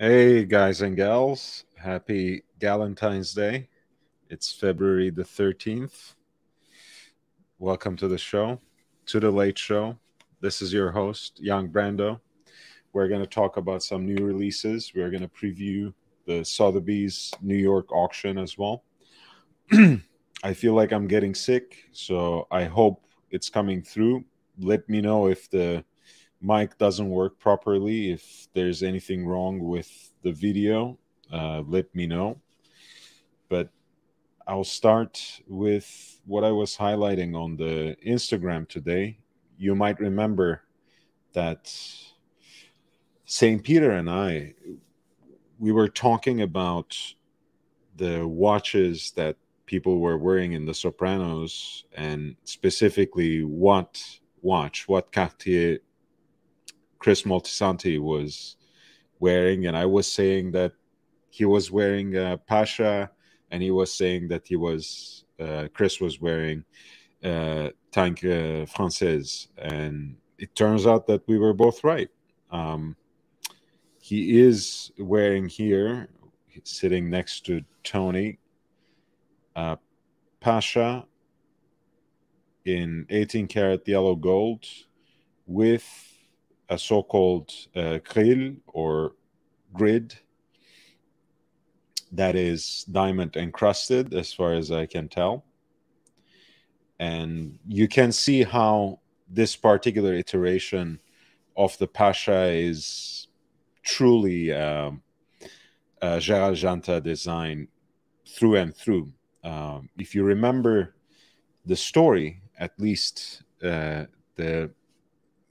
Hey, guys and gals. Happy Galentine's Day. It's February the 13th. Welcome to the show, to the late show. This is your host, Young Brando. We're going to talk about some new releases. We're going to preview the Sotheby's New York auction as well. I feel like I'm getting sick, so I hope it's coming through. Let me know if the mic doesn't work properly, if there's anything wrong with the video, uh, let me know. But I'll start with what I was highlighting on the Instagram today. You might remember that St. Peter and I, we were talking about the watches that people were wearing in the Sopranos and specifically what watch, what Cartier Chris Moltisanti was wearing, and I was saying that he was wearing uh, Pasha, and he was saying that he was uh, Chris was wearing uh, Tank uh, Française, and it turns out that we were both right. Um, he is wearing here, sitting next to Tony, uh, Pasha in 18 karat yellow gold with a so-called uh, grill or grid that is diamond encrusted as far as I can tell. And you can see how this particular iteration of the Pasha is truly um, Gerald Genta design through and through. Um, if you remember the story, at least uh, the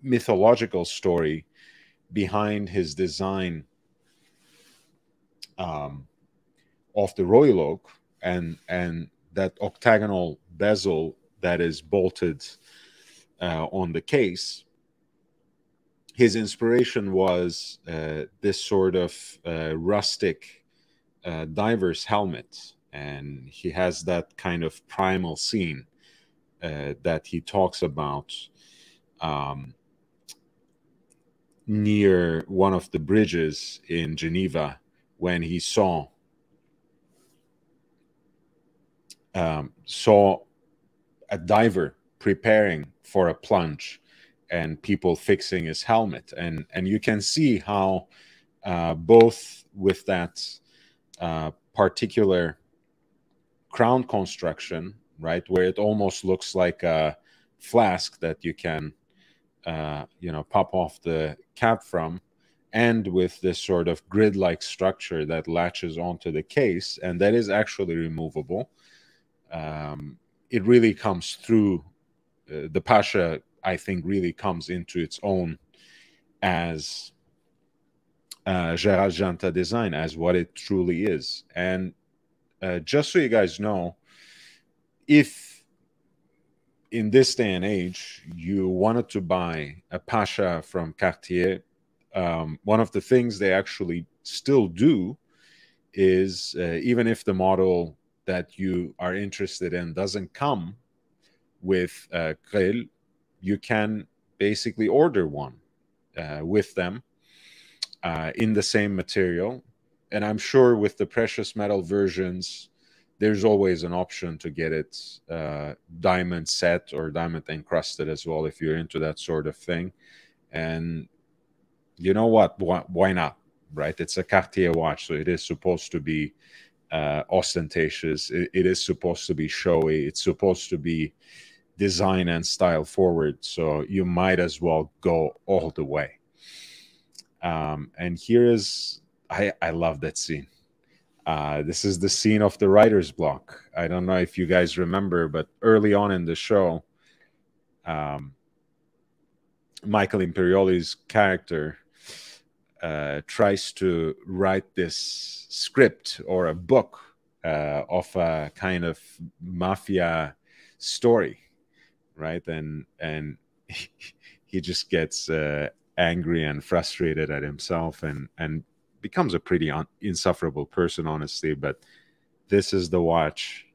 mythological story behind his design um, of the royal oak and and that octagonal bezel that is bolted uh, on the case. His inspiration was uh, this sort of uh, rustic uh, diver's helmet. And he has that kind of primal scene uh, that he talks about. Um, near one of the bridges in Geneva when he saw um, saw a diver preparing for a plunge and people fixing his helmet. And and you can see how uh, both with that uh, particular crown construction right where it almost looks like a flask that you can uh, you know pop off the cap from and with this sort of grid-like structure that latches onto the case and that is actually removable um, it really comes through uh, the pasha i think really comes into its own as uh, Gerald Genta design as what it truly is. And uh, just so you guys know if in this day and age, you wanted to buy a Pasha from Cartier, um, one of the things they actually still do is uh, even if the model that you are interested in doesn't come with a grill, you can basically order one uh, with them uh, in the same material. And I'm sure with the precious metal versions, there's always an option to get it uh, diamond set or diamond encrusted as well if you're into that sort of thing. And you know what? Why, why not? Right? It's a Cartier watch, so it is supposed to be uh, ostentatious. It, it is supposed to be showy. It's supposed to be design and style forward. So you might as well go all the way. Um, and here is I I love that scene uh, this is the scene of the writer's block. I don't know if you guys remember, but early on in the show, um, Michael Imperioli's character uh, tries to write this script or a book uh, of a kind of mafia story, right? And and he just gets uh, angry and frustrated at himself and and becomes a pretty un- insufferable person, honestly. But this is the watch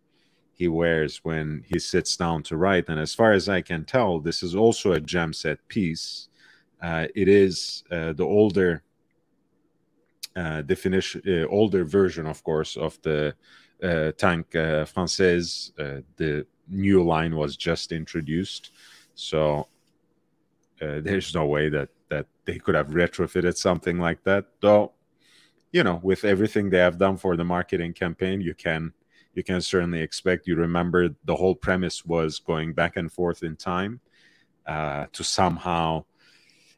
he wears when he sits down to write. And as far as I can tell, this is also a gem set piece. Uh, it is uh, the older uh, definition, uh, older version, of course, of the uh, tank uh, Française. The new line was just introduced, so there's no way that that they could have retrofitted something like that. Though, you know, with everything they have done for the marketing campaign, you can you can certainly expect. You remember the whole premise was going back and forth in time uh, to somehow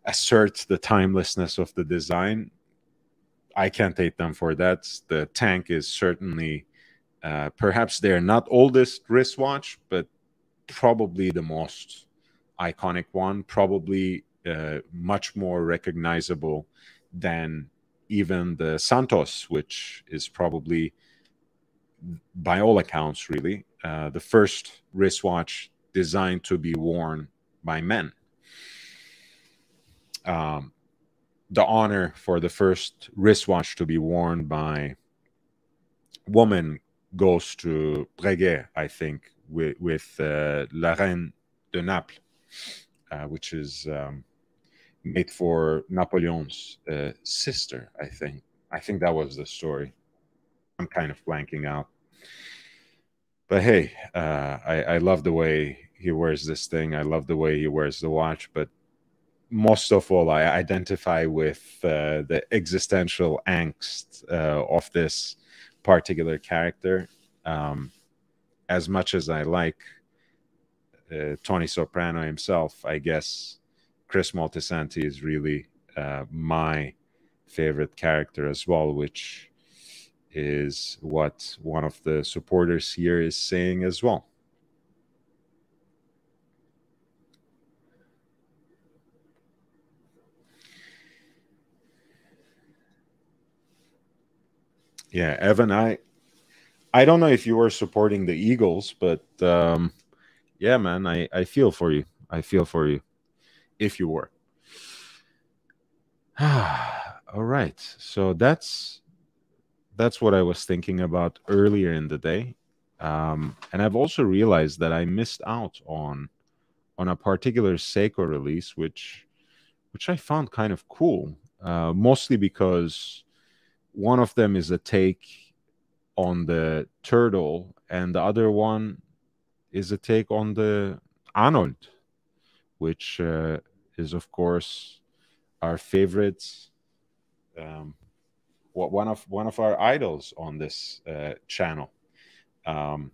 assert the timelessness of the design. I can't take them for that. The tank is certainly uh, perhaps their not oldest wristwatch, but probably the most iconic one, probably uh, much more recognizable than even the Santos, which is probably, by all accounts, really uh, the first wristwatch designed to be worn by men. Um, the honor for the first wristwatch to be worn by woman goes to Breguet, I think, with, with uh, La Reine de Naples, uh, which is um, made for Napoleon's uh, sister, I think. I think that was the story. I'm kind of blanking out. But hey, uh, I, I love the way he wears this thing. I love the way he wears the watch. But most of all, I identify with uh, the existential angst uh, of this particular character. Um, as much as I like uh, Tony Soprano himself, I guess Chris Moltisanti is really uh, my favorite character as well, which is what one of the supporters here is saying as well. Yeah, Evan, I I don't know if you were supporting the Eagles, but um, yeah, man, I, I feel for you. I feel for you if you were. All right. So that's that's what I was thinking about earlier in the day. Um, and I've also realized that I missed out on on a particular Seiko release, which which I found kind of cool, uh, mostly because one of them is a take on the turtle, and the other one is a take on the Arnold, which uh, is, of course, our favorite, um, one of one of our idols on this uh, channel. Um,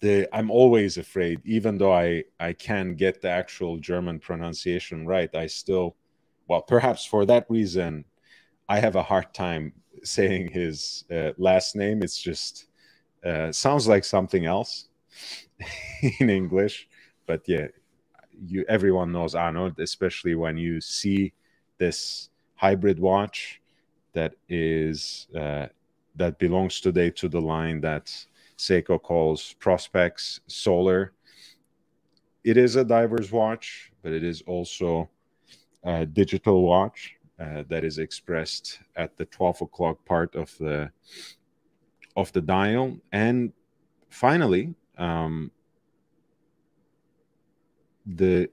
the I'm always afraid, even though I I can get the actual German pronunciation right, I still, well, perhaps for that reason, I have a hard time saying his uh, last name. It's just uh, sounds like something else in English, but yeah, you everyone knows Arnold, especially when you see this hybrid watch that is uh, that belongs today to the line that Seiko calls Prospex Solar. It is a diver's watch, but it is also a digital watch uh, that is expressed at the 12 o'clock part of the of the dial and finally um, the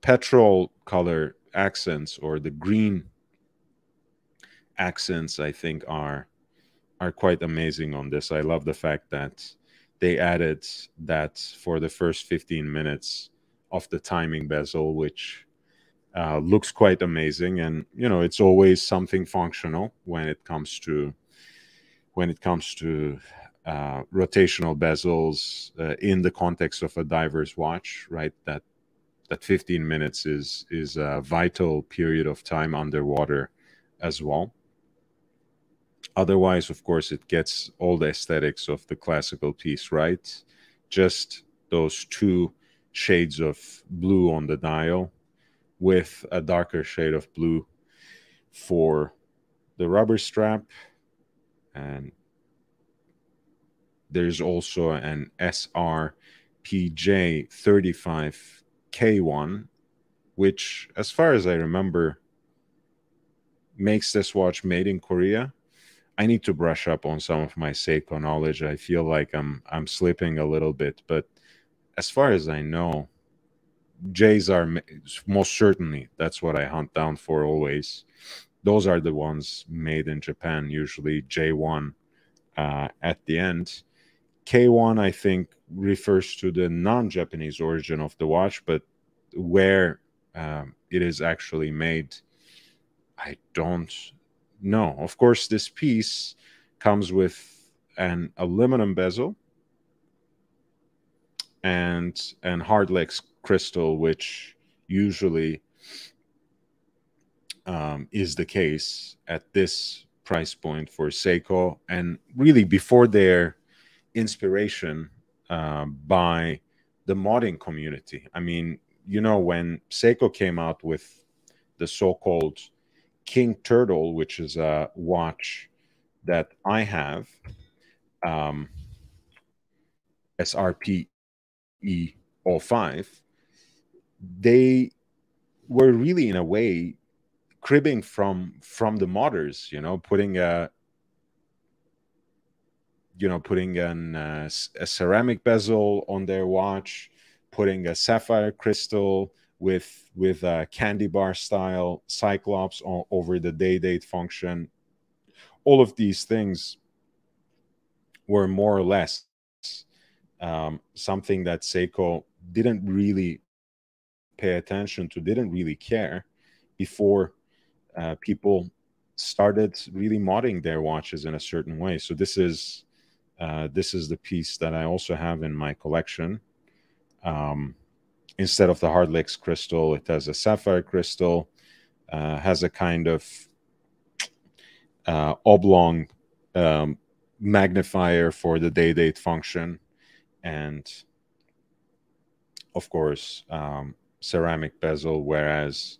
petrol color accents or the green accents i think are are quite amazing on this. I love the fact that they added that for the first 15 minutes of the timing bezel which uh, looks quite amazing. And you know it's always something functional when it comes to when it comes to uh, rotational bezels uh, in the context of a diver's watch right? That that 15 minutes is is a vital period of time underwater as well. Otherwise of course it gets all the aesthetics of the classical piece right. Just those two shades of blue on the dial with a darker shade of blue for the rubber strap. And there's also an SRPJ 35K1 which as far as I remember makes this watch made in Korea I need to brush up on some of my Seiko knowledge I feel like I'm I'm slipping a little bit but as far as I know J's are most certainly that's what I hunt down for always. those are the ones made in Japan, usually J1 uh, at the end. K1, I think, refers to the non Japanese origin of the watch, but where um, it is actually made, I don't know. Of course, this piece comes with an aluminum bezel and an hardlex crystal, which usually um, is the case at this price point for Seiko, and really before their inspiration uh, by the modding community. I mean, you know, when Seiko came out with the so-called King Turtle, which is a watch that I have, um, SRP E05, they were really in a way cribbing from from the modders you know putting a you know putting an uh, a ceramic bezel on their watch putting a sapphire crystal with with a candy bar style cyclops over the day date function all of these things were more or less um, something that Seiko didn't really pay attention to, didn't really care before uh, people started really modding their watches in a certain way. So this is uh, this is the piece that I also have in my collection. Um, instead of the hardlex crystal, it has a sapphire crystal, uh, has a kind of uh, oblong um, magnifier for the day date function, and of course um, ceramic bezel. Whereas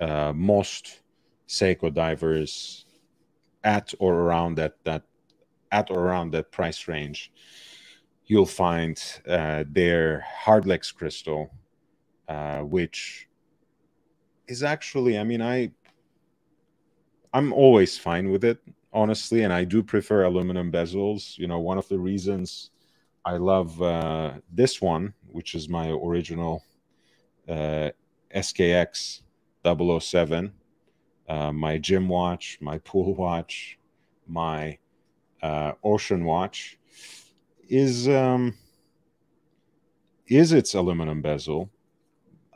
uh, most Seiko divers at or around that that at or around that price range, you'll find uh, their hardlex crystal, uh, which is actually, I mean, I I'm always fine with it, honestly, and I do prefer aluminum bezels. You know, one of the reasons I love uh, this one, which is my original uh, SKX 007 uh, my gym watch, my pool watch, my uh, ocean watch is um, is its aluminum bezel.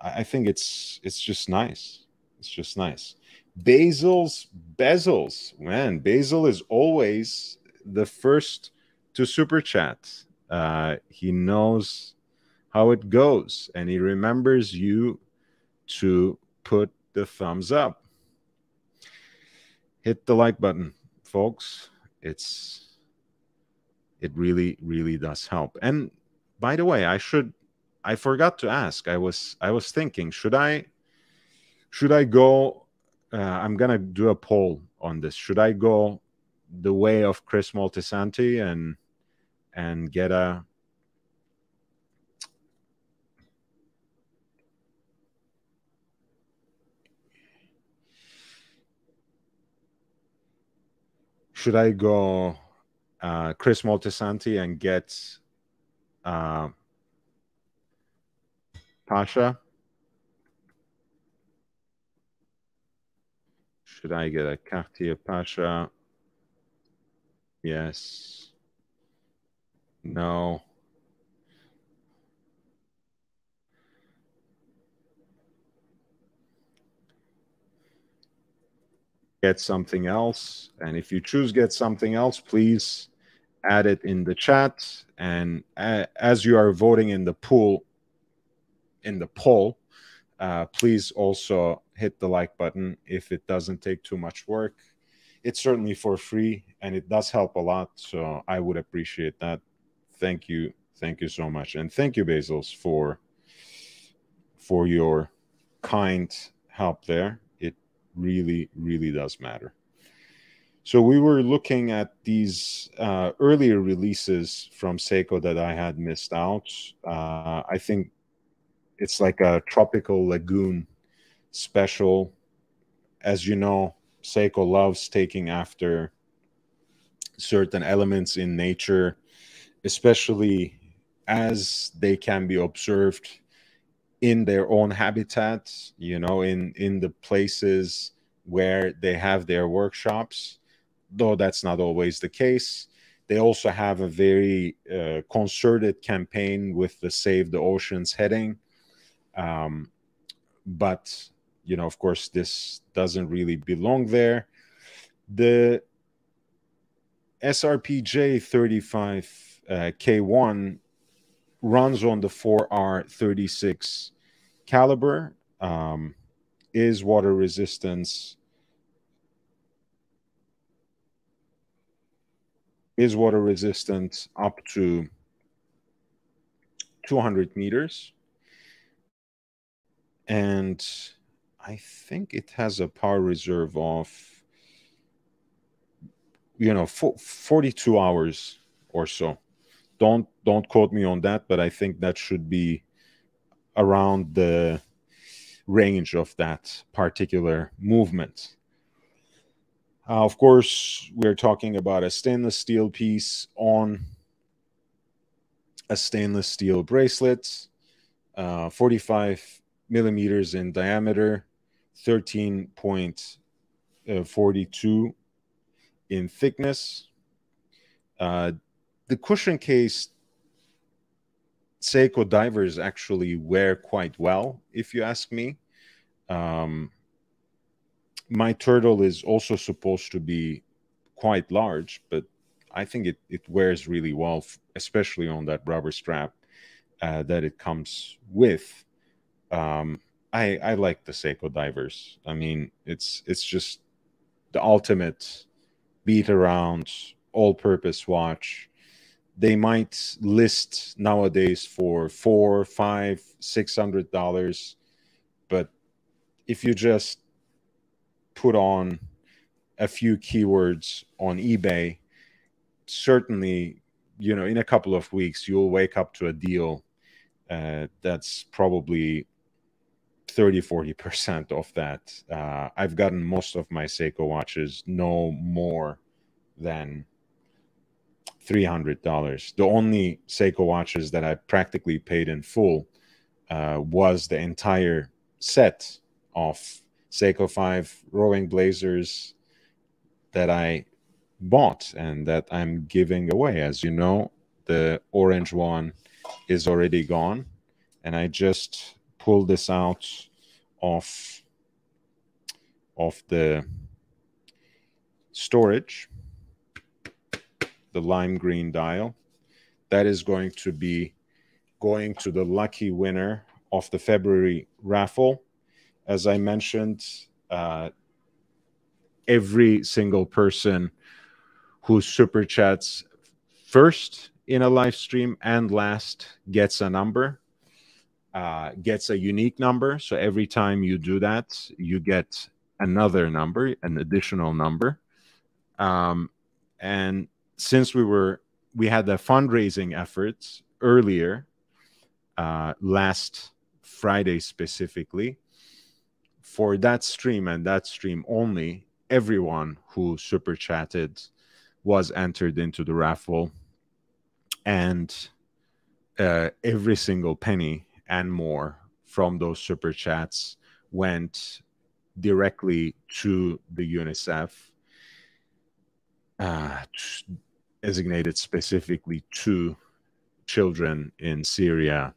I, think it's it's just nice. It's just nice. Basil's bezels, man. Basil is always the first to super chat. Uh, he knows how it goes, and he remembers you to put the thumbs up hit the like button, folks. It's it really really does help. And by the way, I should I forgot to ask. I was I was thinking, should I should I go uh, I'm to do a poll on this. Should I go the way of Chris Moltisanti and and get a should I go uh, Chris Moltisanti and get uh, Pasha? Should I get a Cartier Pasha? Yes. No. Get something else. And if you choose get something else, please add it in the chat. And as you are voting in the pool, in the poll, uh, please also hit the like button if it doesn't take too much work. It's certainly for free and it does help a lot. So I would appreciate that. Thank you. Thank you so much. And thank you, Basils, for for your kind help there really, really does matter. So we were looking at these uh, earlier releases from Seiko that I had missed out. Uh, I think it's like a tropical lagoon special. As you know, Seiko loves taking after certain elements in nature, especially as they can be observed in their own habitats you know in in the places where they have their workshops, though that's not always the case. They also have a very uh, concerted campaign with the Save the Oceans heading. Um, but, you know, of course, this doesn't really belong there. The SRPJ 35 uh, K1 runs on the 4R36 caliber, um, is water resistance is water resistant up to 200 meters. And I think it has a power reserve of, you know, 42 hours or so. Don't don't quote me on that, but I think that should be around the range of that particular movement. Uh, of course, we're talking about a stainless steel piece on a stainless steel bracelet, uh, 45 millimeters in diameter, 13.42 in thickness. Uh, the cushion case Seiko divers actually wear quite well, if you ask me. Um, my turtle is also supposed to be quite large, but I think it, it wears really well, especially on that rubber strap uh, that it comes with. Um, I, I like the Seiko divers. I mean, it's it's just the ultimate beat around all-purpose watch. They might list nowadays for four, five, six hundred dollars, but if you just put on a few keywords on eBay, certainly, you know, in a couple of weeks, you'll wake up to a deal uh, that's probably 30 40% of that. Uh, I've gotten most of my Seiko watches no more than $300. The only Seiko watches that I practically paid in full uh, was the entire set of Seiko 5 rowing blazers that I bought and that I'm giving away. As you know, the orange one is already gone. And I just pulled this out of, of the storage, the lime green dial. That is going to be going to the lucky winner of the February raffle as I mentioned, uh, every single person who super chats first in a live stream and last gets a number, uh, gets a unique number. So every time you do that, you get another number, an additional number. Um, and since we were, we had the fundraising efforts earlier, uh, last Friday specifically, for that stream and that stream only, everyone who super chatted was entered into the raffle, and uh, every single penny and more from those super chats went directly to the UNICEF, uh, designated specifically to children in Syria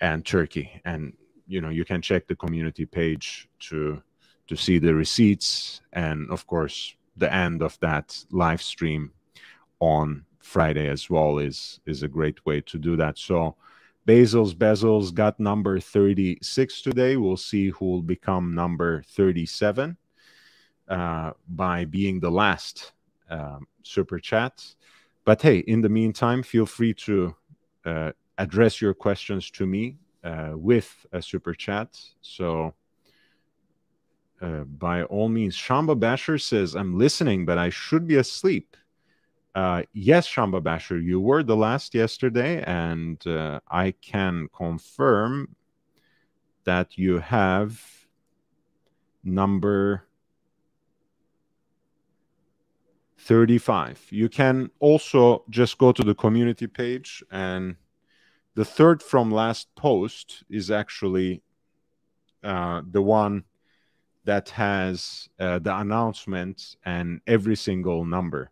and Turkey. And you know you can check the community page to to see the receipts and of course the end of that live stream on Friday as well is is a great way to do that. So Basil's Bezels got number 36 today. We'll see who will become number 37 uh, by being the last um, super chat. But hey, in the meantime, feel free to uh, address your questions to me uh, with a super chat. So, uh, by all means, Shamba Basher says, I'm listening, but I should be asleep. Uh, yes, Shamba Basher, you were the last yesterday, and uh, I can confirm that you have number 35. You can also just go to the community page and the third from last post is actually uh, the one that has uh, the announcement and every single number.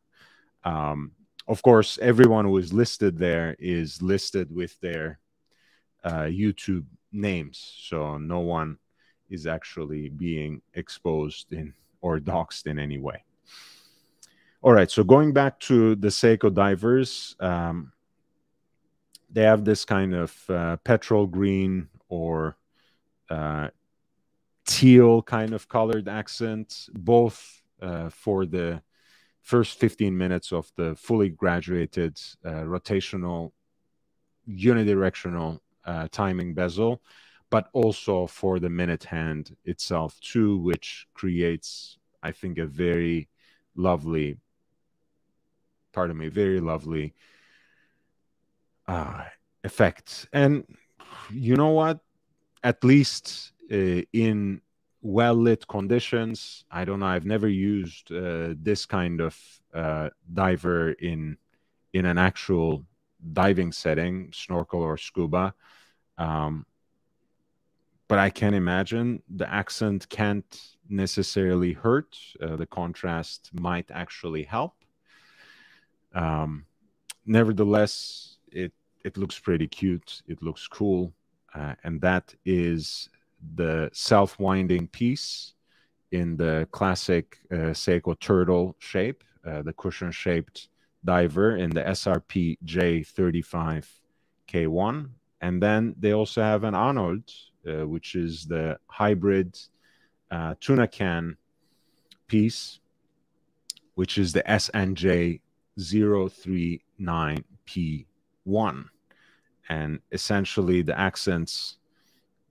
Um, of course, everyone who is listed there is listed with their uh, YouTube names, so no one is actually being exposed in or doxed in any way. All right, so going back to the Seiko divers, um, they have this kind of uh, petrol green or uh, teal kind of colored accent, both uh, for the first 15 minutes of the fully graduated uh, rotational unidirectional uh, timing bezel, but also for the minute hand itself too, which creates, I think, a very lovely, pardon me, very lovely uh, effect. And you know what? At least uh, in well lit conditions, I don't know. I've never used uh, this kind of uh, diver in in an actual diving setting, snorkel or scuba. Um, but I can imagine the accent can't necessarily hurt. Uh, the contrast might actually help. Um, nevertheless, it it looks pretty cute. It looks cool, uh, and that is the self-winding piece in the classic uh, Seiko turtle shape, uh, the cushion-shaped diver in the SRP J35K1. And then they also have an Arnold, uh, which is the hybrid uh, tuna can piece, which is the SNJ 039P1. And essentially, the accents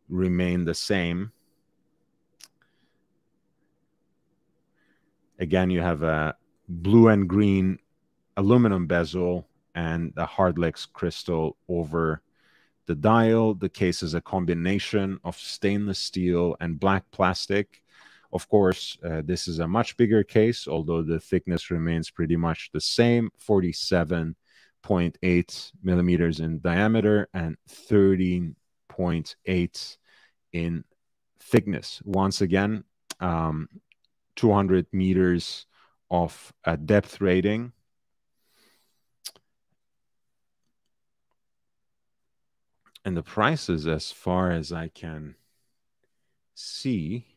remain the same. Again, you have a blue and green aluminum bezel and the Hardlex crystal over the dial. The case is a combination of stainless steel and black plastic. Of course, uh, this is a much bigger case, although the thickness remains pretty much the same 47.8 millimeters in diameter and 13.8 in thickness. Once again, um, 200 meters of a depth rating. And the prices, as far as I can see,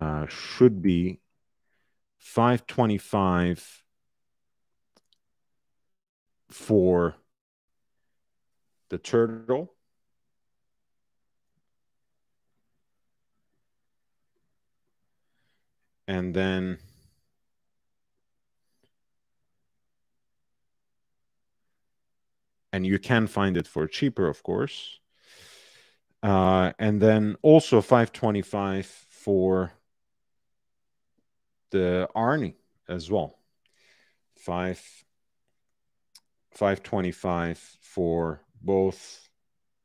uh, should be 525 for the turtle. And then and you can find it for cheaper of course. Uh, and then also 525 for the Arnie as well. Five 525 for both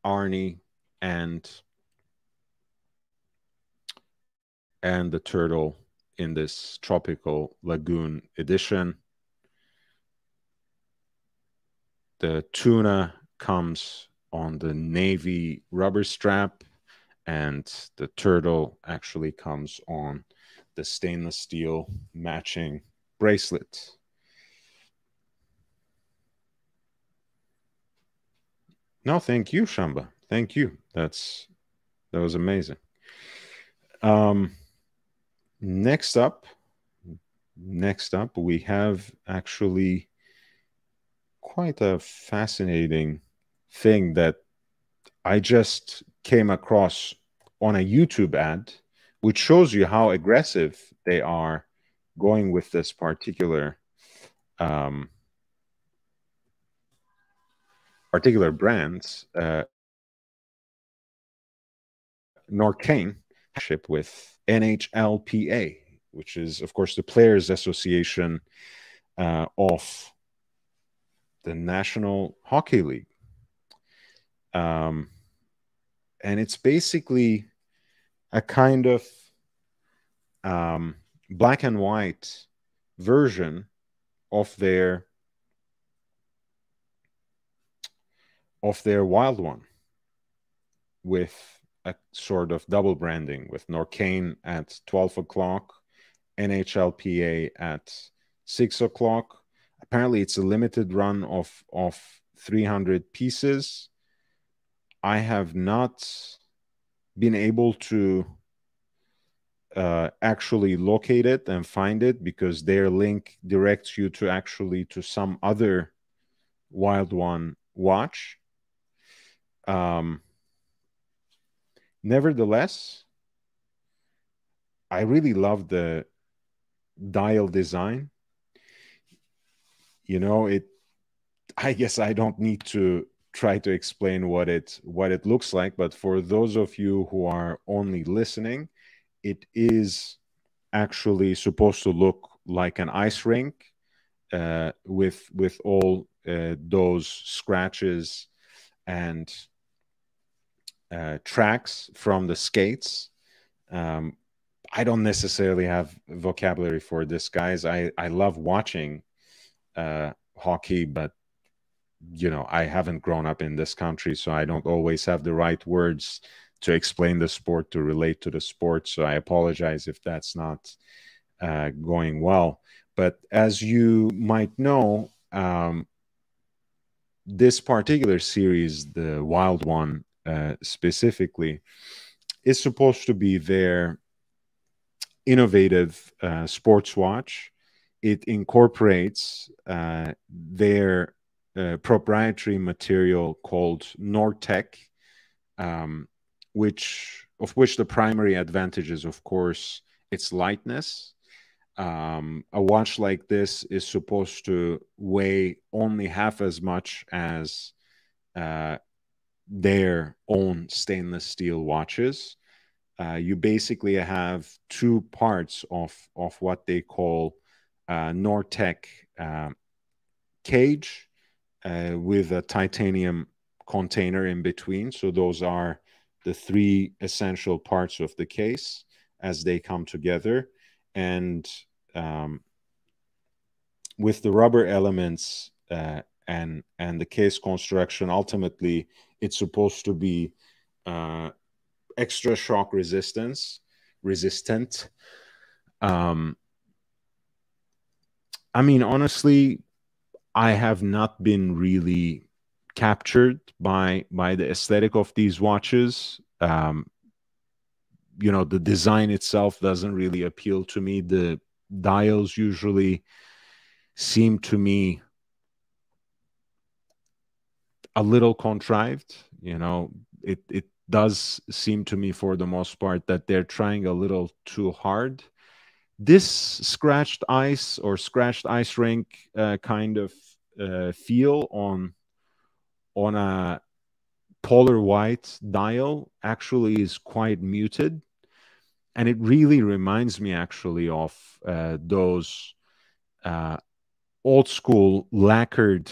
Arnie and and the turtle in this tropical lagoon edition. The tuna comes on the navy rubber strap and the turtle actually comes on the stainless steel matching bracelet. No, thank you, Shamba. Thank you. That's that was amazing. Um, next up, next up, we have actually quite a fascinating thing that I just came across on a YouTube ad, which shows you how aggressive they are going with this particular um, particular brands, uh, ship with NHLPA, which is, of course, the Players Association uh, of the National Hockey League. Um, and it's basically a kind of um, black and white version of their of their wild one. with a sort of double branding with Norqain at 12 o'clock, NHLPA at 6 o'clock. Apparently, it's a limited run of, of 300 pieces. I have not been able to uh, actually locate it and find it because their link directs you to actually to some other wild one watch. Um, nevertheless i really love the dial design. You know it i guess i don't need to try to explain what it what it looks like but for those of you who are only listening it is actually supposed to look like an ice rink uh, with with all uh, those scratches and uh, tracks from the skates. Um, I don't necessarily have vocabulary for this, guys. I I love watching uh, hockey, but you know I haven't grown up in this country, so I don't always have the right words to explain the sport to relate to the sport. So I apologize if that's not uh, going well. But as you might know, um, this particular series, the Wild One uh, specifically, is supposed to be their innovative uh, sports watch. It incorporates uh, their uh, proprietary material called Norteq, um, which of which the primary advantage is, of course, its lightness. Um, a watch like this is supposed to weigh only half as much as uh, their own stainless steel watches. Uh, you basically have two parts of, of what they call uh, Norteq uh, cage uh, with a titanium container in between. So those are the three essential parts of the case as they come together and um, with the rubber elements uh, and and the case construction ultimately it's supposed to be uh, extra shock resistance resistant um, i mean honestly i have not been really captured by by the aesthetic of these watches. Um, you know, the design itself doesn't really appeal to me. The dials usually seem to me a little contrived. You know, it it does seem to me for the most part that they're trying a little too hard. This scratched ice or scratched ice rink uh, kind of uh, feel on on a polar white dial actually is quite muted. And it really reminds me actually of uh, those uh, old school lacquered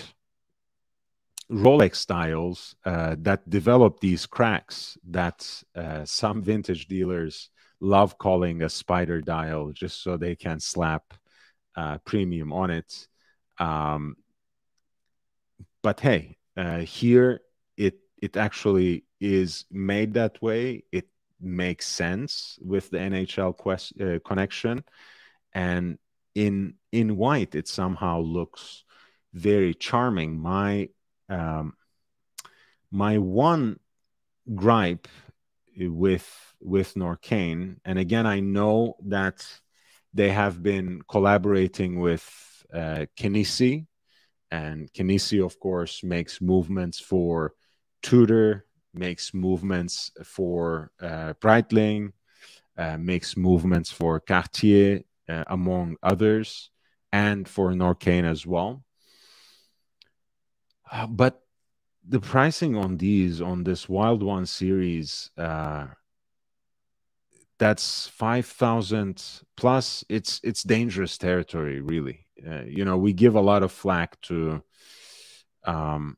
Rolex dials uh, that develop these cracks that uh, some vintage dealers love calling a spider dial just so they can slap uh, premium on it. Um, but hey, uh, here, it it actually is made that way. It makes sense with the NHL quest, uh, connection, and in in white, it somehow looks very charming. My um, my one gripe with with Norqain, and again, I know that they have been collaborating with uh, Kenissi, and Kenissi, of course, makes movements for Tudor, makes movements for uh, Breitling, uh, makes movements for Cartier, uh, among others, and for Norqain as well. Uh, but the pricing on these, on this Wild One series, uh, that's 5,000 plus. It's it's dangerous territory, really. Uh, you know, we give a lot of flack to um,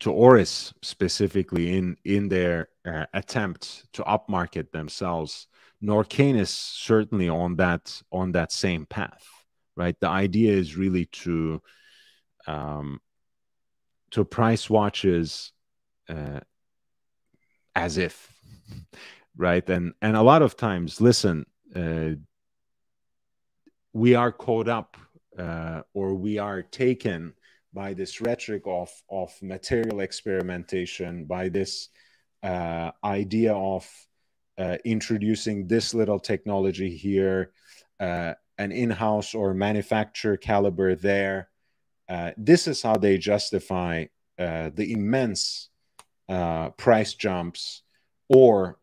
to Oris specifically in in their uh, attempt to upmarket themselves. Norqain is certainly on that on that same path, right? The idea is really to um, to price watches uh, as if, right? And and a lot of times, listen, uh, we are caught up uh, or we are taken by this rhetoric of of material experimentation, by this uh, idea of uh, introducing this little technology here, uh, an in-house or manufacturer caliber there. Uh, this is how they justify uh, the immense uh, price jumps or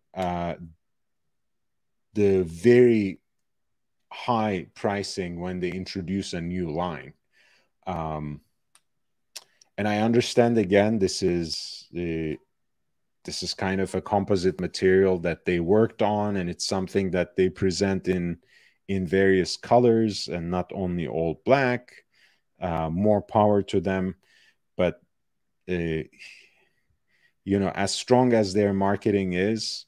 the very high pricing when they introduce a new line. Um, and I understand again, this is the this is kind of a composite material that they worked on, and it's something that they present in in various colors and not only all black. Uh, more power to them, but uh, you know, as strong as their marketing is,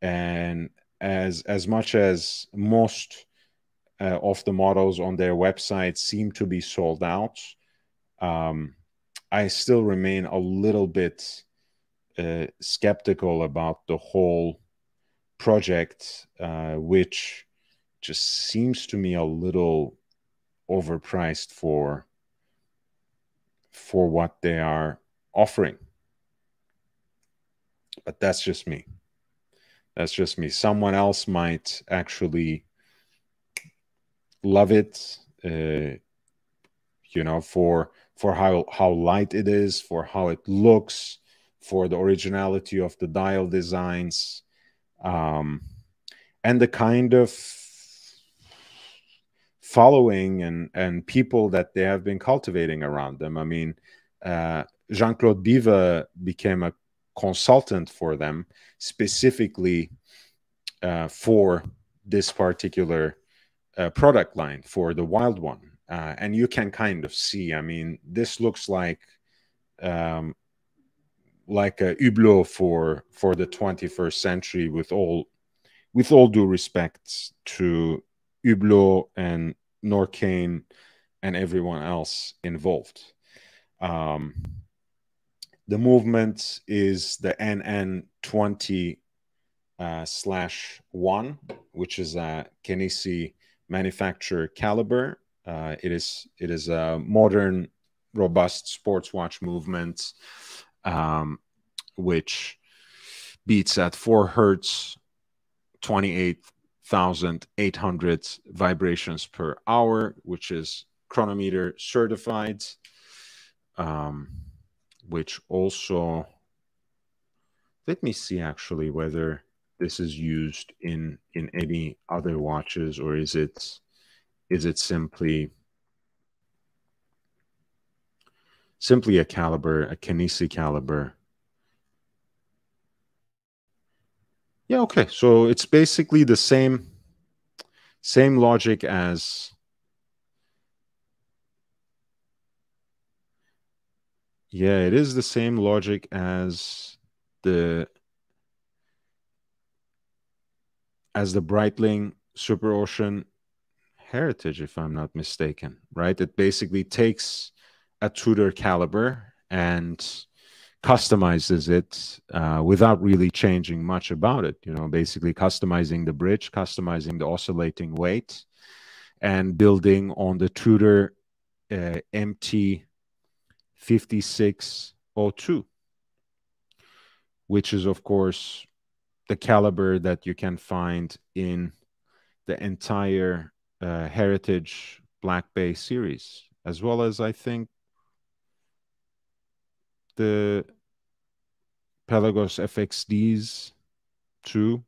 and as as much as most uh, of the models on their website seem to be sold out. Um, I still remain a little bit uh, skeptical about the whole project, uh, which just seems to me a little overpriced for for what they are offering. But that's just me. That's just me. Someone else might actually love it. Uh, you know, for for how how light it is, for how it looks, for the originality of the dial designs, um, and the kind of following and and people that they have been cultivating around them. I mean, uh, Jean Claude Biver became a consultant for them specifically uh, for this particular uh, product line for the wild one uh, and you can kind of see. I mean, this looks like um, like a Hublot for for the 21st century. With all with all due respect to Hublot and Norqain and everyone else involved. Um, the movement is the NN20 uh, slash one, which is a Kenissi manufacturer caliber uh, it is it is a modern, robust sports watch movement, um, which beats at four hertz, twenty eight thousand eight hundred vibrations per hour, which is chronometer certified. Um, which also let me see actually whether this is used in in any other watches or is it is it simply simply a caliber, a Kenissi caliber? Yeah, okay. So it's basically the same same logic as Yeah, it is the same logic as the as the Breitling Superocean Heritage, if I'm not mistaken, right? It basically takes a Tudor caliber and customizes it uh, without really changing much about it. You know, basically customizing the bridge, customizing the oscillating weight, and building on the Tudor uh, MT 5602, which is, of course, the caliber that you can find in the entire uh, Heritage Black Bay series, as well as I think the Pelagos FXDs too.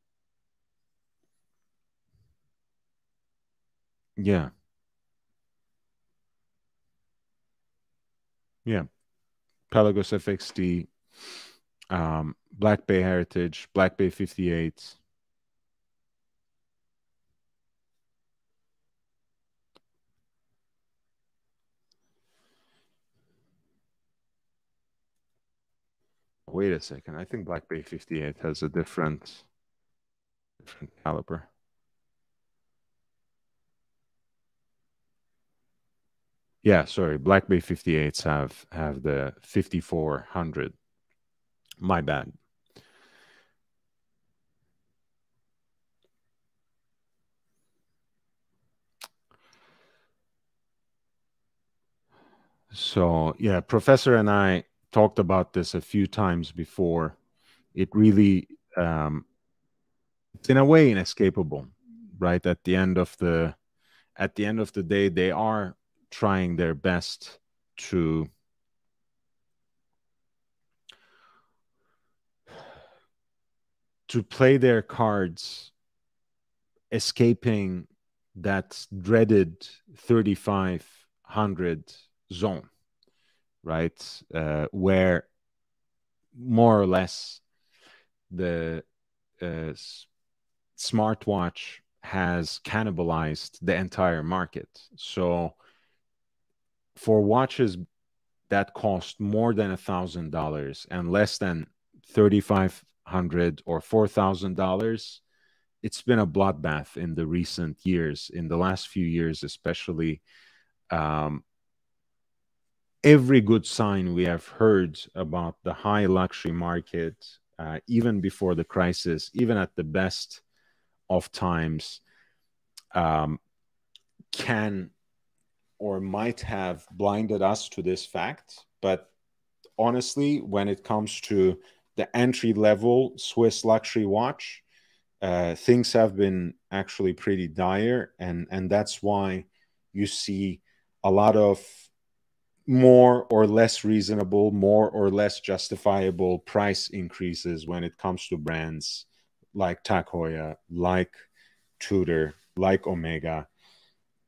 Yeah. Yeah. Pelagos FXD, um, Black Bay Heritage, Black Bay 58. Wait a second. I think Black Bay 58 has a different, different caliber. Yeah, sorry. Black Bay 58s have, have the 5400. My bad. So yeah, professor and I talked about this a few times before. It really, um, it's in a way inescapable, right? At the end of the, at the end of the day, they are trying their best to to play their cards escaping that dreaded 3500 zone right? Uh, where more or less the uh, smartwatch has cannibalized the entire market. So for watches that cost more than a thousand dollars and less than 3500 or four thousand dollars it's been a bloodbath in the recent years in the last few years especially. Um, every good sign we have heard about the high luxury market uh, even before the crisis even at the best of times um, can or might have blinded us to this fact. But honestly, when it comes to the entry level Swiss luxury watch, uh, things have been actually pretty dire, and and that's why you see a lot of more or less reasonable, more or less justifiable price increases when it comes to brands like Heuer, like Tudor, like Omega,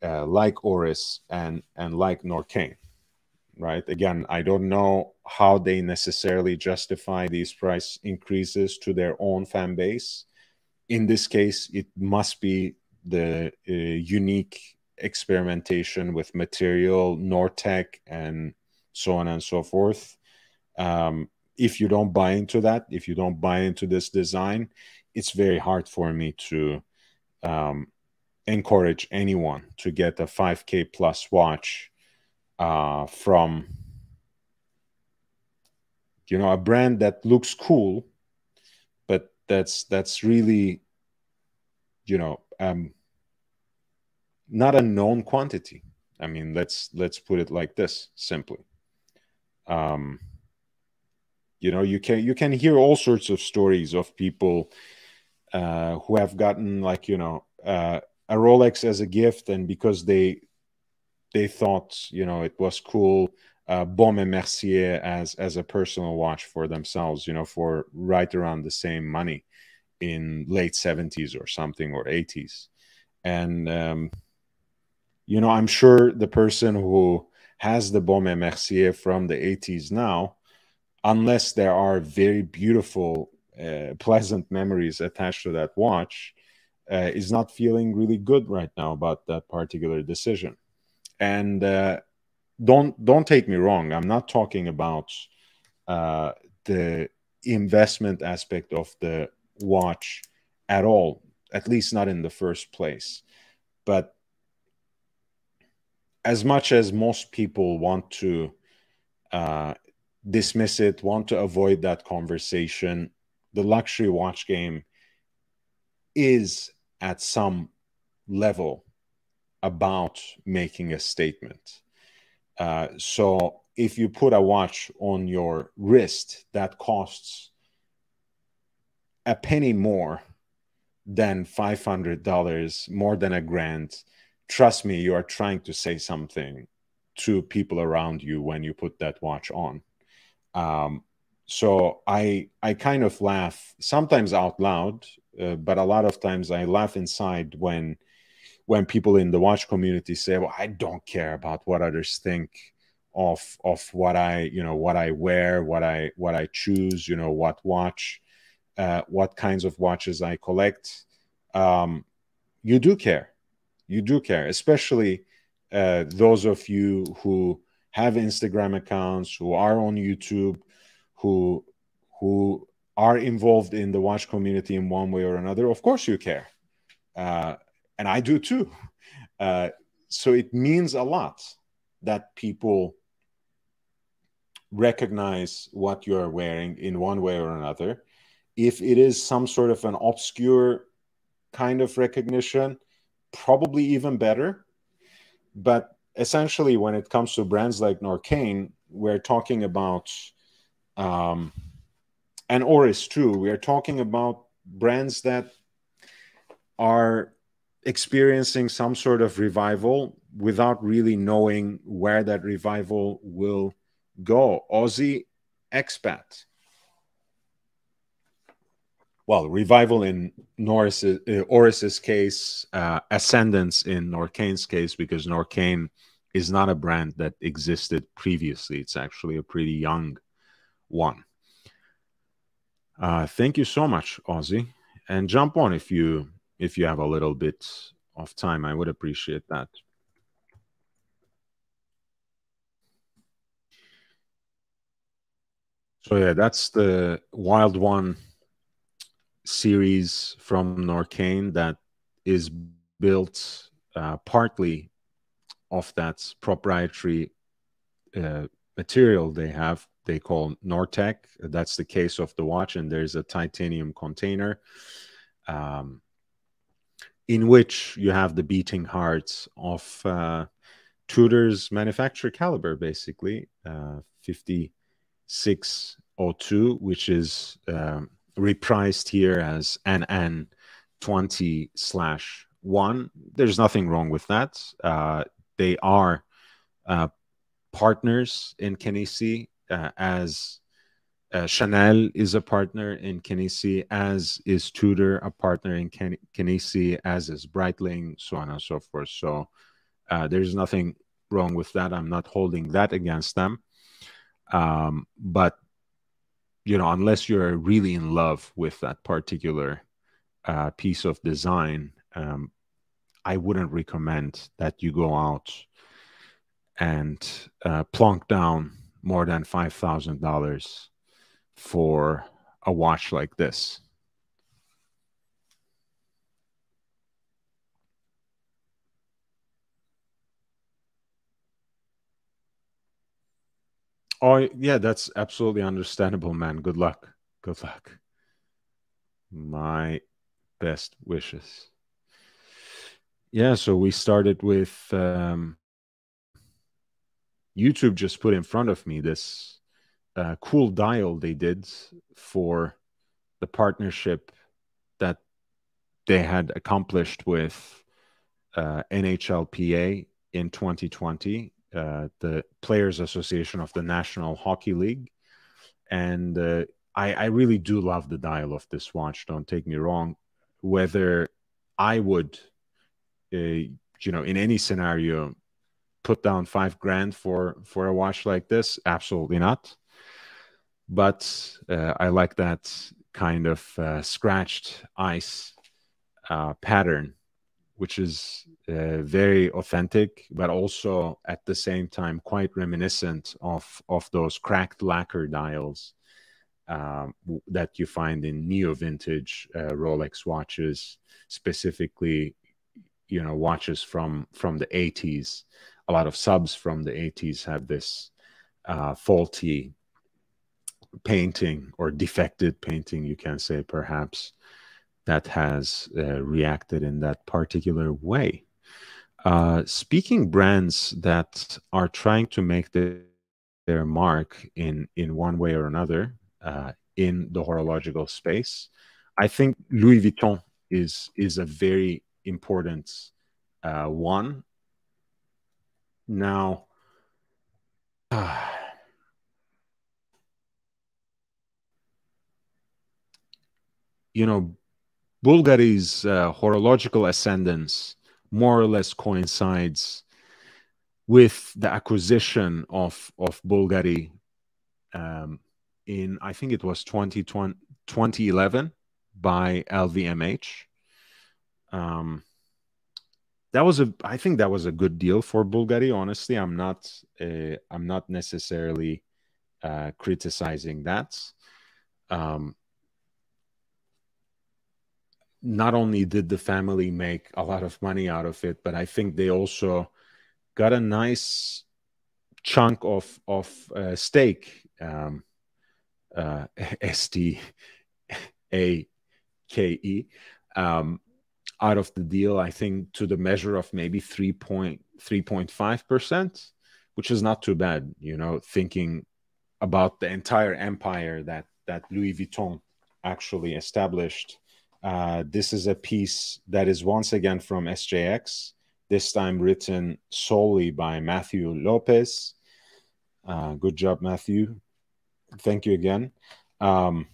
uh, like Oris and and like Norqain, right? Again, I don't know how they necessarily justify these price increases to their own fan base. In this case, it must be the uh, unique experimentation with material, Norteq, and so on and so forth. Um, if you don't buy into that, if you don't buy into this design, it's very hard for me to um, encourage anyone to get a 5k plus watch uh, from you know a brand that looks cool but that's that's really you know um, not a known quantity. I mean let's let's put it like this simply. Um, you know you can you can hear all sorts of stories of people uh, who have gotten like you know uh, a Rolex as a gift, and because they they thought you know it was cool, uh, Baume Mercier as as a personal watch for themselves, you know, for right around the same money in late 70s or something or 80s and um, you know i'm sure the person who has the Baume Mercier from the 80s now unless there are very beautiful uh, pleasant memories attached to that watch uh, is not feeling really good right now about that particular decision. And uh, don't don't take me wrong. I'm not talking about uh, the investment aspect of the watch at all. At least not in the first place. But as much as most people want to uh, dismiss it, want to avoid that conversation, the luxury watch game is at some level about making a statement. Uh, so if you put a watch on your wrist that costs a penny more than $500, more than a grand, trust me, you are trying to say something to people around you when you put that watch on. Um, so I I kind of laugh sometimes out loud uh, but a lot of times I laugh inside when when people in the watch community say, "Well, I don't care about what others think of of what I you know what I wear, what I what I choose, you know what watch, uh, what kinds of watches I collect." Um, you do care, you do care, especially uh, those of you who have Instagram accounts, who are on YouTube, who who are involved in the watch community in one way or another, of course you care. Uh, and I do too. Uh, so it means a lot that people recognize what you are wearing in one way or another. If it is some sort of an obscure kind of recognition, probably even better. But essentially, when it comes to brands like Norqain, we're talking about, um, and Oris too, we are talking about brands that are experiencing some sort of revival without really knowing where that revival will go. Aussie expat. Well, revival in Norris's, uh, Oris's case, uh, ascendance in Norqain's case, because Norqain is not a brand that existed previously. It's actually a pretty young one. Uh, thank you so much, Aussie, and jump on if you if you have a little bit of time. I would appreciate that. So yeah, that's the Wild One series from Norqain that is built uh, partly of that proprietary uh, material they have. They call Norteq. That's the case of the watch, and there's a titanium container um, in which you have the beating hearts of uh, Tudor's manufacturer caliber, basically uh, 50 602, which is um, repriced here as NN 20 slash 1. There's nothing wrong with that. Uh, they are uh, partners in Kenissi, uh, as uh, Chanel is a partner in Kenissi, as is Tudor a partner in Ken- Kenissi, as is Breitling, so on and so forth. So uh, there's nothing wrong with that. I'm not holding that against them. Um, but you know, unless you're really in love with that particular uh, piece of design, um, I wouldn't recommend that you go out and uh, plunk down more than five thousand dollars for a watch like this. Oh yeah, that's absolutely understandable, man. Good luck. Good luck. My best wishes. Yeah, so we started with um, YouTube just put in front of me this uh, cool dial they did for the partnership that they had accomplished with uh, NHLPA in 2020 uh, the Players Association of the National Hockey League, and uh, I, I really do love the dial of this watch. Don't take me wrong. Whether I would, uh, you know, in any scenario, put down five grand for for a watch like this, absolutely not. But uh, I like that kind of uh, scratched ice uh, pattern which is uh, very authentic, but also at the same time quite reminiscent of of those cracked lacquer dials um, that you find in neo vintage uh, Rolex watches, specifically, you know, watches from from the 80s. A lot of subs from the 80s have this uh, faulty painting or defected painting, you can say perhaps that has uh, reacted in that particular way. Uh, speaking brands that are trying to make the, their mark in in one way or another uh, in the horological space, I think Louis Vuitton is is a very important uh, one. Now, you know, Bulgari's uh, horological ascendance more or less coincides with the acquisition of of Bulgari um, in I think it was 2020, 2011 by LVMH. Um, that was a I think that was a good deal for Bulgari. Honestly, I'm not uh, I'm not necessarily uh, criticizing that. Um, not only did the family make a lot of money out of it, but I think they also got a nice chunk of of uh, stake. Um, uh, S T A K E. Um, out of the deal, I think, to the measure of maybe 3.3.5%, which is not too bad, you know, thinking about the entire empire that, that Louis Vuitton actually established. Uh, this is a piece that is once again from SJX, this time written solely by Matthew Lopez. Uh, good job, Matthew. Thank you again. Um,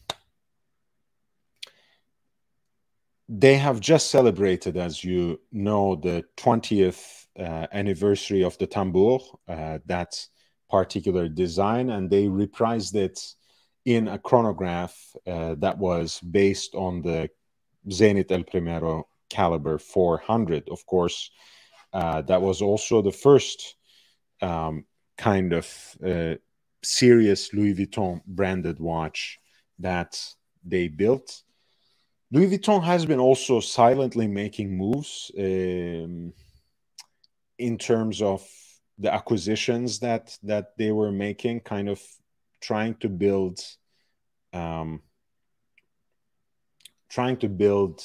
they have just celebrated, as you know, the 20th uh, anniversary of the tambour, uh, that particular design, and they reprised it in a chronograph uh, that was based on the Zenith El Primero caliber 400. Of course, uh, that was also the first um, kind of uh, serious Louis Vuitton branded watch that they built. Louis Vuitton has been also silently making moves um, in terms of the acquisitions that that they were making, kind of trying to build, um, trying to build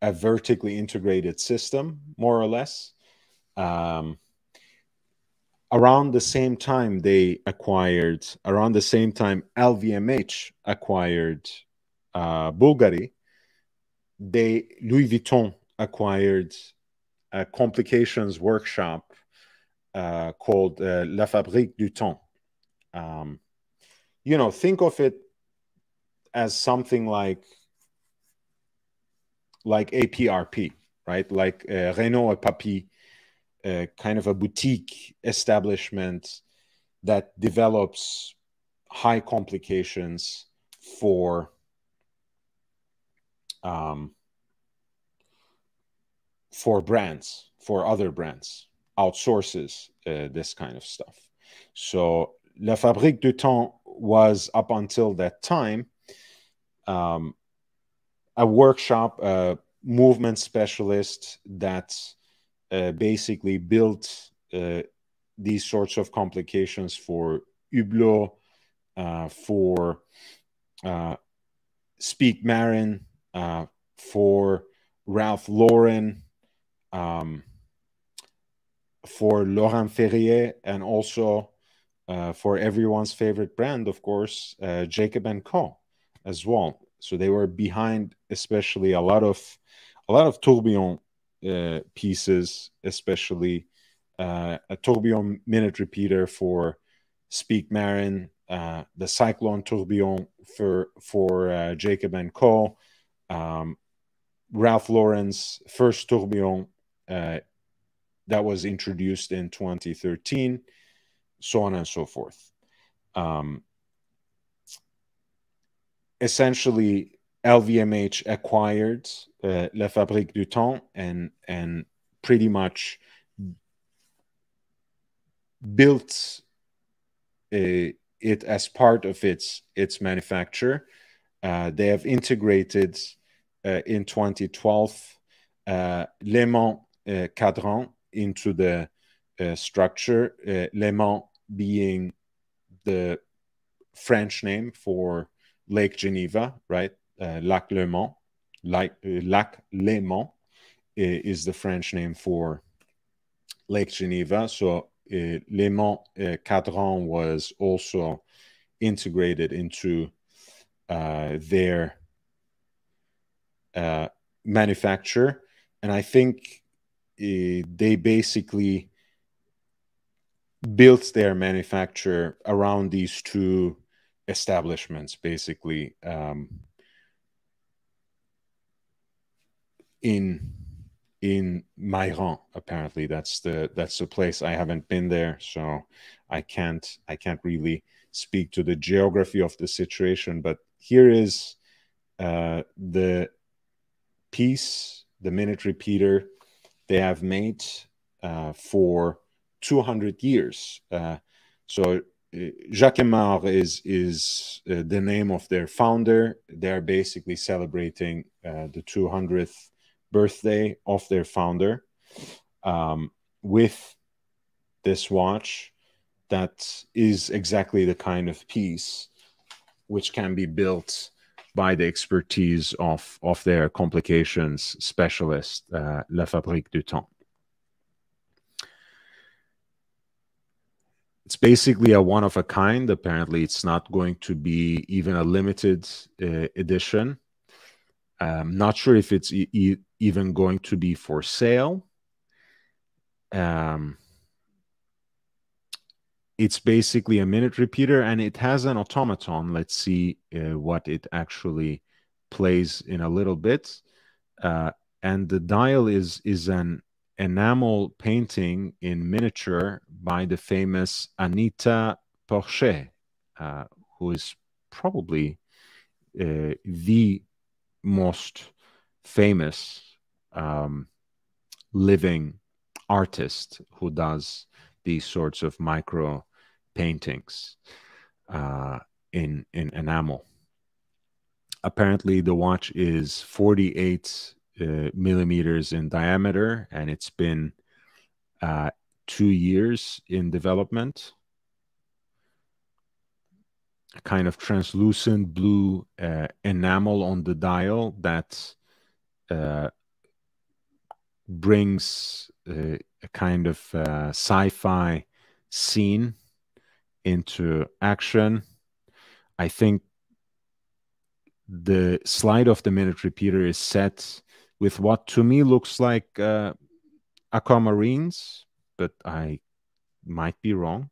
a vertically integrated system, more or less. Um, around the same time, they acquired. Around the same time, LVMH acquired uh, Bulgari they Louis Vuitton acquired a complications workshop uh, called uh, La Fabrique du Temps. Um, you know, think of it as something like like APRP, right? Like uh, Renaud et Papi, uh, kind of a boutique establishment that develops high complications for um, for brands, for other brands, outsources uh, this kind of stuff. So La Fabrique du Temps was up until that time um, a workshop, a movement specialist that uh, basically built uh, these sorts of complications for Hublot, uh, for uh, Speake-Marin, uh, for Ralph Lauren, um, for Laurent Ferrier, and also for everyone's favorite brand, of course, Jacob and Co. as well. So they were behind, especially a lot of a lot of tourbillon uh, pieces, especially uh, a tourbillon minute repeater for Speake-Marin, uh, the Cyclone tourbillon for for uh, Jacob and Co um, Ralph Lauren's first tourbillon uh, that was introduced in 2013, so on and so forth. Um, essentially, LVMH acquired uh, La Fabrique du Temps and and pretty much built a, uh, it as part of its its manufacture. Uh, they have integrated uh, in 2012 uh, Léman uh, Cadran into the structure, Léman being the French name for Lake Geneva, right? Lac Léman, like Lac Léman is the French name for Lake Geneva. So uh, Léman uh, Cadran was also integrated into uh, their uh, manufacture, and I think uh, they basically built their manufacture around these two establishments, basically um, in in Meyrin. Apparently, that's the that's the place. I haven't been there, so I can't I can't really speak to the geography of the situation. But here is uh, the piece, the minute repeater they have made uh, for 200 years. Uh, so Jacquemart is is uh, the name of their founder. They're basically celebrating uh, the 200th birthday of their founder um, with this watch that is exactly the kind of piece which can be built by the expertise of, of their complications specialist, uh, La Fabrique du Temps. It's basically a one of a kind. Apparently, it's not going to be even a limited uh, edition. I'm not sure if it's e even going to be for sale. Um, it's basically a minute repeater and it has an automaton. Let's see uh, what it actually plays in a little bit. Uh, and the dial is is an enamel painting in miniature by the famous Anita Porchet, uh, who is probably uh, the most famous um, living artist who does these sorts of micro paintings uh, in in enamel. Apparently, the watch is 48 uh, millimeters in diameter, and it's been uh, two years in development. A kind of translucent blue uh, enamel on the dial that uh, brings uh, a kind of uh, sci-fi scene into action. I think the slide of the minute repeater is set with what to me looks like uh, aquamarines, but I might be wrong.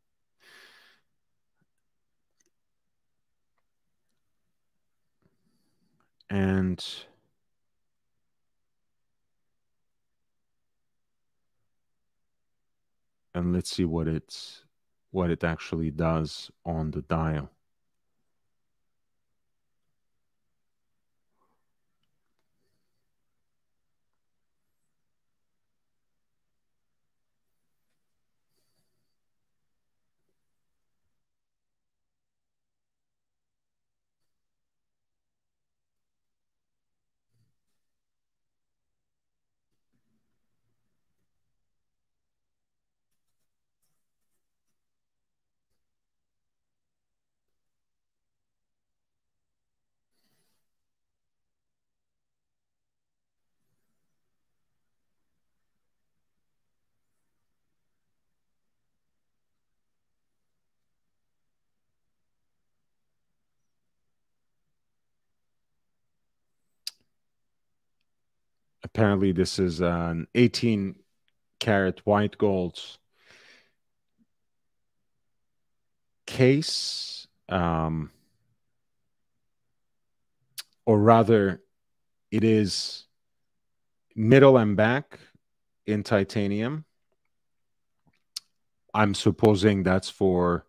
And and let's see what it's what it actually does on the dial. Apparently this is an 18 karat white gold case um, or rather it is middle and back in titanium. I'm supposing that's for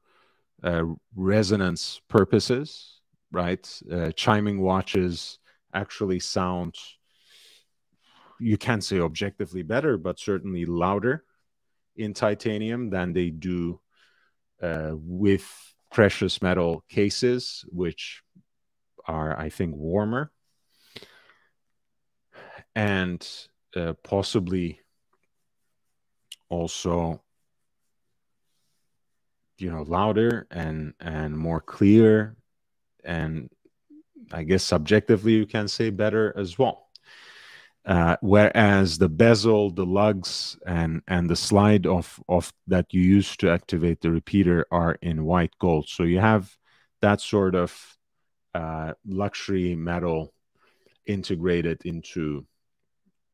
uh, resonance purposes right? Uh, chiming watches actually sound you can't say objectively better, but certainly louder in titanium than they do uh, with precious metal cases, which are, I think, warmer. And uh, possibly also you know louder and and more clear and i guess subjectively you can say better as well uh, whereas the bezel, the lugs, and and the slide of of that you use to activate the repeater are in white gold. So you have that sort of uh, luxury metal integrated into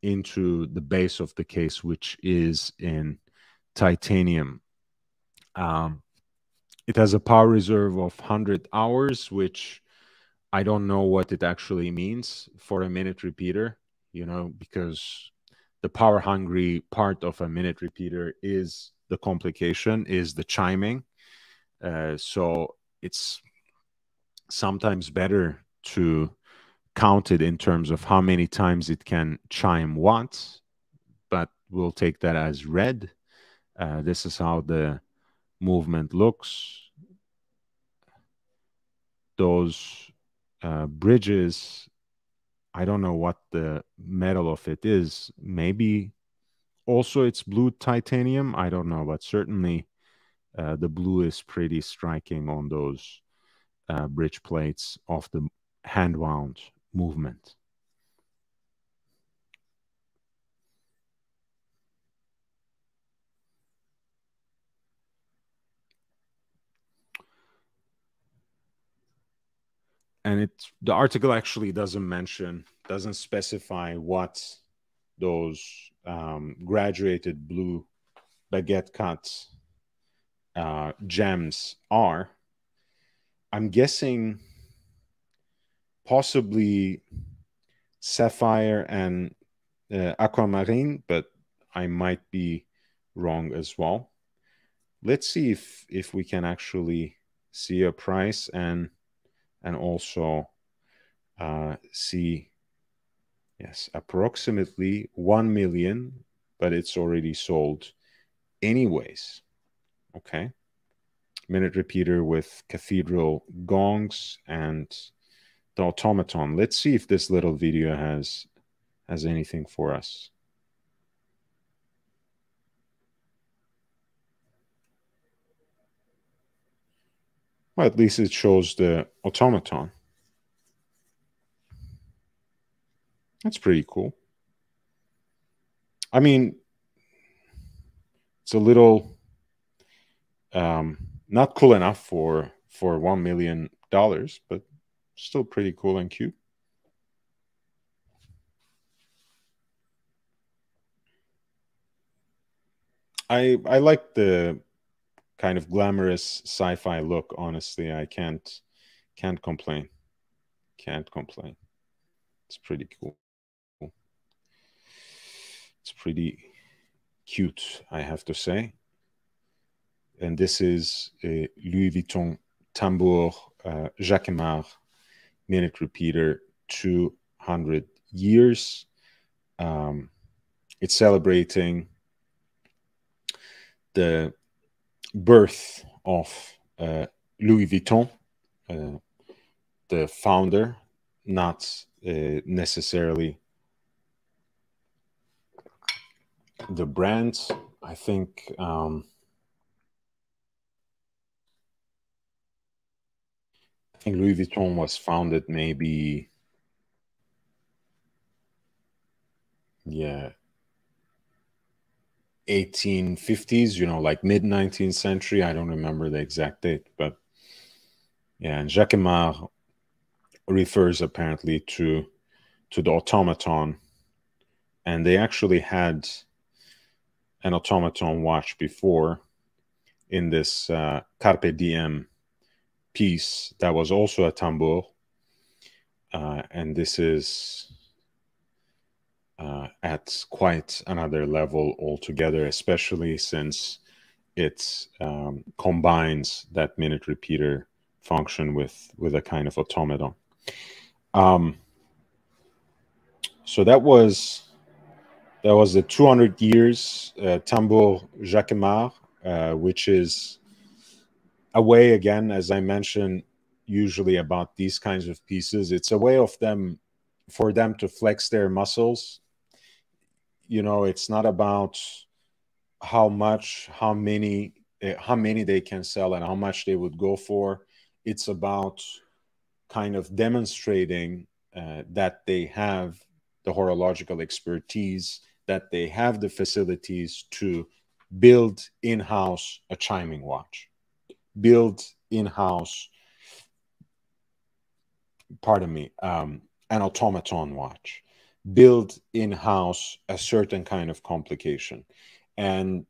into the base of the case, which is in titanium. Um, it has a power reserve of 100 hours, which I don't know what it actually means for a minute repeater you know, because the power hungry part of a minute repeater is the complication, is the chiming. Uh, so it's sometimes better to count it in terms of how many times it can chime once, but we'll take that as read. Uh, this is how the movement looks. Those uh, bridges I don't know what the metal of it is. Maybe also it's blue titanium. I don't know, but certainly uh, the blue is pretty striking on those uh, bridge plates of the hand wound movement. And it the article actually doesn't mention doesn't specify what those um, graduated blue baguette cuts uh, gems are. I'm guessing possibly sapphire and uh, aquamarine but i might be wrong as well. Let's see if if we can actually see a price and and also uh, see, yes, approximately 1 million, but it's already sold anyways. Okay. Minute repeater with cathedral gongs and the automaton. Let's see if this little video has has anything for us. Well, at least it shows the automaton. That's pretty cool. I mean, it's a little um, not cool enough for for one million dollars, but still pretty cool and cute. I I like the kind of glamorous sci-fi look honestly. I can't can't complain. Can't complain. It's pretty cool. It's pretty cute i have to say. And this is a louis vuitton tambour uh, jacquemart minute repeater 200 years. Um, it's celebrating the birth of uh, Louis Vuitton, uh, the founder, not uh, necessarily the brand. I think um, I think Louis Vuitton was founded maybe yeah 1850s, you know, like mid 19th century. I don't remember the exact date, but yeah, and Jacquemart refers apparently to to the automaton, and they actually had an automaton watch before in this uh, Carpe Diem piece that was also a tambour, uh, and this is uh, at quite another level altogether, especially since it um, combines that minute repeater function with with a kind of automaton. Um, so that was that was the 200 years uh, tambour Jacquemart, uh, which is a way again, as I mentioned, usually about these kinds of pieces. It's a way of them for them to flex their muscles you know it's not about how much how many eh, how many they can sell and how much they would go for. It's about kind of demonstrating uh, that they have the horological expertise that they have the facilities to build in-house a chiming watch build in-house pardon me um, an automaton watch build in-house a certain kind of complication. And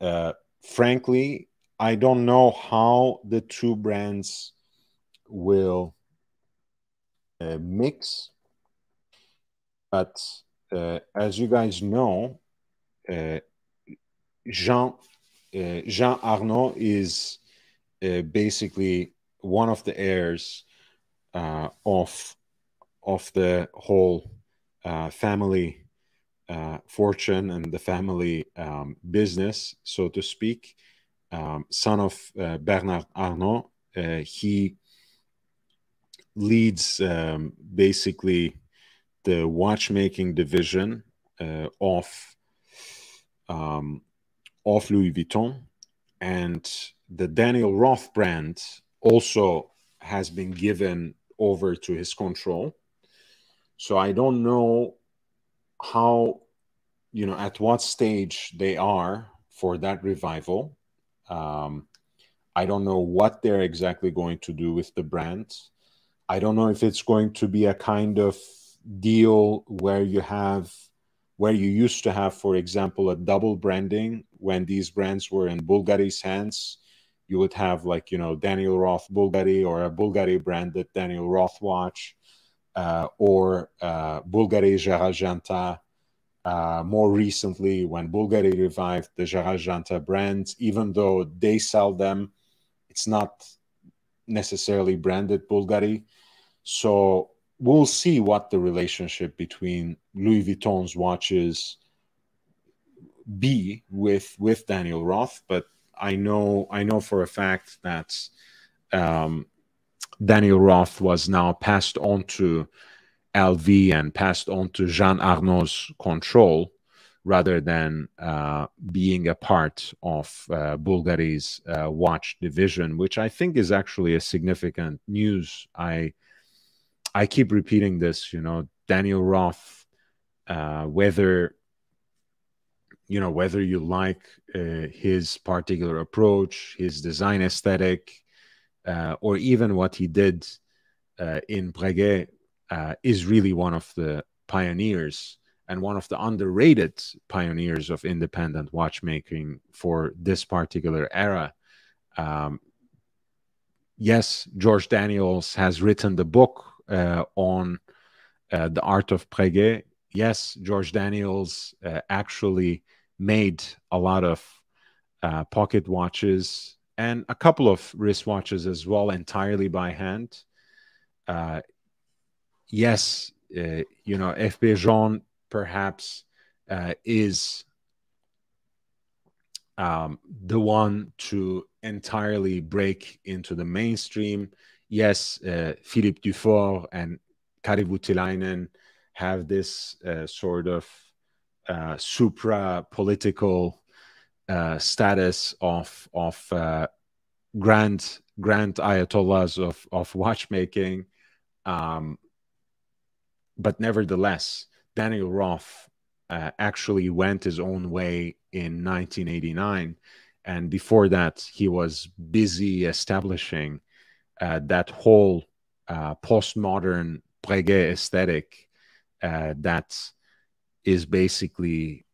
uh, frankly i don't know how the two brands will uh, mix but uh, as you guys know uh, jean uh, jean arnault is uh, basically one of the heirs of of the whole uh, family uh, fortune and the family um, business, so to speak. Um, son of uh, Bernard Arnault, uh, he leads um, basically the watchmaking division uh, of um, of Louis Vuitton, and the Daniel Roth brand also has been given over to his control. So I don't know how, you know, at what stage they are for that revival. Um, I don't know what they're exactly going to do with the brand. I don't know if it's going to be a kind of deal where you have where you used to have, for example, a double branding when these brands were in Bulgari's hands. You would have like you know Daniel Roth Bulgari or a Bulgari branded Daniel Roth watch, or uh, Bulgari Gerald Genta. Uh, more recently, when Bulgari revived the Gerald Genta brand, even though they sell them, it's not necessarily branded Bulgari. So we'll see what the relationship between Louis Vuitton's watches be with with Daniel Roth, but I know I know for a fact that um, Daniel Roth was now passed on to LV and passed on to Jean Arnault's control rather than uh, being a part of uh, Bulgari's uh, watch division, which I think is actually a significant news. I I keep repeating this, you know, Daniel Roth, uh, whether you know whether you like uh, his particular approach, his design aesthetic, uh, or even what he did uh, in Breguet, uh, is really one of the pioneers and one of the underrated pioneers of independent watchmaking for this particular era. Um, yes, George Daniels has written the book uh, on uh, the art of Breguet. Yes, George Daniels uh, actually made a lot of pocket watches and a couple of wristwatches as well, entirely by hand. yes, you know, FP Journe perhaps uh, is um, the one to entirely break into the mainstream yes, uh, Philippe Dufour and Kari Voutilainen have this uh, sort of uh, supra political uh, status of of uh, grand grand ayatollahs of of watchmaking, um, but nevertheless, Daniel Roth uh, actually went his own way in 1989, and before that, he was busy establishing uh, that whole uh, postmodern Breguet aesthetic uh, that is basically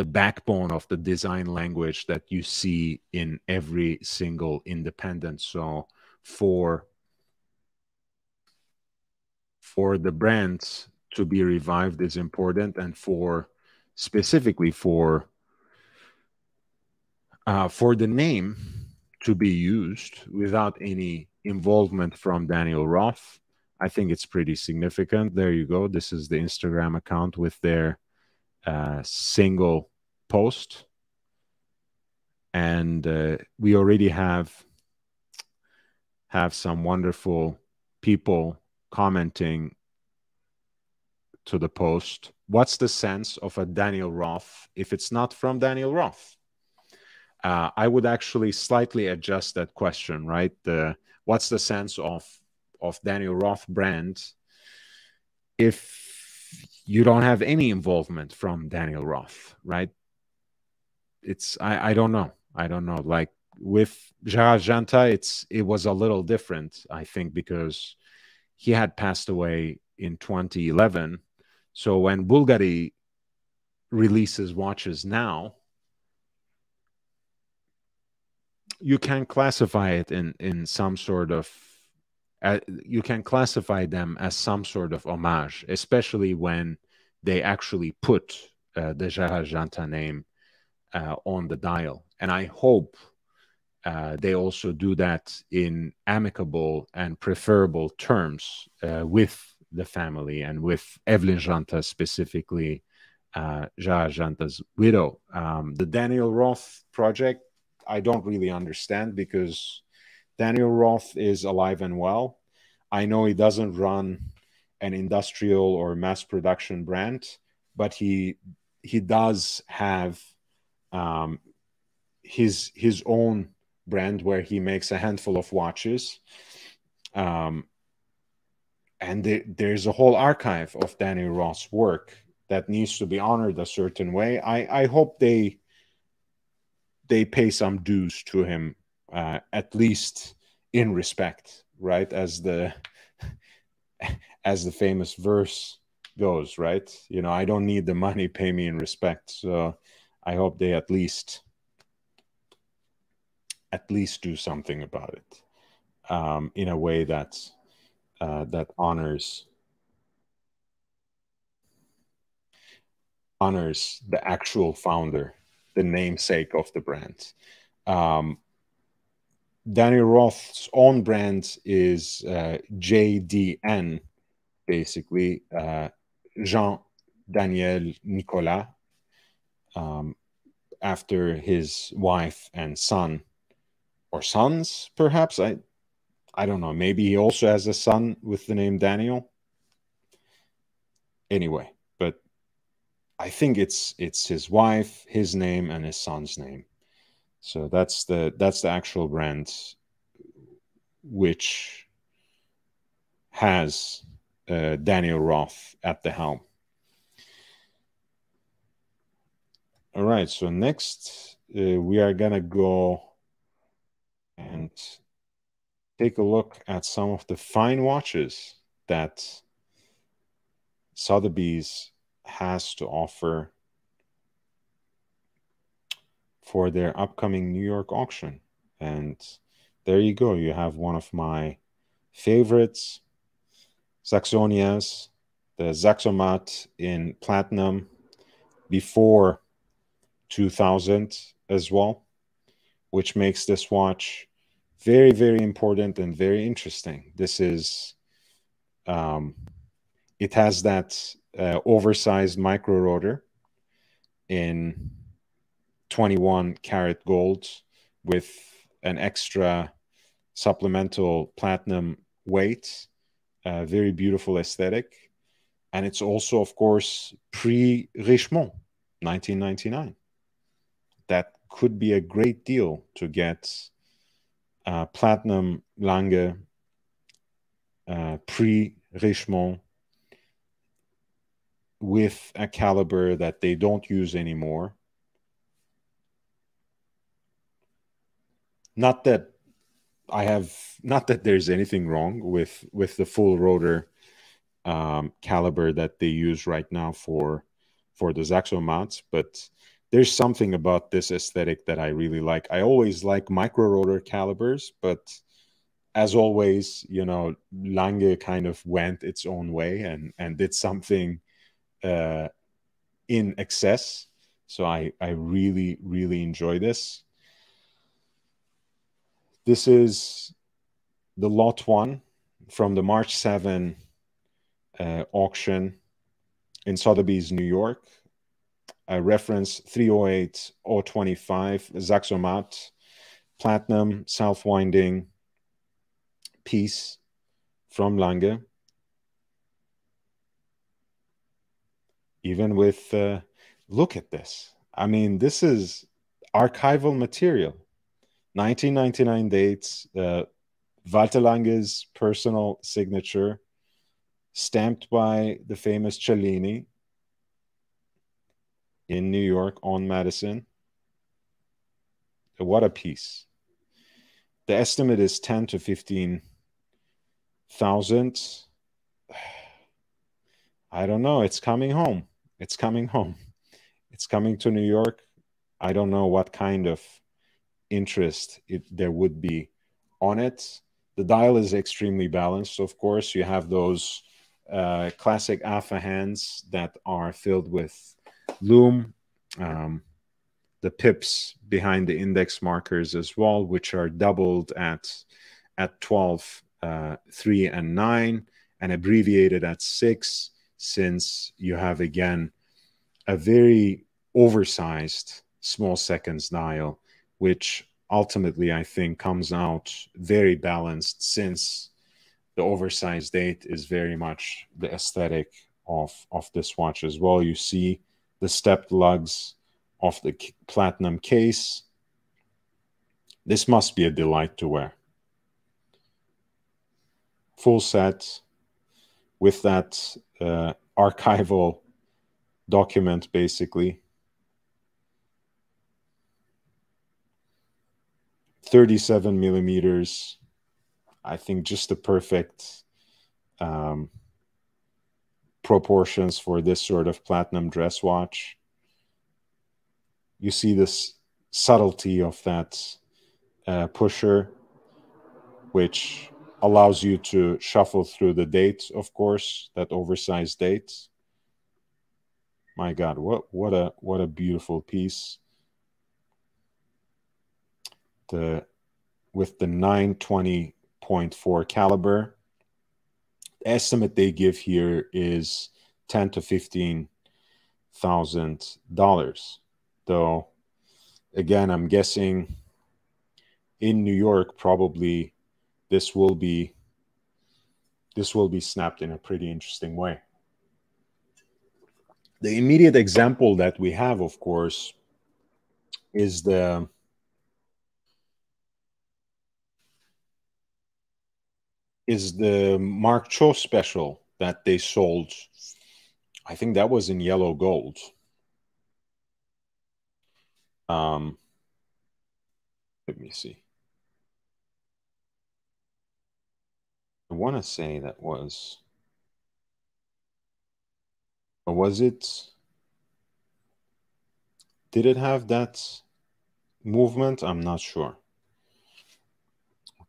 the backbone of the design language that you see in every single independent. So for for the brands to be revived is important, and for specifically for uh, for the name to be used without any involvement from Daniel Roth. I think it's pretty significant. There you go. This is the Instagram account with their uh, single post. And uh, we already have have some wonderful people commenting to the post. What's the sense of a Daniel Roth if it's not from Daniel Roth? uh, I would actually slightly adjust that question, right? The, what's the sense of of Daniel Roth brand if you don't have any involvement from Daniel Roth, right? It's I, I don't know. I don't know. Like with Gerald Genta, it's it was a little different, I think, because he had passed away in 2011. So when Bulgari releases watches now, you can classify it in in some sort of uh, you can classify them as some sort of homage, especially when they actually put uh, the Gerald Genta name uh, on the dial. And I hope uh, they also do that in amicable and preferable terms uh, with the family and with Evelyn Genta specifically, uh, Gerald Genta's widow. Um, the Daniel Roth project I don't really understand because Daniel Roth is alive and well. I know he doesn't run an industrial or mass production brand, but he he does have um, his his own brand where he makes a handful of watches. Um, and there, there's a whole archive of Daniel Roth work that needs to be honored a certain way. I, I hope they they pay some dues to him, uh, at least in respect, right? As the as the famous verse goes, right? You know, I don't need the money, pay me in respect. So I hope they at least at least do something about it um, in a way that uh, that honors honors the actual founder, the namesake of the brand. Um, Daniel Roth's own brand is uh, JDN, basically uh, Jean Daniel Nicolas, um, after his wife and son, or sons, perhaps. I I don't know. Maybe he also has a son with the name Daniel. Anyway, but I think it's it's his wife, his name, and his son's name. So that's the that's the actual brand which has uh, Daniel Roth at the helm. All right, so next uh, we are gonna go and take a look at some of the fine watches that Sotheby's has to offer for their upcoming New York auction. And there you go. You have one of my favorites, Saxonias, the Saxomat in platinum before 2000 as well, which makes this watch very very important and very interesting. This is um, it has that uh, oversized micro rotor in 21 karat gold with an extra supplemental platinum weight uh, very beautiful aesthetic. And it's also of course pre richemont 1999 that could be a great deal to get uh, platinum Lange uh, pre Richemont with a caliber that they don't use anymore. Not that I have, not that there's anything wrong with with the full rotor um, caliber that they use right now for for the Saxomats, but there's something about this aesthetic that I really like. I always like micro rotor calibers, but as always, you know, Lange kind of went its own way and and did something uh, in excess. So I I really really enjoy this. This is the lot one from the March 7 uh, auction in Sotheby's, New York uh, reference 308 025 Saxomat, platinum self winding piece from Lange. Even with, uh, look at this. I mean, this is archival material. 1999 dates, uh, Walter Lange's personal signature, stamped by the famous Cellini, in New York on Madison. What a piece. The estimate is 10 to 15,000. I don't know. It's coming home. It's coming home. It's coming to New York. I don't know what kind of interest it, there would be on it. The dial is extremely balanced. Of course, you have those uh, classic alpha hands that are filled with lume, um, the pips behind the index markers as well, which are doubled at at 12, uh, 3, and 9, and abbreviated at 6, since you have again a very oversized small seconds dial, which ultimately I think comes out very balanced since the oversized date is very much the aesthetic of, of this watch as well. You see the stepped lugs of the platinum case. This must be a delight to wear. full set with that uh, archival document basically 37 millimeters i think just the perfect um, proportions for this sort of platinum dress watch you see this subtlety of that uh, pusher which allows you to shuffle through the date, of course that oversized date. my god what what a what a beautiful piece the with the 920.4 caliber estimate they give here is 10 to 15 thousand dollars. Though again i'm guessing in new york probably this will be this will be snapped in a pretty interesting way. The immediate example that we have of course is the is the Mark Cho special that they sold. I think that was in yellow gold. Um, let me see. I want to say that was, or was it? Did it have that movement? I'm not sure.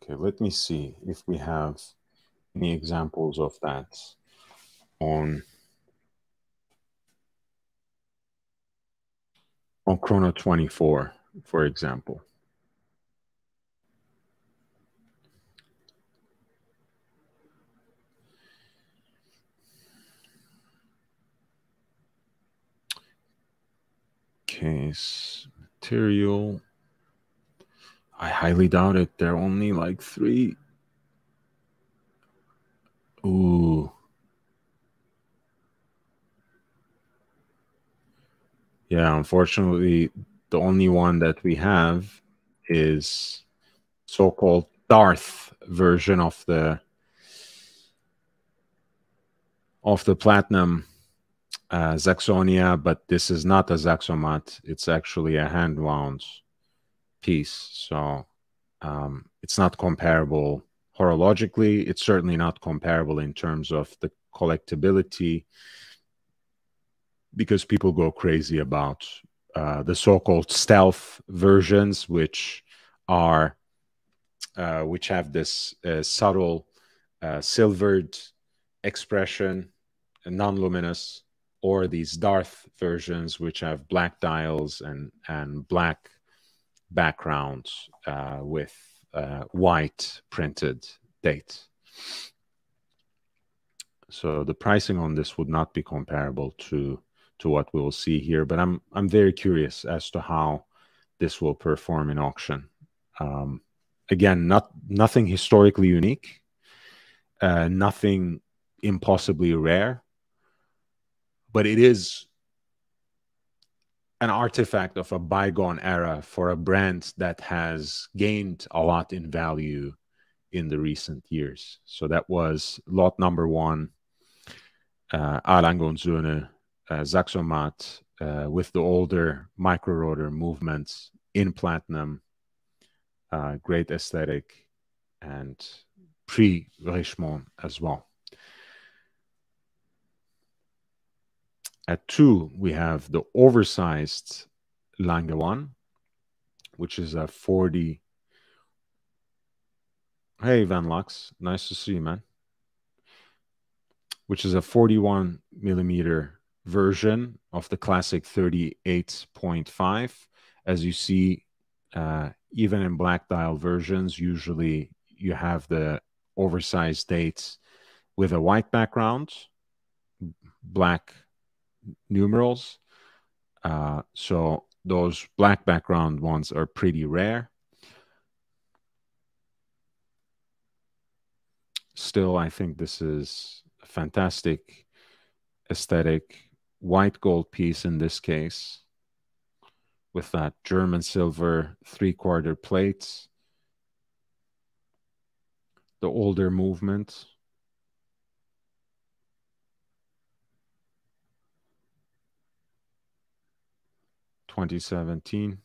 Okay, let me see if we have any examples of that on on Chrono 24, for example. Case material. I highly doubt it. They're only like three. Ooh. Yeah, unfortunately, the only one that we have is so-called Darth version of the of the platinum uh, Saxonia, but this is not a Saxomat. It's actually a hand wound piece. So um, it's not comparable horologically. It's certainly not comparable in terms of the collectability because people go crazy about uh, the so-called stealth versions, which are uh, which have this uh, subtle uh, silvered expression, non-luminous, or these Darth versions, which have black dials and and black background uh, with uh, white printed date. So the pricing on this would not be comparable to to what we will see here, but I'm I'm very curious as to how this will perform in auction. Um, again, not nothing historically unique, uh, nothing impossibly rare, but it is an artifact of a bygone era for a brand that has gained a lot in value in the recent years. So that was lot number one, uh, A. Lange & Söhne, uh, Saxomat, uh, with the older micro rotor movements in platinum, uh, great aesthetic, and pre Richemont as well. At two, we have the oversized Lange one, which is a 40. Hey, Van Lux. Nice to see you, man. Which is a 41 millimeter version of the classic 38.5. As you see, uh, even in black dial versions, usually you have the oversized dates with a white background, black numerals. Uh, so those black background ones are pretty rare. Still, I think this is a fantastic aesthetic white gold piece in this case with that German silver three quarter plates. The older movement 2017.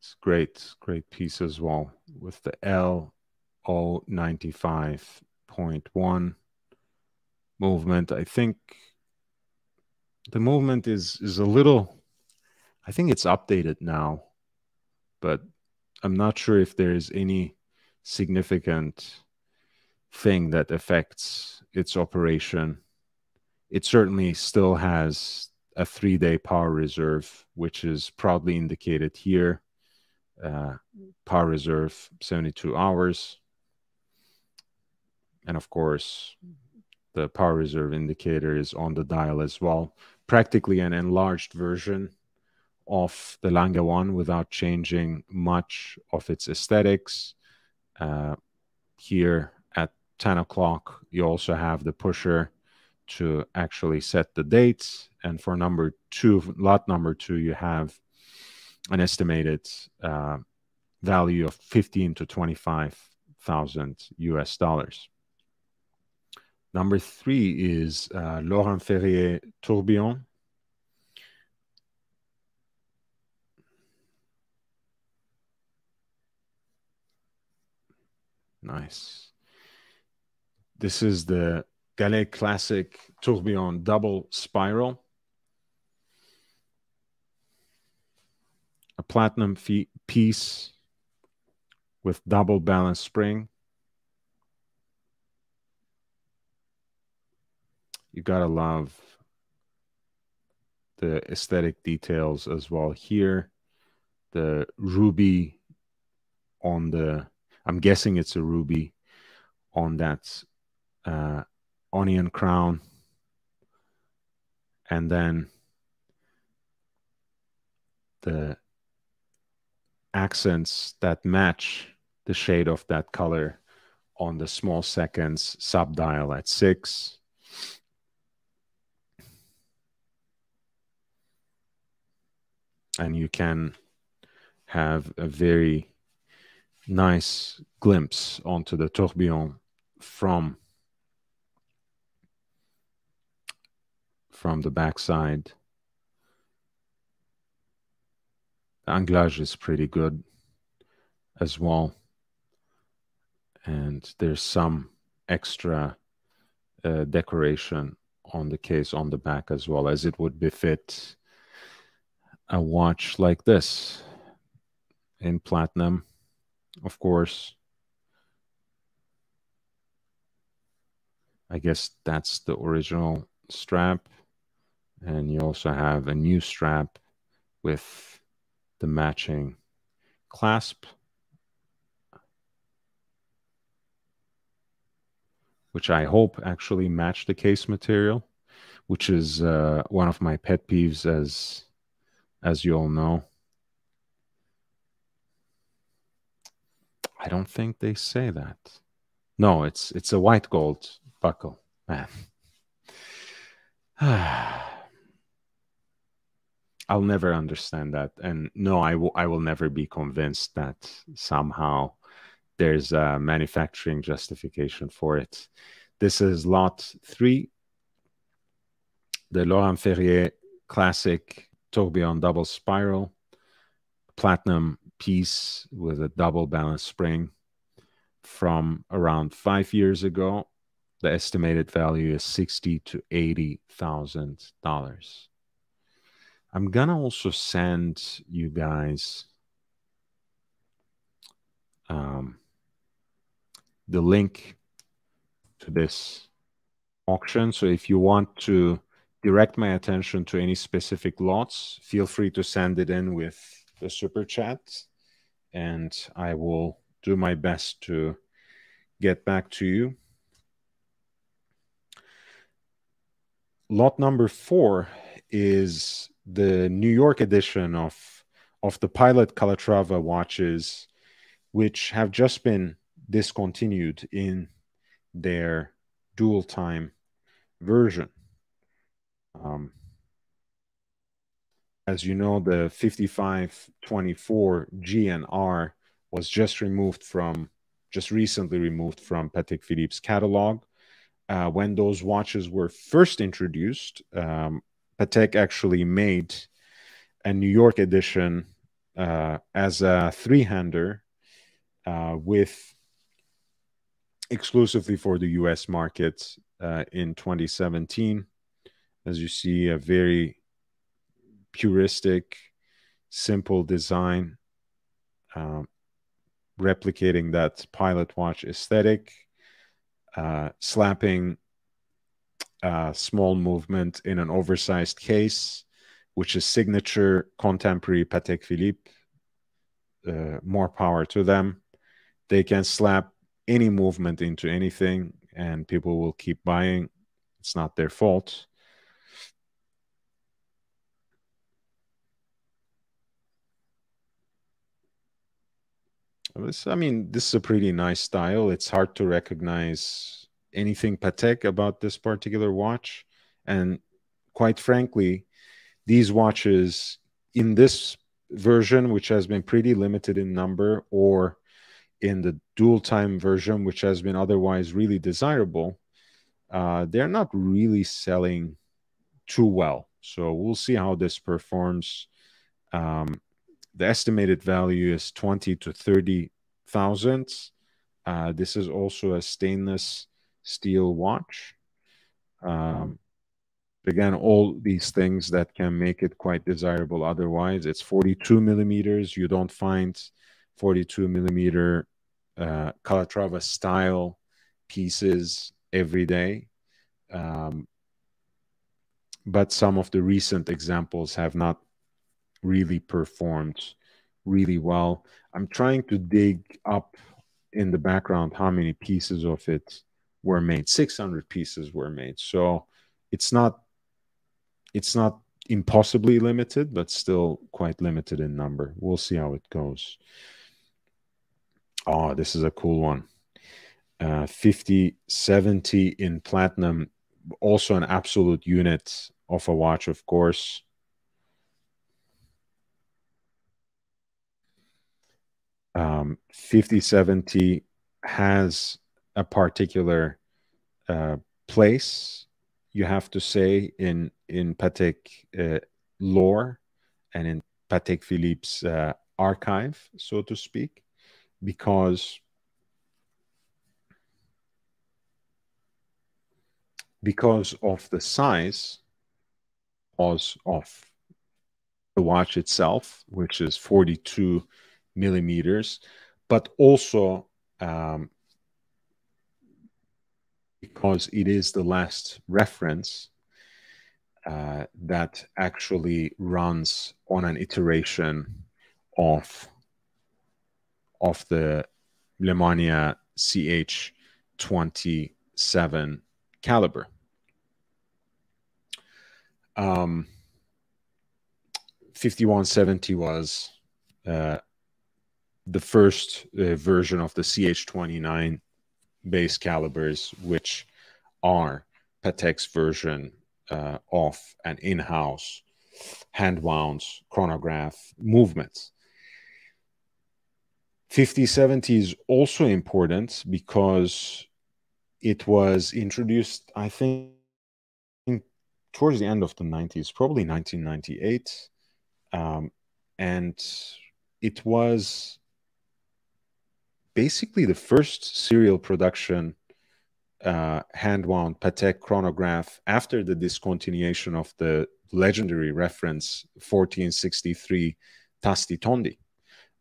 It's great, great piece as well with the L O 95.1 movement. I think the movement is is a little I think it's updated now, but I'm not sure if there's any significant thing that affects its operation. It certainly still has a three day power reserve, which is proudly indicated here uh, power reserve 72 hours. And of course, the power reserve indicator is on the dial as well. Practically an enlarged version of the Lange 1 without changing much of its aesthetics. Uh, here at 10 o'clock, you also have the pusher to actually set the dates. And for number two, lot number two, you have an estimated uh, value of 15 to 25,000 US dollars. Number three is uh, Laurent Ferrier Tourbillon. Nice. This is the Galet Classic Tourbillon double spiral. A platinum piece with double balance spring. You gotta love the aesthetic details as well here. The ruby on the, I'm guessing it's a ruby on that uh, onion crown. And then the accents that match the shade of that color on the small seconds subdial at six. And you can have a very nice glimpse onto the tourbillon from from the backside. The anglage is pretty good as well. And there's some extra uh, decoration on the case on the back as well as it would befit a watch like this in platinum, of course. I guess that's the original strap. And you also have a new strap with the matching clasp, which I hope actually match the case material, which is uh, one of my pet peeves, as as you all know. I don't think they say that. No, it's it's a white gold buckle, man. I'll never understand that. And no, I will I will never be convinced that somehow there's a manufacturing justification for it. This is lot three, the Laurent Ferrier Classic Tourbillon Double Spiral, platinum piece with a double balance spring from around five years ago. The estimated value is sixty to eighty thousand dollars. I'm gonna also send you guys um, the link to this auction. So if you want to direct my attention to any specific lots, feel free to send it in with the super chat, and I will do my best to get back to you. lot number four is the New York edition of of the Pilot Calatrava watches, which have just been discontinued in their dual time version. Um, as you know, the 5524 GNR was just removed from, just recently removed from Patek Philippe's catalog. Uh, when those watches were first introduced, um, Patek actually made a New York edition uh, as a three-hander uh, with exclusively for the U.S. market uh, in 2017. As you see, a very puristic, simple design, um, replicating that pilot watch aesthetic, uh, slapping small movement in an oversized case, which is signature contemporary Patek Philippe. Uh, more power to them. They can slap any movement into anything, and people will keep buying. It's not their fault. This, I mean, this is a pretty nice style. It's hard to recognize anything Patek about this particular watch. And quite frankly, these watches in this version, which has been pretty limited in number, or in the dual time version, which has been otherwise really desirable, uh, they're not really selling too well. So we'll see how this performs. Um, the estimated value is 20 to 30 thousandths. Uh, this is also a stainless steel watch. Um, again, all these things that can make it quite desirable otherwise. It's 42 millimeters. You don't find 42 millimeter uh, Calatrava style pieces every day. Um, but some of the recent examples have not really performed really well. I'm trying to dig up in the background how many pieces of it were made. 600 pieces were made. So it's not it's not impossibly limited, but still quite limited in number. We'll see how it goes. Oh, this is a cool one. Uh, 50 70 in platinum, also an absolute unit of a watch, of course. um, 5070 has a particular uh, place you have to say in in Patek uh, lore and in Patek Philippe's uh, archive, so to speak, because because of the size was of the watch itself, which is 42 millimeters, but also um, because it is the last reference uh, that actually runs on an iteration of of the Lemania CH27 caliber. Um, 5170 was uh, the first uh, version of the CH29 base calibers, which are Patek's version uh, of an in-house hand-wound chronograph movements. 5070 is also important because it was introduced, I think, towards the end of the 90s, probably 1998. Um, and it was basically the first serial production uh, hand-wound Patek chronograph after the discontinuation of the legendary reference 1463 Tasti Tondi,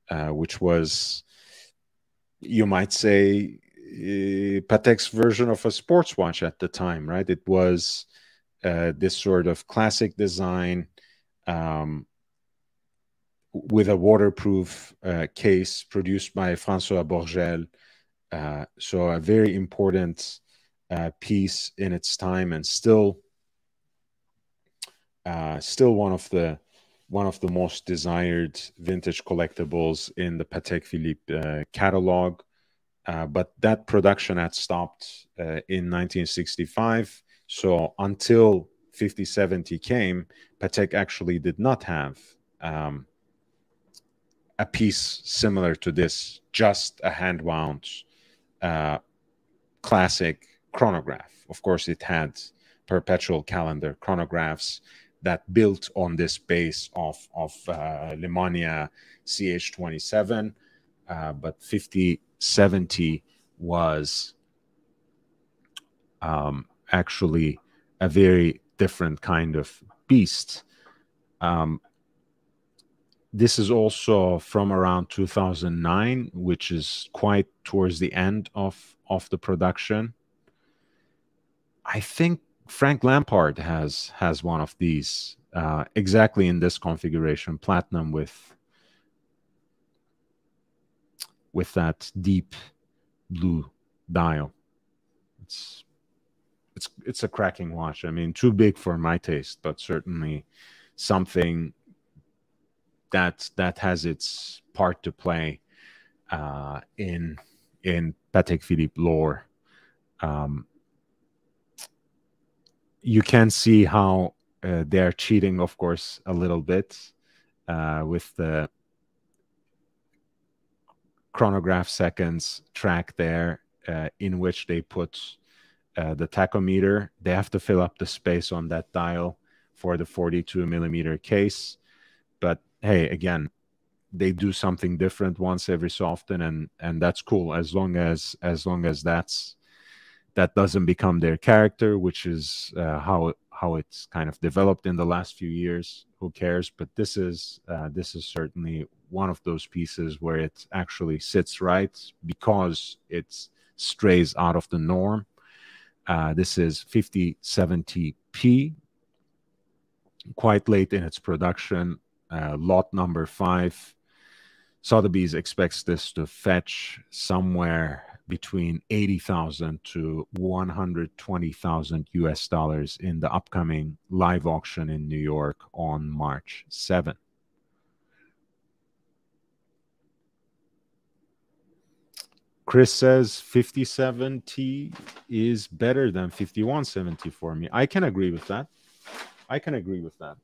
uh, which was, you might say, uh, Patek's version of a sports watch at the time, right? It was uh, this sort of classic design, um, with a waterproof uh, case produced by Francois Borgel. Uh, so a very important uh, piece in its time and still uh, still one of the one of the most desired vintage collectibles in the Patek Philippe uh, catalog. Uh, but that production had stopped in 1965. So until 5070 came, Patek actually did not have um, a piece similar to this, just a hand wound uh, classic chronograph. Of course, it had perpetual calendar chronographs that built on this base of, of uh, Lemania CH27, uh, but 5070 was um, actually a very different kind of beast. Um, this is also from around 2009, which is quite towards the end of, of the production. I think Frank Lampard has has one of these uh, exactly in this configuration, platinum with with that deep blue dial. It's it's it's a cracking watch. I mean, too big for my taste, but certainly something that that has its part to play uh, in in Patek Philippe lore. Um, you can see how uh, they're cheating, of course, a little bit uh, with the chronograph seconds track there, uh, in which they put uh, the tachometer. They have to fill up the space on that dial for the 42 millimeter case. Hey, again, they do something different once every so often, and and that's cool as long as as long as that's that doesn't become their character, which is uh, how how it's kind of developed in the last few years. Who cares? But this is uh, this is certainly one of those pieces where it actually sits right because it strays out of the norm. Uh, this is 5070p, quite late in its production uh, lot number five. Sotheby's expects this to fetch somewhere between 80,000 to 120,000 US dollars in the upcoming live auction in New York on March 7. Chris says 5070 is better than 5170 for me. I can agree with that. I can agree with that.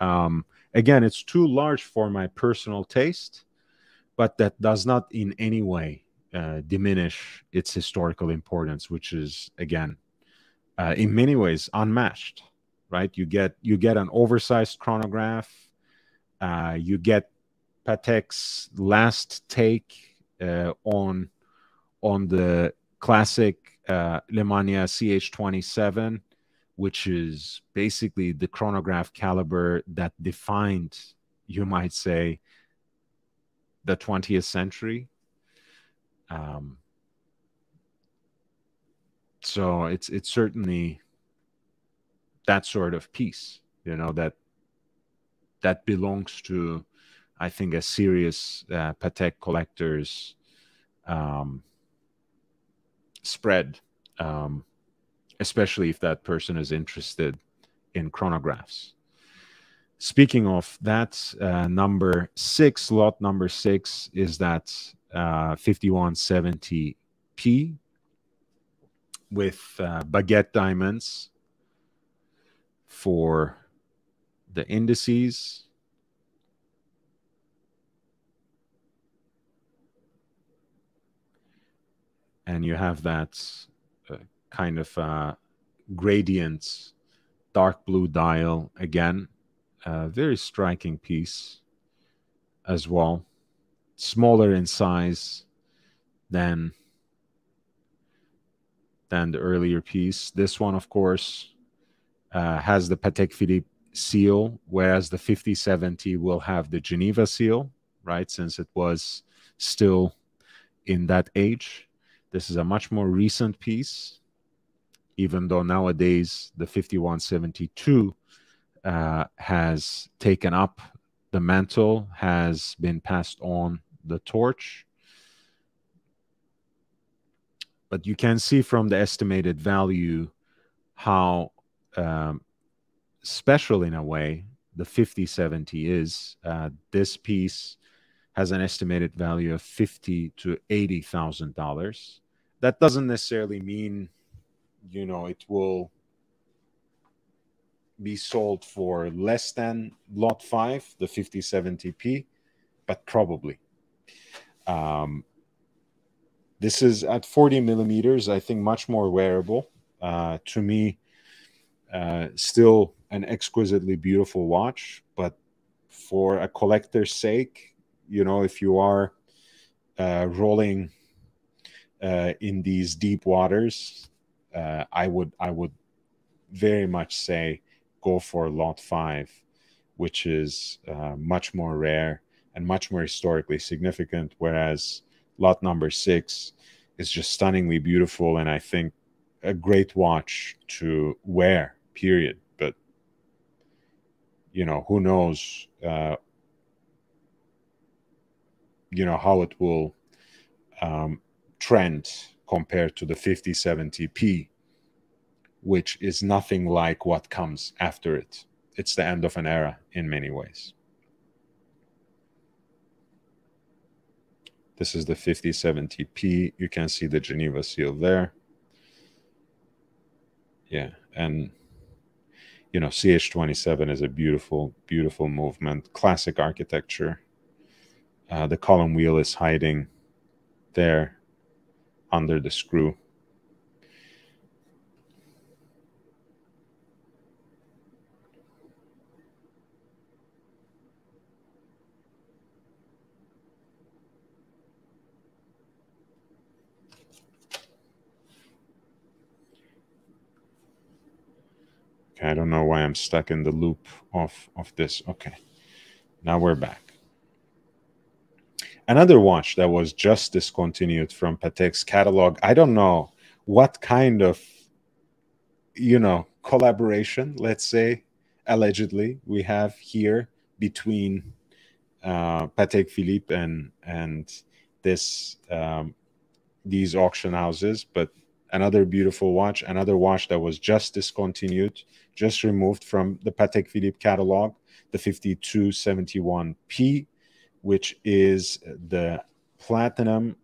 Um, again, it's too large for my personal taste, but that does not in any way uh, diminish its historical importance, which is again, uh, in many ways, unmatched. Right? You get you get an oversized chronograph. Uh, you get Patek's last take uh, on on the classic uh, Lemania CH27 which is basically the chronograph caliber that defined, you might say, the 20th century. Um, so it's it's certainly that sort of piece, you know, that that belongs to, I think, a serious uh, Patek collectors um, spread. Um, especially if that person is interested in chronographs. Speaking of that, uh, number six, lot number six is that uh, 5170p with uh, baguette diamonds for the indices. And you have that kind of uh, gradient, dark blue dial again. Very striking piece as well. Smaller in size than than the earlier piece. This one, of course, uh, has the Patek Philippe seal, whereas the 5070 will have the Geneva seal, right? Since it was still in that age. This is a much more recent piece even though nowadays the 5172 uh, has taken up the mantle, has been passed on the torch. But you can see from the estimated value how um, special in a way. The 5070 is uh, this piece has an estimated value of fifty to eighty thousand dollars. That doesn't necessarily mean, you know, it will be sold for less than lot five, the 5070p, but probably. Um, this is at 40 millimeters, I think much more wearable. Uh, to me, uh, still an exquisitely beautiful watch, but for a collector's sake, you know, if you are uh, rolling uh, in these deep waters, uh, I would I would very much say go for lot five, which is uh, much more rare and much more historically significant, whereas lot number six is just stunningly beautiful and I think a great watch to wear, period. But you know, who knows uh, you know how it will um, trend compared to the 5070p which is nothing like what comes after it. It's the end of an era in many ways. This is the 5070p you can see the geneva seal there. Yeah and you know ch27 is a beautiful beautiful movement classic architecture. Uh, the column wheel is hiding there under the screw. Okay, I don't know why I'm stuck in the loop of, of this. Okay, now we're back. Another watch that was just discontinued from Patek's catalog. I don't know what kind of, you know, collaboration, let's say, allegedly, we have here between uh, Patek Philippe and and this um, these auction houses. But another beautiful watch, another watch that was just discontinued, just removed from the Patek Philippe catalog, the 5271P which is the platinum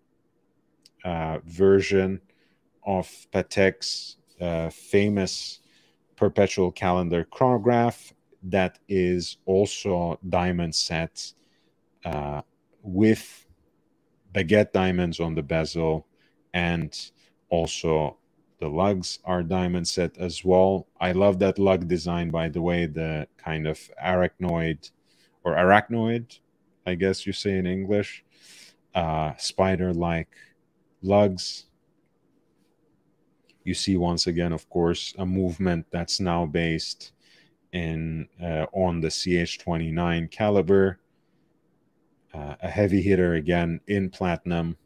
uh, version of Patek's uh, famous perpetual calendar chronograph that is also diamond set uh, with baguette diamonds on the bezel and also the lugs are diamond set as well. I love that lug design, by the way, the kind of arachnoid or arachnoid I guess you say in English, uh, spider like lugs. You see once again, of course, a movement that's now based in uh, on the CH29 caliber. Uh, a heavy hitter again in platinum.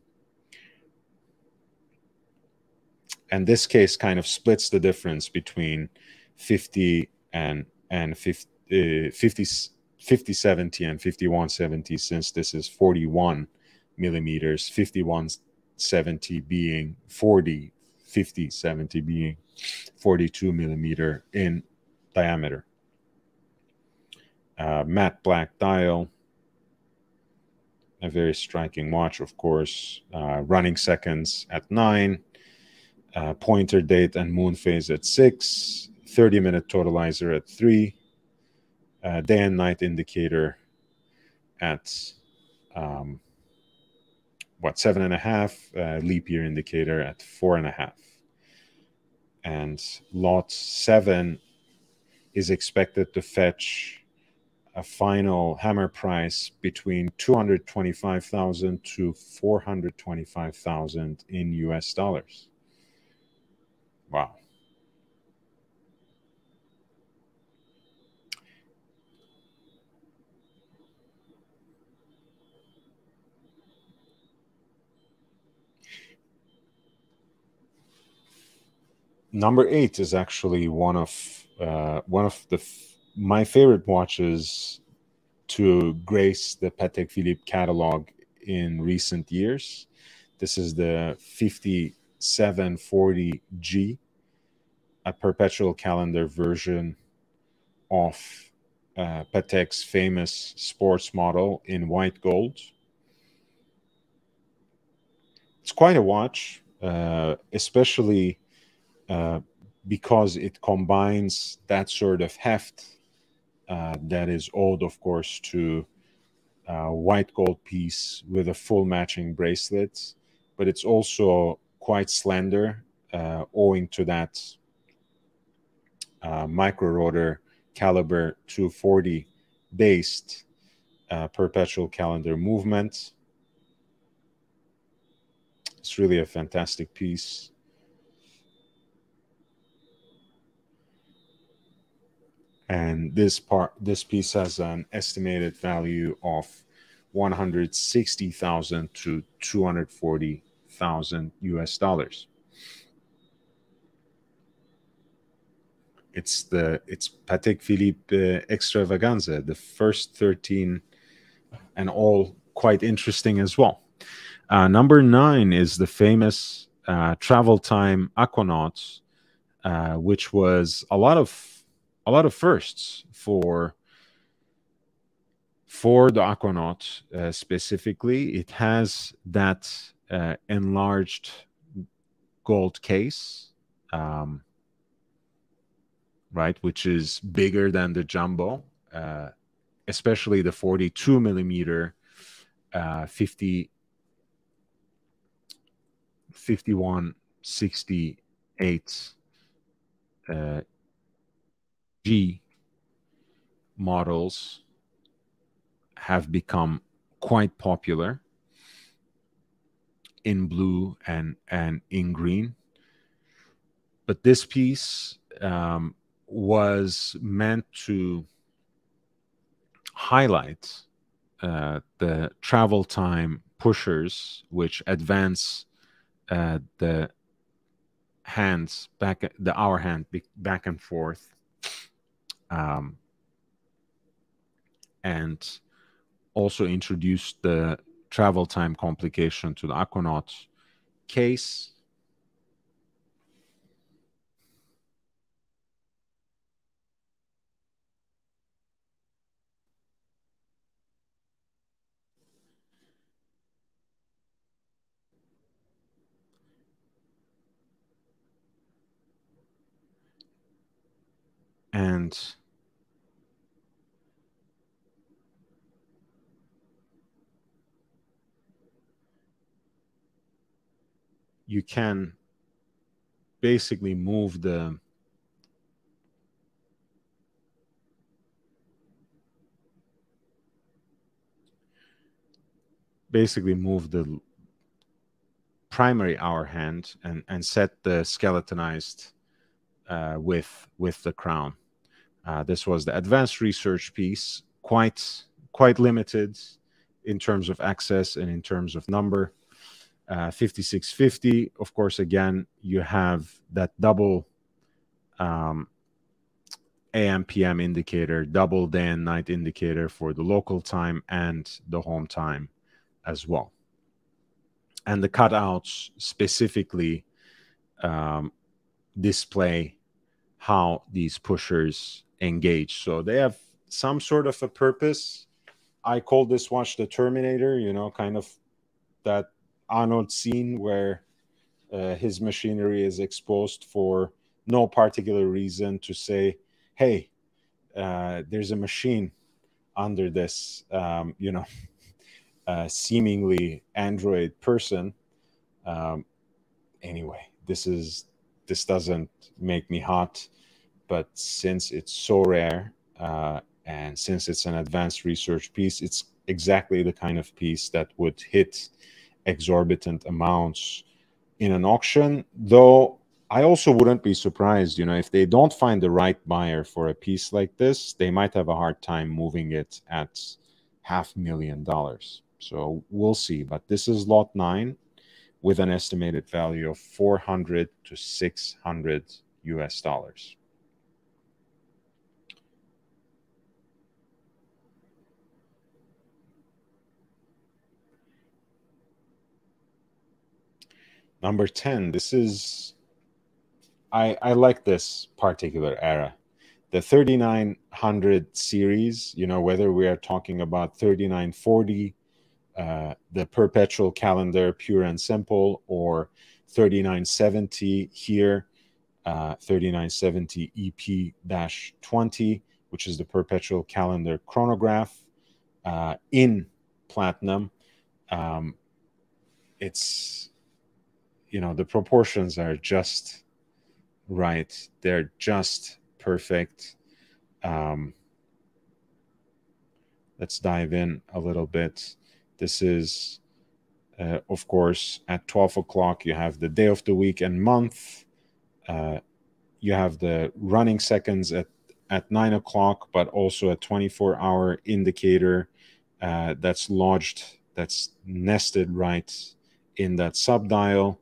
And this case kind of splits the difference between 50 and and 50, uh, 50 5070 and 5170 since this is 41 millimeters 5170 being 40 50 70 being 42 millimeter in diameter. Uh, matte black dial a very striking watch of course uh, running seconds at 9 uh, pointer date and moon phase at 6 30 minute totalizer at 3 uh, day and night indicator at um, what seven and a half uh, leap year indicator at four and a half and lot seven is expected to fetch a final hammer price between 225,000 to 425,000 in US dollars. Wow. Number eight is actually one of uh, one of the my favorite watches to grace the Patek Philippe catalog in recent years. This is the 5740G, a perpetual calendar version of uh, Patek's famous sports model in white gold. It's quite a watch, uh, especially uh, because it combines that sort of heft uh, that is owed, of course, to uh, white gold piece with a full matching bracelet, but it's also quite slender uh, owing to that micro rotor caliber 240 based perpetual calendar movement. It's really a fantastic piece. And this part this piece has an estimated value of 160,000 to 240,000 US dollars. It's the it's Patek Philippe uh, Extravaganza, the first 13 and all quite interesting as well. Uh, number nine is the famous uh, travel time Aquanaut, uh, which was a lot of a lot of firsts for for the Aquanaut uh, specifically. It has that uh, enlarged gold case, um, right, which is bigger than the jumbo, uh, especially the 42 millimeter, uh, 50, 5168 uh, G models have become quite popular in blue and and in green. But this piece um, was meant to highlight uh, the travel time pushers which advance uh, the hands back the hour hand back and forth um, and also introduced the travel time complication to the Aquanaut case. And you can basically move the basically move the primary hour hand and and set the skeletonized uh, with with the crown. Uh, this was the advanced research piece, quite quite limited in terms of access and in terms of number. Uh, 5650, of course, again, you have that double um, AM PM indicator, double day and night indicator for the local time and the home time as well. And the cutouts specifically um, display how these pushers engage. So they have some sort of a purpose. I call this watch the Terminator, you know, kind of that Arnold scene where uh, his machinery is exposed for no particular reason to say, hey, uh, there's a machine under this, um, you know, uh, seemingly android person. Um, anyway, this is this doesn't make me hot, but since it's so rare uh, and since it's an advanced research piece, it's exactly the kind of piece that would hit exorbitant amounts in an auction. Though I also wouldn't be surprised, you know, if they don't find the right buyer for a piece like this, they might have a hard time moving it at half million dollars. So we'll see. But this is lot nine with an estimated value of 400 to 600 US dollars. Number 10, this is, I, I like this particular era. the 3900 series, you know, whether we are talking about 3940, uh, the perpetual calendar, pure and simple, or 3970 here, uh, 3970 EP-20, which is the perpetual calendar chronograph uh, in platinum. Um, it's, you know, the proportions are just right. They're just perfect. Um, let's dive in a little bit. This is, uh, of course, at 12 o'clock, you have the day of the week and month. Uh, you have the running seconds at, at 9 o'clock, but also a 24 hour indicator uh, that's lodged, that's nested right in that subdial.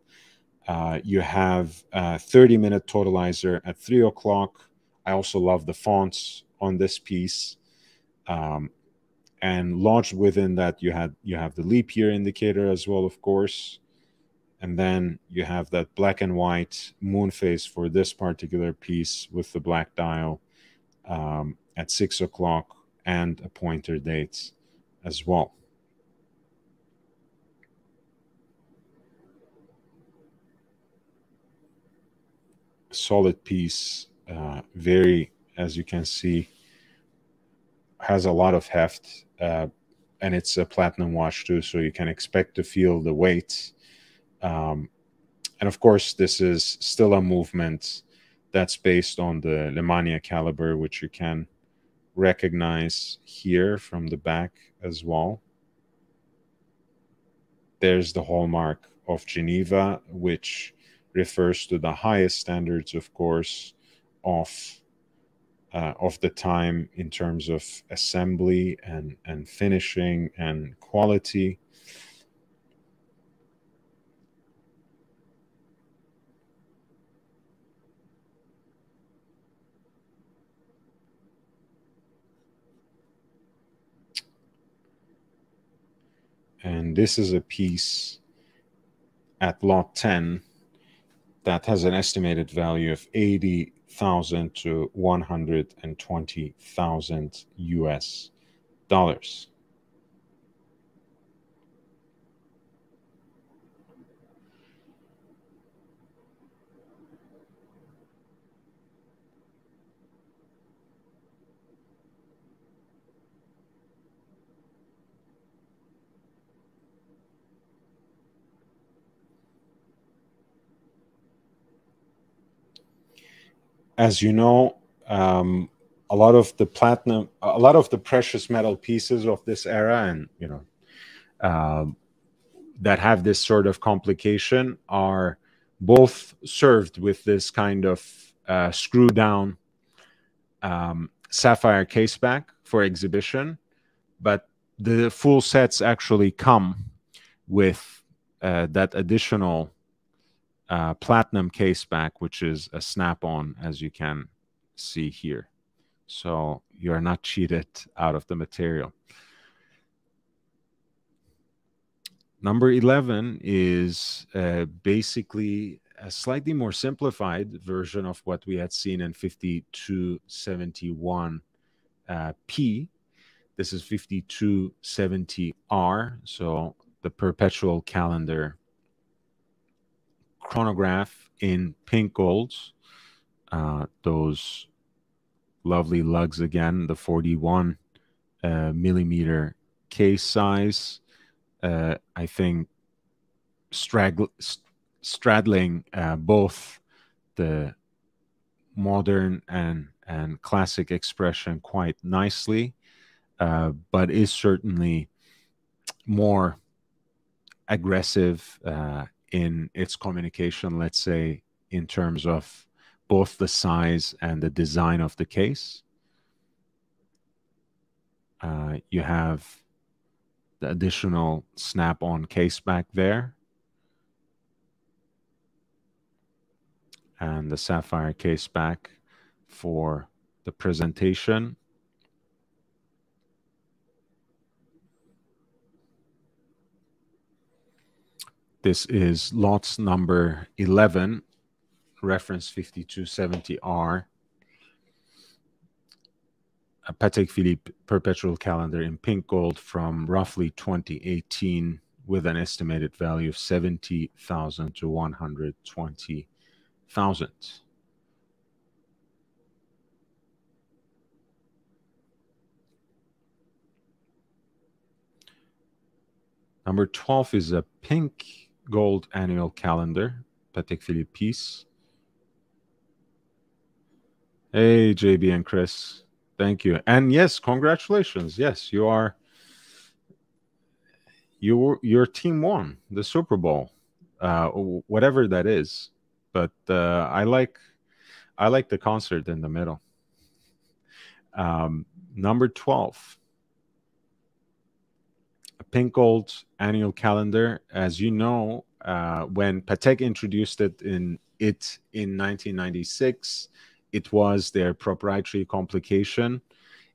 Uh, you have a 30 minute totalizer at 3 o'clock. I also love the fonts on this piece. Um, and lodged within that you had you have the leap year indicator as well of course and then you have that black and white moon phase for this particular piece with the black dial um, at six o'clock and a pointer date as well solid piece uh, very as you can see has a lot of heft uh, and it's a platinum watch too, so you can expect to feel the weight. Um, and of course, this is still a movement that's based on the Lemania caliber, which you can recognize here from the back as well. There's the hallmark of Geneva, which refers to the highest standards, of course, of uh, of the time in terms of assembly and, and finishing and quality. And this is a piece at lot 10 that has an estimated value of 80 thousand to one hundred and twenty thousand US dollars. As you know, um, a lot of the platinum, a lot of the precious metal pieces of this era, and you know, uh, that have this sort of complication are both served with this kind of uh, screw down um, sapphire caseback for exhibition, but the full sets actually come with uh, that additional uh, platinum case back, which is a snap-on, as you can see here. So you're not cheated out of the material. Number 11 is uh, basically a slightly more simplified version of what we had seen in 5271 uh, P. This is 5270R, so the perpetual calendar chronograph in pink golds. Uh, those lovely lugs again, the 41 uh, millimeter case size. Uh, I think stragg- straddling uh, both the modern and and classic expression quite nicely, uh, but is certainly more aggressive uh, in its communication, let's say, in terms of both the size and the design of the case. Uh, you have the additional snap-on case back there. And the sapphire case back for the presentation. This is lots number 11, reference 5270R. a Patek Philippe perpetual calendar in pink gold from roughly 2018 with an estimated value of 70,000 to 120,000. Number 12 is a pink gold annual calendar, Patek Philippe piece. Hey, JB and Chris. Thank you. And yes, congratulations. Yes, you are your your team won the Super Bowl, uh, whatever that is. But uh, I like I like the concert in the middle. Um, number twelve, pink gold annual calendar. As you know, uh, when Patek introduced it in it in 1996, it was their proprietary complication.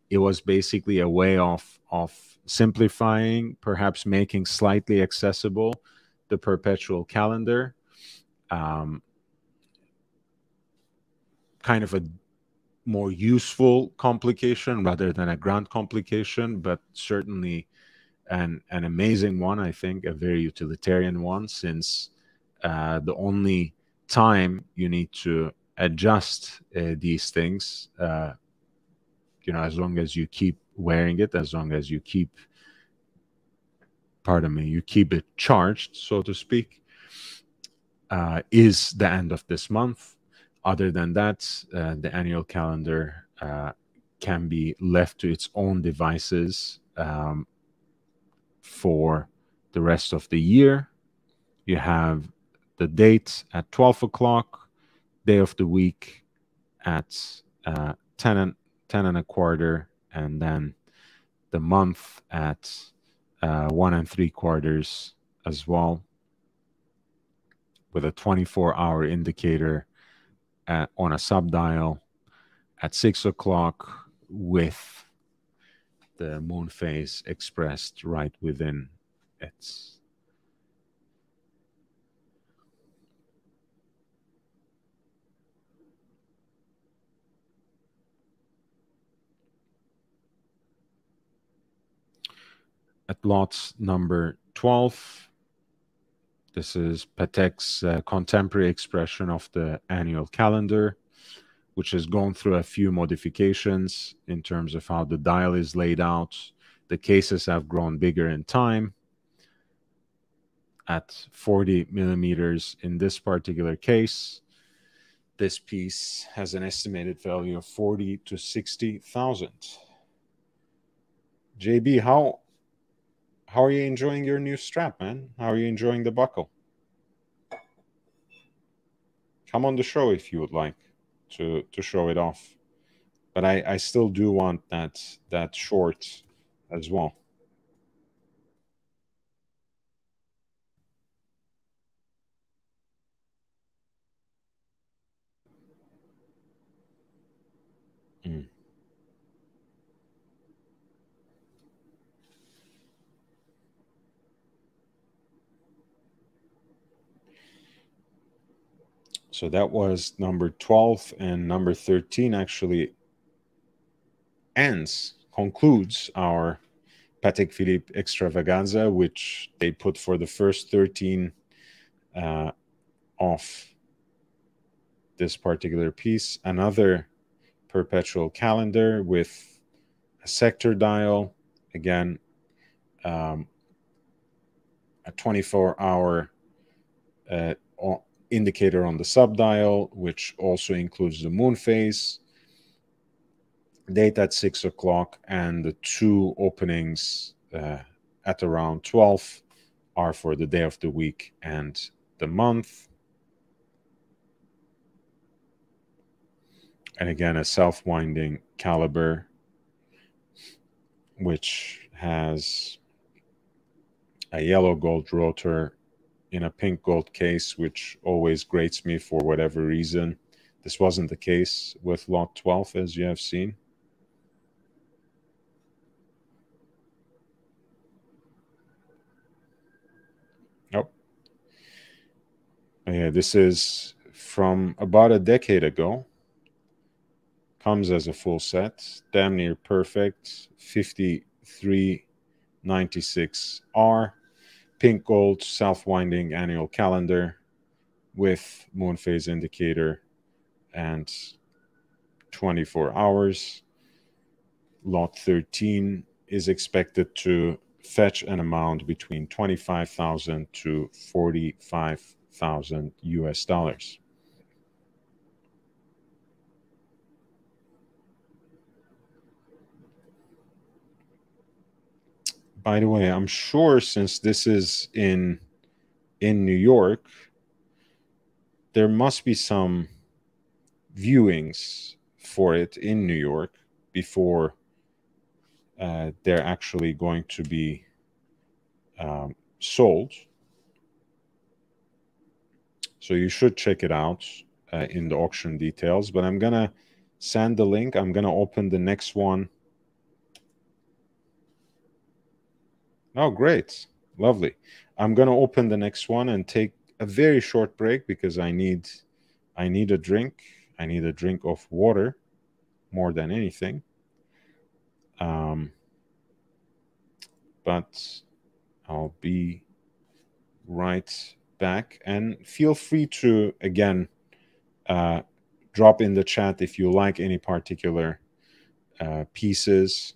It was basically a way of of simplifying, perhaps making slightly accessible the perpetual calendar. Um, kind of a more useful complication rather than a grand complication, but certainly an, an amazing one, I think, a very utilitarian one, since uh, the only time you need to adjust uh, these things, uh, you know, as long as you keep wearing it as long as you keep pardon me you keep it charged so to speak uh, is the end of this month. Other than that uh, the annual calendar uh, can be left to its own devices um, for the rest of the year. You have the date at 12 o'clock day of the week at uh, 10 and 10 and a quarter and then the month at uh, one and three quarters as well with a 24 hour indicator at, on a subdial at six o'clock with the moon phase expressed right within its at lot number 12. This is Patek's uh, contemporary expression of the annual calendar, which has gone through a few modifications in terms of how the dial is laid out. The cases have grown bigger in time at 40 millimeters in this particular case. This piece has an estimated value of 40 to 60,000. JB, how how are you enjoying your new strap, man? How are you enjoying the buckle? Come on the show if you would like to to show it off. But I I still do want that that short as well. Mm. So that was number 12 and number 13 actually ends, concludes our Patek Philippe extravaganza, which they put for the first 13 uh, off this particular piece. Another perpetual calendar with a sector dial, again, um, a 24 hour uh, indicator on the subdial, which also includes the moon phase, date at 6 o'clock, and the two openings uh, at around 12 are for the day of the week and the month. And again, a self winding caliber, which has a yellow gold rotor in a pink gold case, which always grates me for whatever reason. This wasn't the case with lot 12, as you have seen. Nope. Yeah, this is from about a decade ago. comes as a full set, damn near perfect, 5396R, pink gold self-winding annual calendar with moon phase indicator and 24 hours. Lot 13 is expected to fetch an amount between 25,000 to 45,000 US dollars. By the way, I'm sure since this is in in New York, there must be some viewings for it in New York before uh, they're actually going to be um, sold. So you should check it out uh, in the auction details. But I'm going to send the link. I'm going to open the next one. Oh, great. Lovely. I'm going to open the next one and take a very short break because I need I need a drink. I need a drink of water more than anything. Um, but I'll be right back. And feel free to, again, uh, drop in the chat if you like any particular uh, pieces.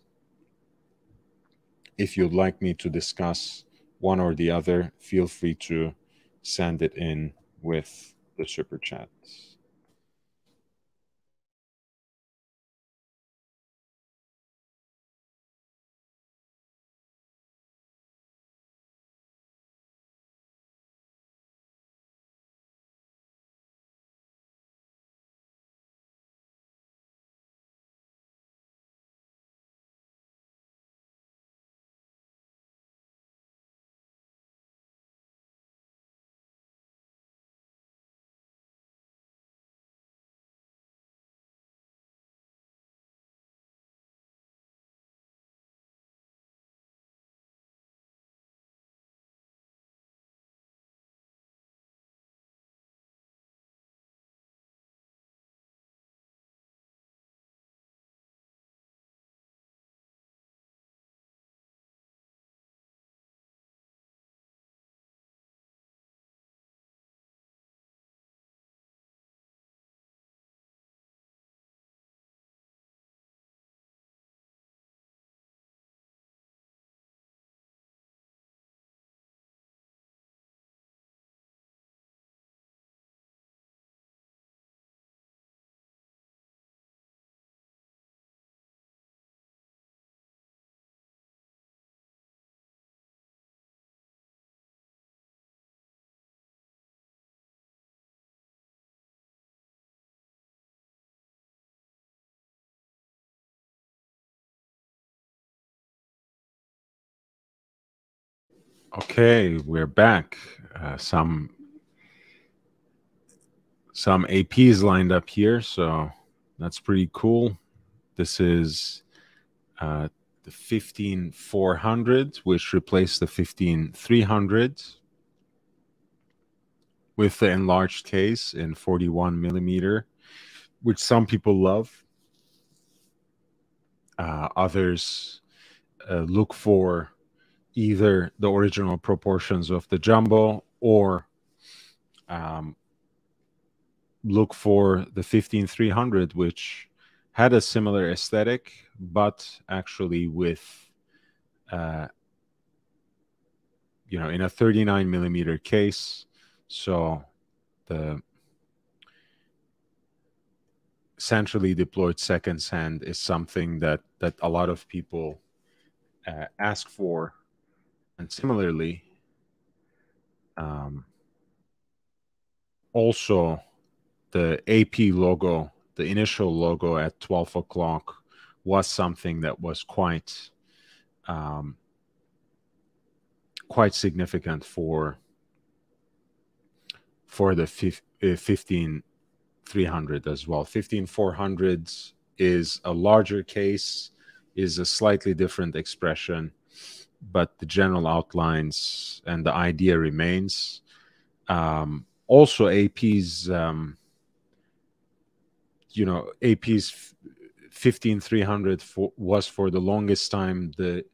If you'd like me to discuss one or the other, feel free to send it in with the super chats. Okay, we're back. Uh, some some APs lined up here, so that's pretty cool. This is uh, the 15400, which replaced the 15300 with the enlarged case in 41 millimeter, which some people love. Uh, others uh, look for either the original proportions of the jumbo or um, look for the 15300 which had a similar aesthetic but actually with uh, you know in a 39 millimeter case. So the centrally deployed seconds hand is something that that a lot of people uh, ask for and similarly, um, also the AP logo, the initial logo at 12 o'clock was something that was quite um, quite significant for for the 15 300 as well. 15 400s is a larger case is a slightly different expression but the general outlines and the idea remains. Um, also, AP's, um, you know, AP's 15300 for, was for the longest time the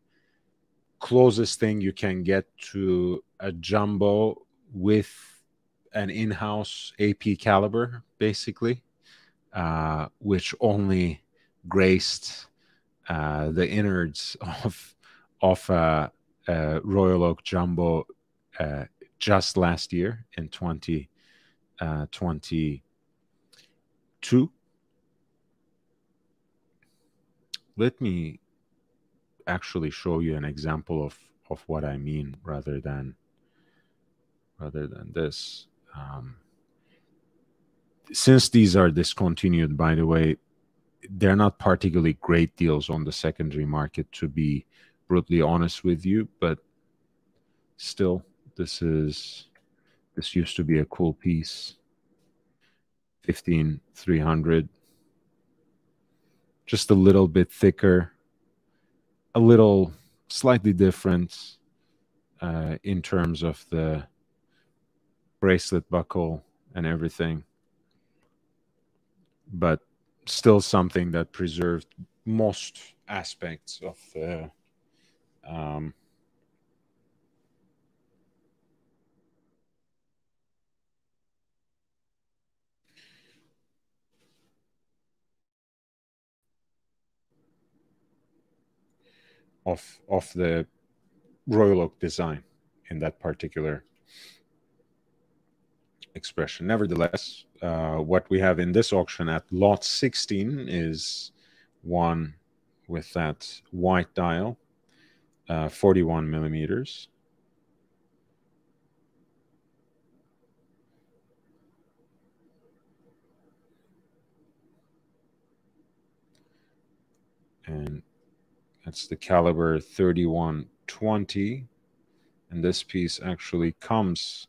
closest thing you can get to a jumbo with an in-house AP caliber, basically, uh, which only graced uh, the innards of of uh, uh Royal Oak Jumbo uh, just last year in 2022. Uh, Let me actually show you an example of of what I mean rather than rather than this. Um, since these are discontinued, by the way, they're not particularly great deals on the secondary market, to be brutally honest with you. But still, this is this used to be a cool piece. Fifteen three hundred, just a little bit thicker, a little slightly different uh, in terms of the bracelet buckle and everything, but still something that preserved most aspects of the um, of of the Royal Oak design in that particular expression. Nevertheless, uh, what we have in this auction at lot 16 is one with that white dial, uh, 41 millimeters. And that's the caliber 3120. And this piece actually comes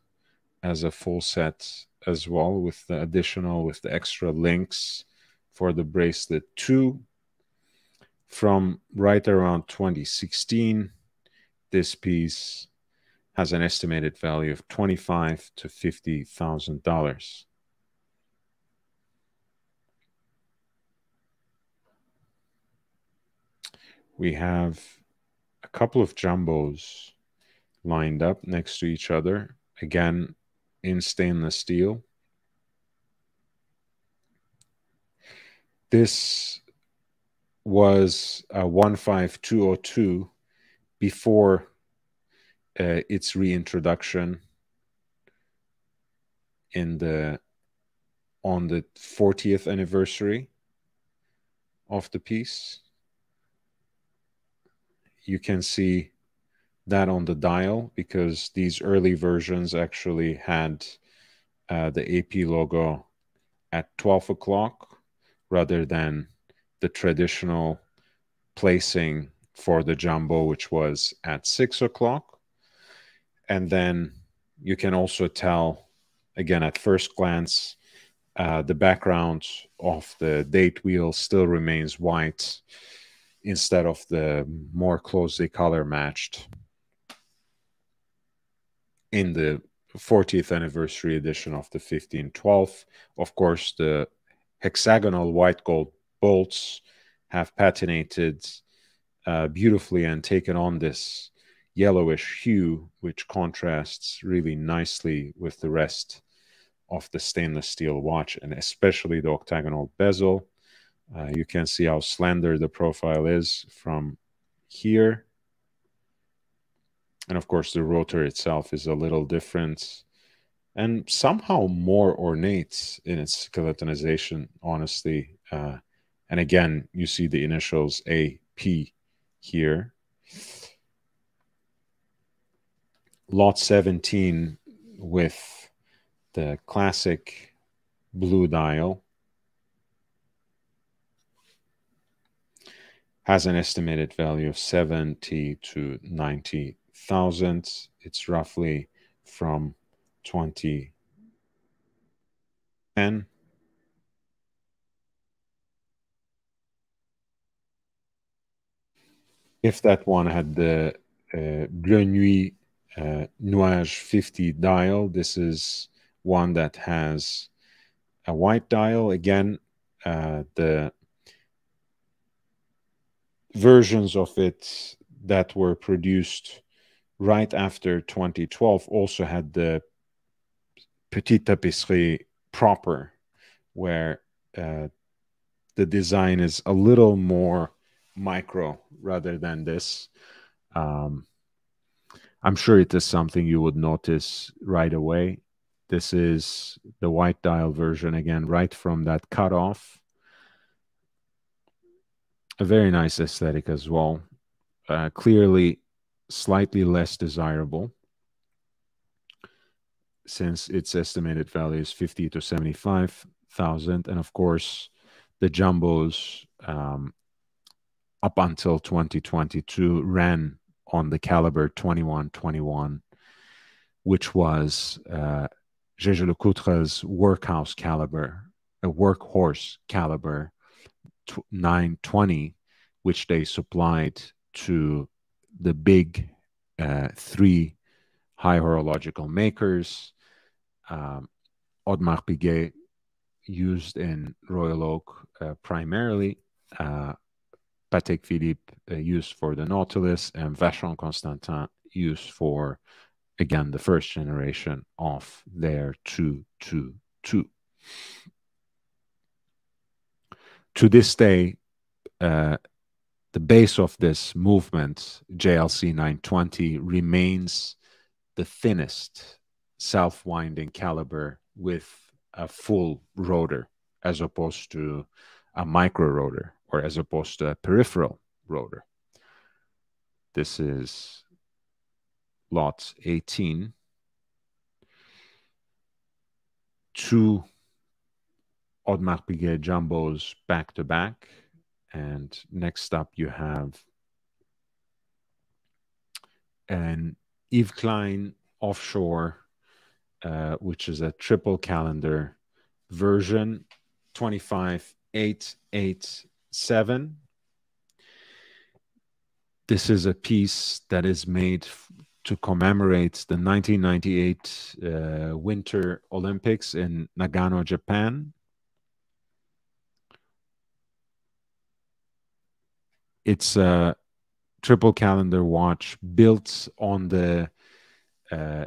as a full set as well with the additional, with the extra links for the bracelet 2 from right around 2016. This piece has an estimated value of twenty-five to fifty thousand dollars. we have a couple of jumbos lined up next to each other, again in stainless steel. This was a 15202 before uh, its reintroduction in the on the 40th anniversary of the piece. You can see that on the dial because these early versions actually had uh, the AP logo at 12 o'clock rather than the traditional placing for the jumbo, which was at 6 o'clock. And then you can also tell, again, at first glance, uh, the background of the date wheel still remains white instead of the more closely color matched in the 40th anniversary edition of the 1512. Of course, the hexagonal white gold bolts have patinated uh, beautifully and taken on this yellowish hue, which contrasts really nicely with the rest of the stainless steel watch, and especially the octagonal bezel uh, you can see how slender the profile is from here. And of course, the rotor itself is a little different and somehow more ornate in its skeletonization, honestly. Uh, and again, you see the initials AP here. Lot 17 with the classic blue dial has an estimated value of 70 to 90,000. It's roughly from 2010. If that one had the uh, Bleu Nuit uh, Nuage 50 dial, this is one that has a white dial. Again, uh, the versions of it that were produced right after 2012 also had the Petite Tapisserie proper, where uh, the design is a little more micro rather than this. Um, I'm sure it is something you would notice right away. This is the white dial version again, right from that cutoff. A very nice aesthetic as well. Uh, clearly, slightly less desirable since its estimated value is 50 to 75,000. And of course, the jumbos um, up until 2022 ran on the caliber 2121, which was uh, Jaeger LeCoultre's workhouse caliber, a workhorse caliber 920, which they supplied to the big uh, three high horological makers. Um, Audemars Piguet used in Royal Oak uh, primarily, uh, Patek Philippe uh, used for the Nautilus, and Vacheron Constantin used for, again, the first generation of their 222. To this day, uh, the base of this movement, JLC 920, remains the thinnest self winding caliber with a full rotor as opposed to a micro rotor or as opposed to a peripheral rotor. This is lot 18. Two Audemars Piguet jumbos back to back. And next up, you have an Yves Klein offshore, uh, which is a triple calendar version 25887. This is a piece that is made to commemorate the 1998 uh, Winter Olympics in Nagano, Japan. It's a triple calendar watch built on the uh,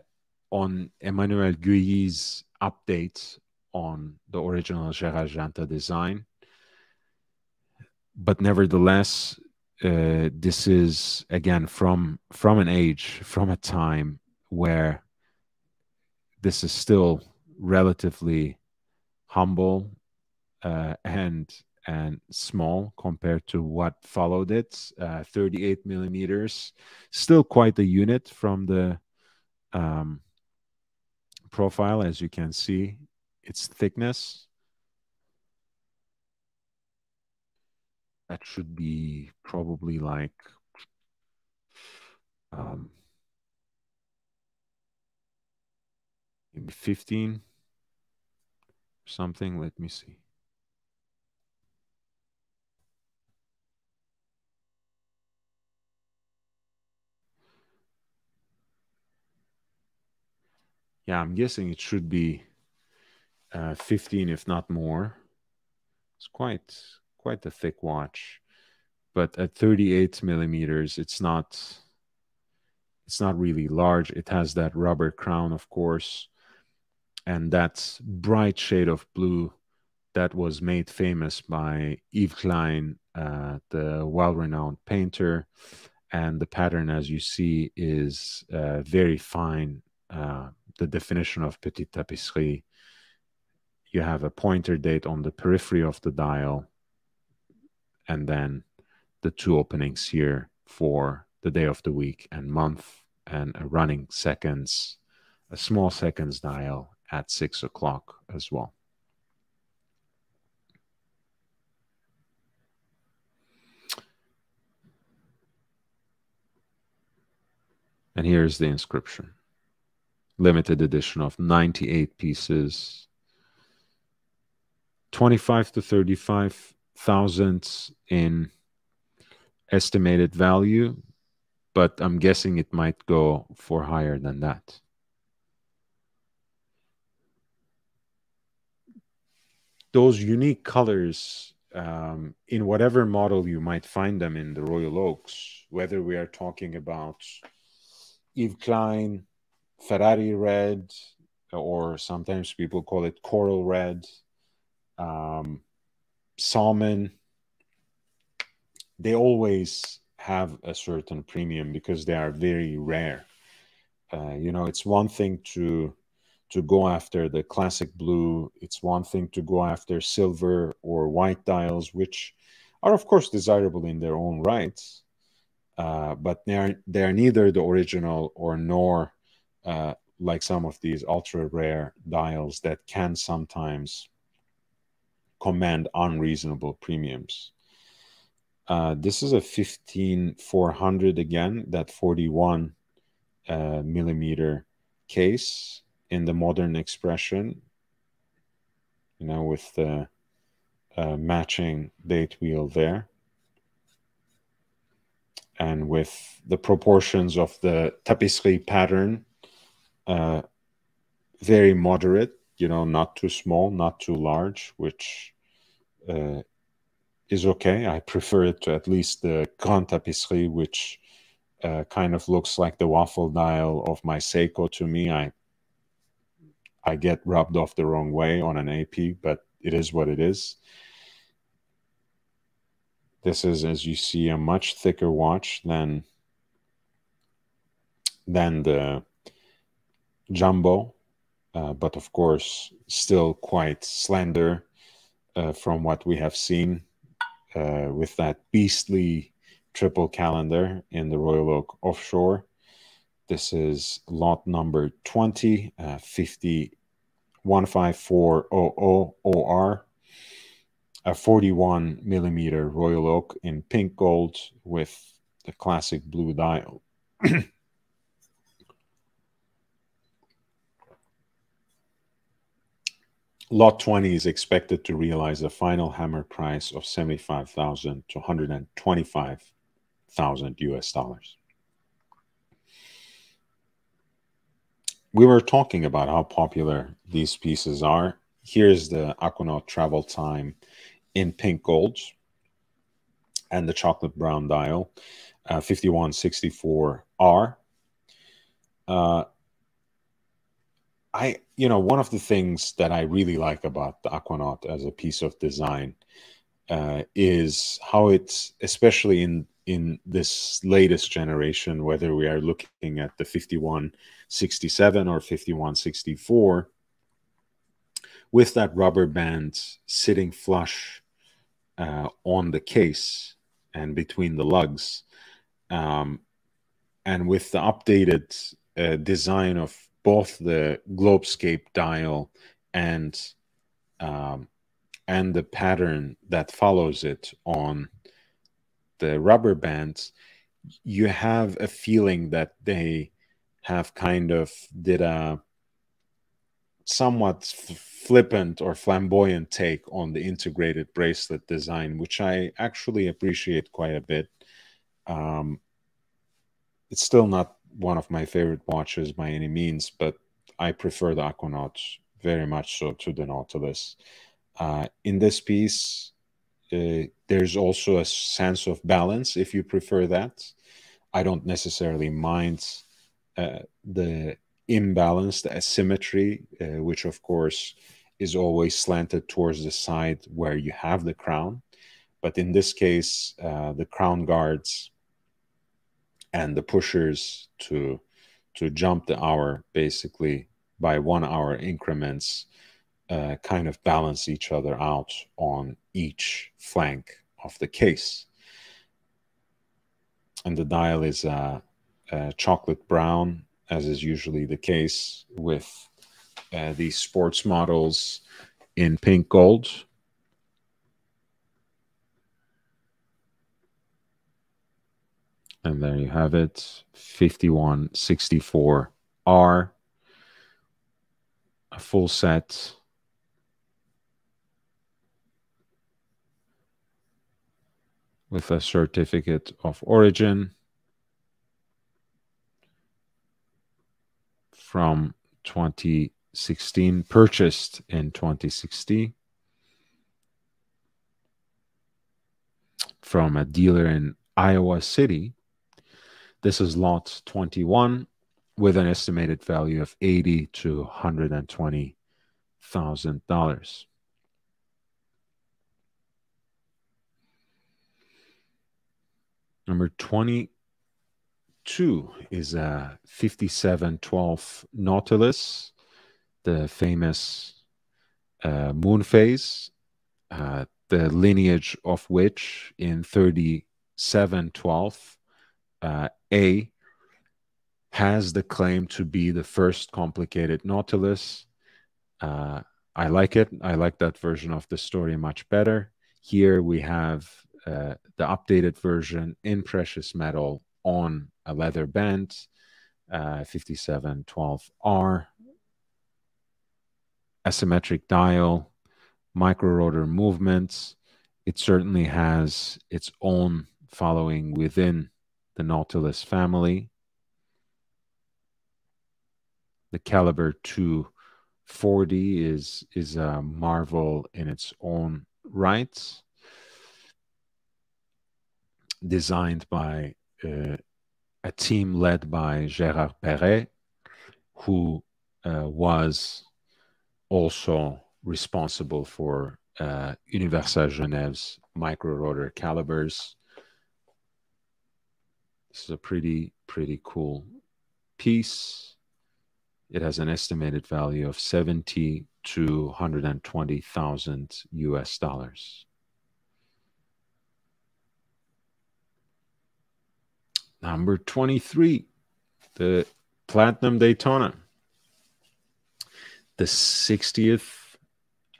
on Emmanuel Gueit's update on the original Gerard Genta design. But nevertheless, uh, this is again from from an age, from a time where this is still relatively humble uh, and and small compared to what followed it. Uh, 38 millimeters, still quite a unit from the um, profile, as you can see, its thickness. That should be probably like um, maybe 15 something. Let me see. yeah, I'm guessing it should be uh, 15, if not more. It's quite quite a thick watch, but at 38 millimeters, it's not it's not really large. It has that rubber crown, of course, and that bright shade of blue that was made famous by Yves Klein, uh, the well-renowned painter. And the pattern, as you see, is uh, very fine uh, the definition of petite tapisserie, you have a pointer date on the periphery of the dial, and then the two openings here for the day of the week and month, and a running seconds, a small seconds dial at six o'clock as well. And here's the inscription limited edition of 98 pieces 25 to 35 thousand in estimated value but i'm guessing it might go for higher than that. Those unique colors um, in whatever model you might find them in the Royal Oaks, whether we are talking about Yves Klein, Ferrari red, or sometimes people call it coral red, um, salmon, they always have a certain premium because they are very rare. Uh, you know, it's one thing to to go after the classic blue. It's one thing to go after silver or white dials, which are of course desirable in their own rights, uh, but they are they are neither the original or nor uh, like some of these ultra rare dials that can sometimes command unreasonable premiums. Uh, this is a 15400 again, that 41 uh, millimeter case in the modern expression, you know, with the uh, matching date wheel there. And with the proportions of the tapisserie pattern, uh, very moderate, you know, not too small, not too large, which is okay. I prefer it to at least the Grand Tapisserie, which uh, kind of looks like the waffle dial of my Seiko to me. I I get rubbed off the wrong way on an AP, but it is what it is. This is, as you see, a much thicker watch than than the jumbo, uh, but of course still quite slender uh, from what we have seen uh, with that beastly triple calendar in the Royal Oak offshore. This is lot number 20, uh, 50 15400 OR, a 41 millimeter Royal Oak in pink gold with the classic blue dial. Lot 20 is expected to realize a final hammer price of 75,000 to 125,000 US dollars. we were talking about how popular these pieces are. Here's the Aquanaut travel time in pink gold and the chocolate brown dial, uh, 5164R. Uh, I, you know, one of the things that I really like about the Aquanaut as a piece of design uh, is how it's, especially in in this latest generation, whether we are looking at the 5167 or 5164, with that rubber band sitting flush uh, on the case and between the lugs, um, and with the updated uh, design of both the globescape dial and um, and the pattern that follows it on the rubber bands, you have a feeling that they have kind of did a somewhat flippant or flamboyant take on the integrated bracelet design, which I actually appreciate quite a bit. Um, it's still not one of my favorite watches by any means, but I prefer the Aquanaut very much so to the Nautilus. Uh, in this piece, uh, there's also a sense of balance if you prefer that. I don't necessarily mind uh, the imbalance, the asymmetry, uh, which of course is always slanted towards the side where you have the crown. But in this case, uh, the crown guards and the pushers to to jump the hour basically by one hour increments uh, kind of balance each other out on each flank of the case. And the dial is uh, uh, chocolate brown, as is usually the case with uh, these sports models in pink gold. And there you have it 5164R, a full set with a certificate of origin from 2016, purchased in 2016. from a dealer in Iowa City. This is lot 21 with an estimated value of 80 to 120 thousand dollars. Number 22 is a 5712 Nautilus, the famous uh, moon phase, uh, the lineage of which in 3712 uh, A has the claim to be the first complicated Nautilus. Uh, I like it. I like that version of the story much better. Here we have uh, the updated version in precious metal on a leather band, uh, 5712R, asymmetric dial, micro rotor movements. It certainly has its own following within the Nautilus family. The caliber 240 is, is a marvel in its own right designed by uh, a team led by Gérard Perret, who uh, was also responsible for uh, Universal Genève's micro rotor calibers. This is a pretty, pretty cool piece. It has an estimated value of 70 to 120,000 US dollars. Number 23, the Platinum Daytona. The 60th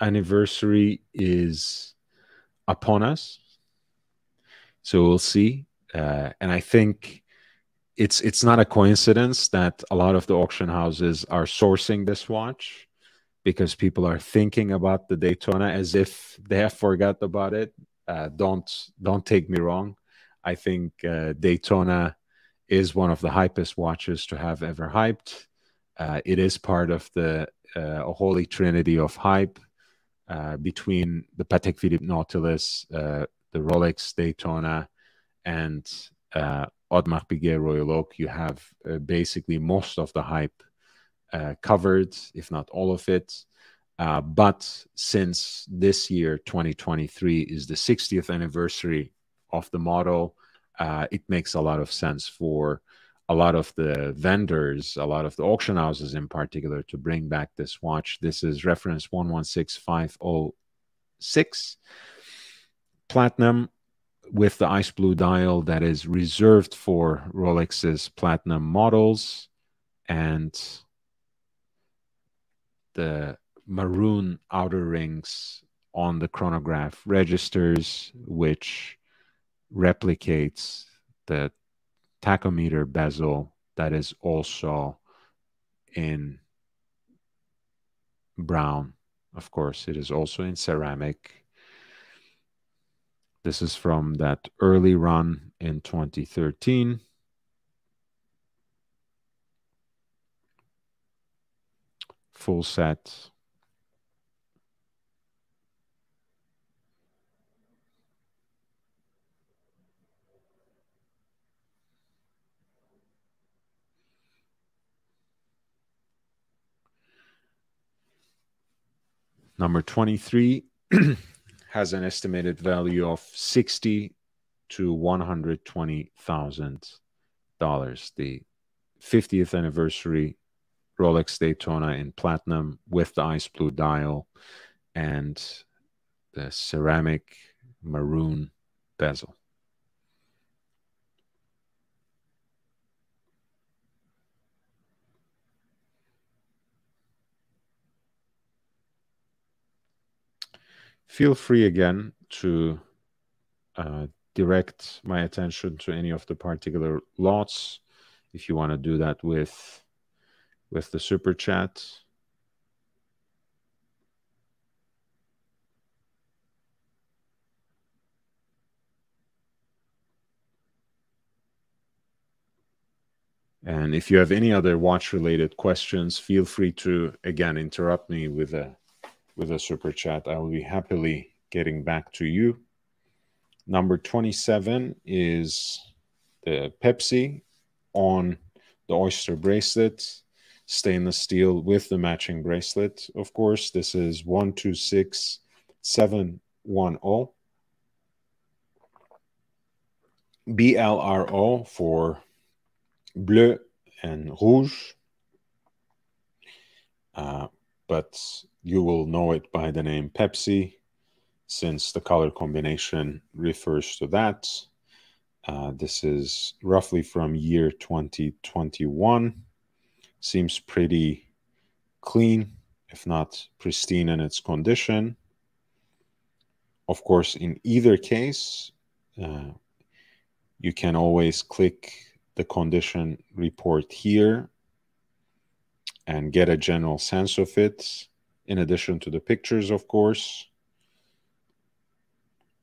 anniversary is upon us. So we'll see. Uh, and I think it's it's not a coincidence that a lot of the auction houses are sourcing this watch because people are thinking about the Daytona as if they have forgot about it. Uh, don't don't take me wrong. I think uh, Daytona is one of the hypest watches to have ever hyped. Uh, it is part of the uh, holy trinity of hype uh, between the Patek Philippe Nautilus, the Rolex Daytona, and uh, Audemars Piguet Royal Oak. You have uh, basically most of the hype uh, covered, if not all of it. Uh, but since this year, 2023, is the 60th anniversary of the model, uh, it makes a lot of sense for a lot of the vendors, a lot of the auction houses in particular, to bring back this watch. This is reference 116506 platinum with the ice blue dial that is reserved for Rolex's platinum models and the maroon outer rings on the chronograph registers, which replicates the tachometer bezel that is also in brown. Of course, it is also in ceramic. This is from that early run in 2013. Full set Number 23 has an estimated value of 60 to 120,000 dollars. The 50th anniversary Rolex Daytona in platinum with the ice blue dial and the ceramic maroon bezel. Feel free again to uh, direct my attention to any of the particular lots. If you want to do that with with the super chat. And if you have any other watch related questions, feel free to again interrupt me with a with a super chat. I will be happily getting back to you. Number 27 is the Pepsi on the Oyster bracelet, stainless steel with the matching bracelet. Of course, this is 126710. BLRO for bleu and rouge. Uh, but you will know it by the name Pepsi since the color combination refers to that. Uh, this is roughly from year 2021. Seems pretty clean, if not pristine in its condition. Of course, in either case, uh, you can always click the condition report here and get a general sense of it, in addition to the pictures, of course.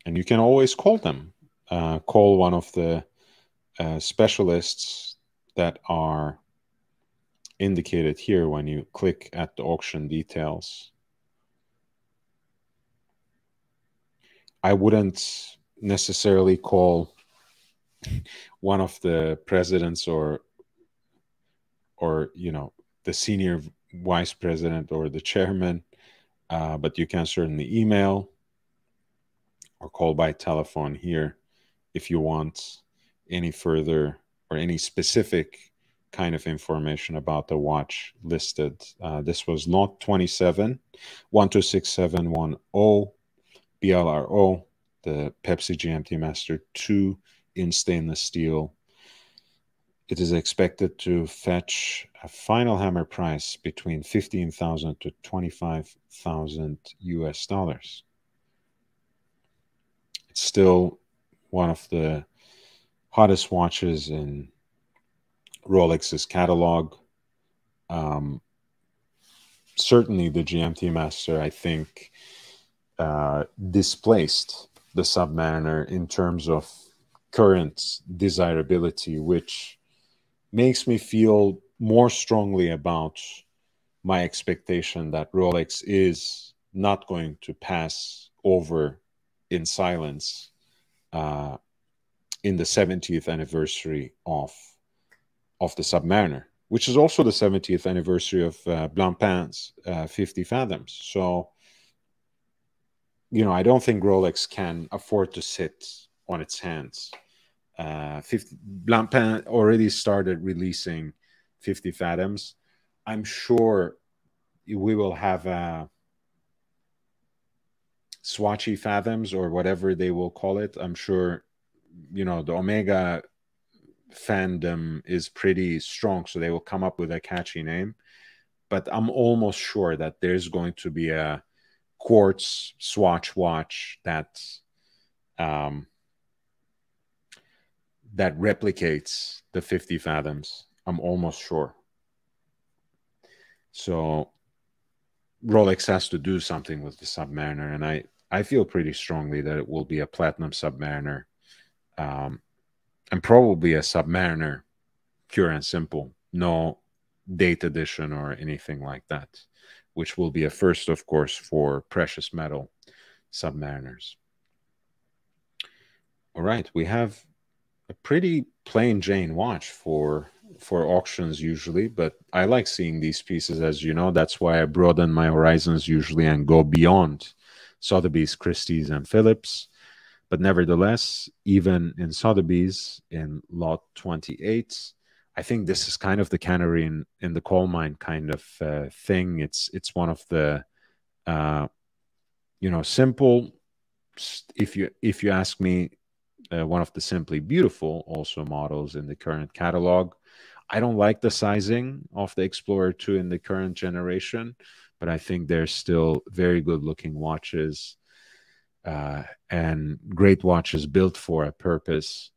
And you can always call them uh, call one of the uh, specialists that are indicated here when you click at the auction details. I wouldn't necessarily call one of the presidents or or you know the senior vice president or the chairman uh, but you can certainly email or call by telephone here if you want any further or any specific kind of information about the watch listed. Uh, this was lot 27 126710 BLRO, the Pepsi GMT Master 2 in stainless steel. It is expected to fetch a final hammer price between 15,000 to 25,000 US dollars. It's still one of the hottest watches in Rolex's catalog. Um, certainly, the GMT Master, I think, uh, displaced the Submariner in terms of current desirability, which makes me feel more strongly about my expectation that Rolex is not going to pass over in silence uh, in the 70th anniversary of of the Submariner, which is also the 70th anniversary of uh, Blancpain's uh, 50 Fathoms. So, you know, I don't think Rolex can afford to sit on its hands. Uh, 50, Blancpain already started releasing 50 Fathoms. I'm sure we will have a swatchy fathoms or whatever they will call it. I'm sure, you know, the Omega fandom is pretty strong, so they will come up with a catchy name. But I'm almost sure that there's going to be a quartz swatch watch that um, that replicates the 50 fathoms. I'm almost sure. So Rolex has to do something with the Submariner, and I I feel pretty strongly that it will be a platinum Submariner, um, and probably a Submariner, pure and simple, no date edition or anything like that, which will be a first, of course, for precious metal Submariners. All right, we have a pretty plain Jane watch for for auctions usually, but I like seeing these pieces, as you know. That's why I broaden my horizons usually and go beyond Sotheby's, Christie's, and Phillips. But nevertheless, even in Sotheby's in lot 28, I think this is kind of the canary in, in the coal mine kind of uh, thing. It's it's one of the uh, you know simple. If you if you ask me, uh, one of the simply beautiful also models in the current catalog. I don't like the sizing of the Explorer 2 in the current generation, but I think they're still very good looking watches uh, and great watches built for a purpose.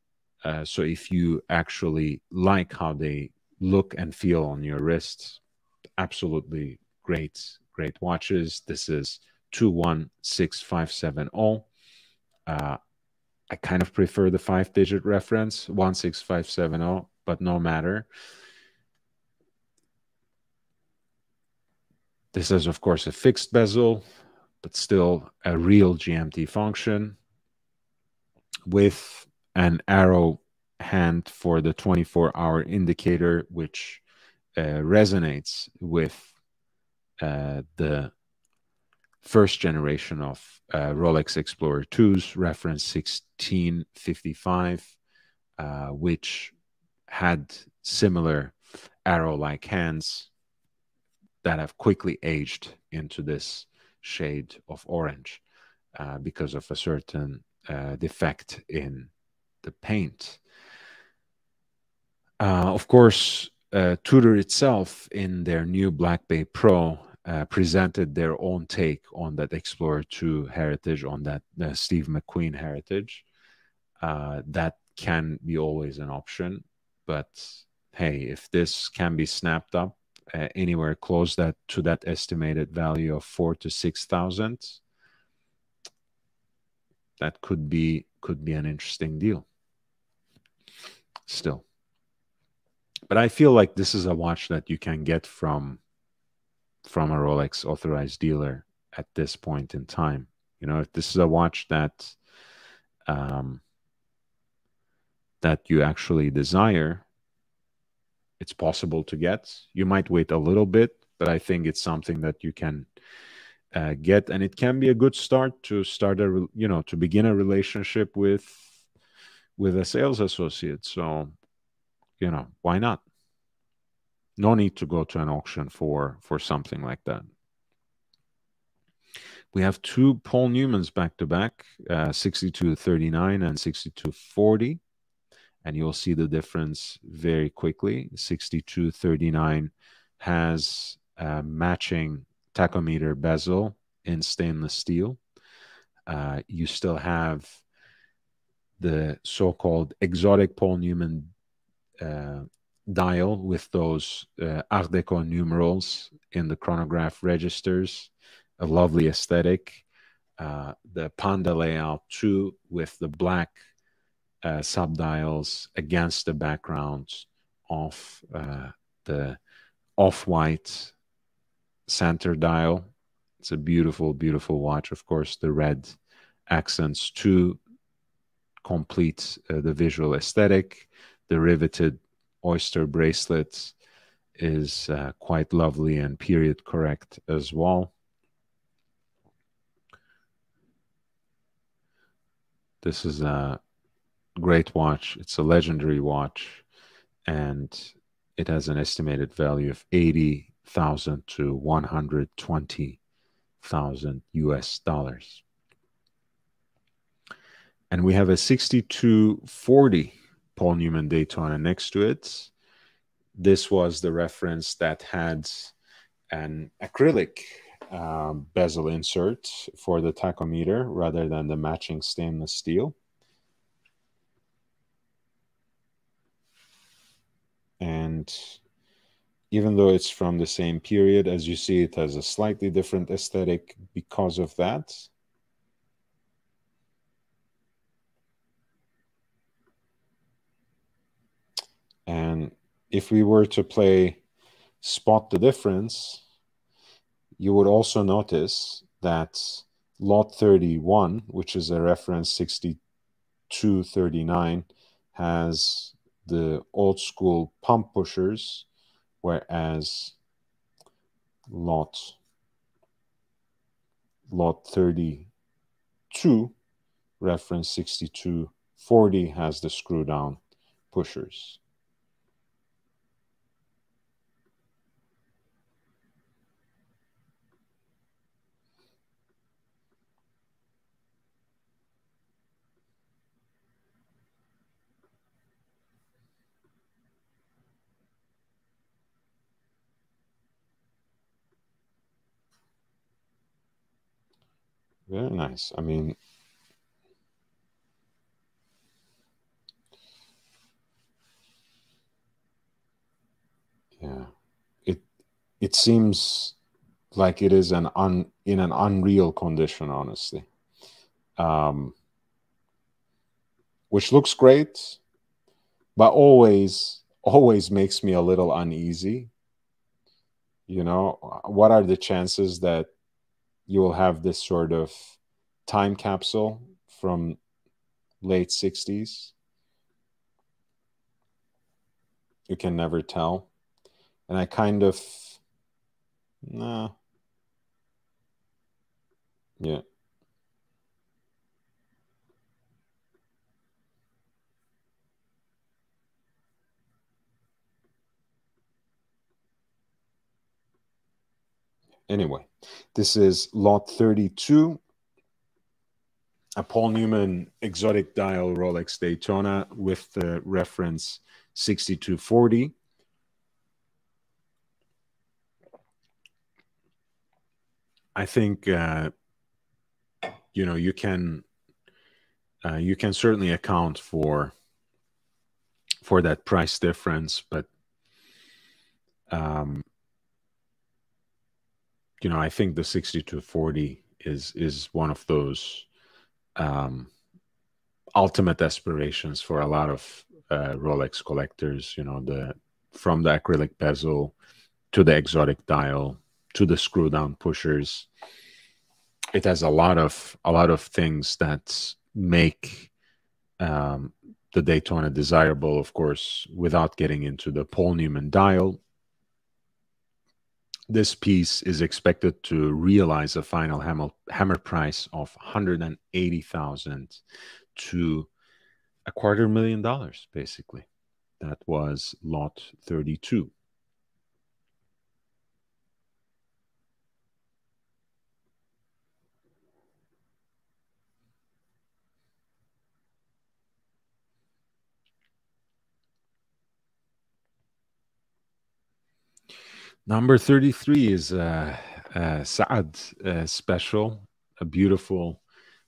Uh, so if you actually like how they look and feel on your wrists, absolutely great, great watches. This is 216570. Uh, I kind of prefer the five digit reference 16570 but no matter. This is, of course, a fixed bezel, but still a real GMT function. with an arrow hand for the 24 hour indicator, which uh, resonates with uh, the first generation of uh, Rolex Explorer 2s, reference 1655, uh, which had similar arrow like hands that have quickly aged into this shade of orange uh, because of a certain uh, defect in the paint. Uh, of course, uh, Tudor itself, in their new Black Bay Pro, uh, presented their own take on that Explorer 2 heritage, on that uh, Steve McQueen heritage. that can be always an option, but hey, if this can be snapped up uh, anywhere close that to that estimated value of four to six thousand, that could be could be an interesting deal. Still, but I feel like this is a watch that you can get from from a Rolex authorized dealer at this point in time. You know, if this is a watch that um, that you actually desire, it's possible to get. You might wait a little bit, but I think it's something that you can uh, get, and it can be a good start to start a you know to begin a relationship with with a sales associate. So, you know, why not? No need to go to an auction for for something like that. We have two Paul Newmans back to back, uh, 6239 and 6240 and you'll see the difference very quickly. 6239 has a matching tachometer bezel in stainless steel. Uh, you still have the so-called exotic Paul Newman uh, dial with those uh, Art Deco numerals in the chronograph registers, a lovely aesthetic. Uh, the Panda layout too, with the black uh, subdials against the background of uh, the off-white center dial. It's a beautiful, beautiful watch. Of course, the red accents to complete uh, the visual aesthetic. The riveted oyster bracelets is uh, quite lovely and period correct as well. This is a great watch. It's a legendary watch, and it has an estimated value of eighty thousand to one hundred twenty thousand US dollars. And we have a 6240 Paul Newman Daytona next to it. This was the reference that had an acrylic uh, bezel insert for the tachometer rather than the matching stainless steel. and even though it's from the same period as you see it has a slightly different aesthetic because of that and if we were to play spot the difference you would also notice that lot 31 which is a reference 6239 has the old school pump pushers, whereas lot lot 32 reference 6240 has the screw down pushers. Very nice. I mean, yeah, it it seems like it is an un in an unreal condition, honestly. Um, which looks great, but always always makes me a little uneasy. You know, what are the chances that you will have this sort of time capsule from late 60s. You can never tell. And I kind of, nah. Yeah. Anyway, this is lot 32 a Paul Newman exotic dial Rolex Daytona with the reference 6240. I think uh, you know you can uh, you can certainly account for for that price difference, but um, you know I think the 6240 is is one of those um, ultimate aspirations for a lot of uh, Rolex collectors. You know, the from the acrylic bezel to the exotic dial to the screw down pushers. It has a lot of a lot of things that make um, the Daytona desirable. Of course, without getting into the Paul Newman dial, this piece is expected to realize a final hammer, hammer price of 180,000 to a quarter million dollars basically. That was lot 32. Number 33 is a, uh, Saad uh, special, a beautiful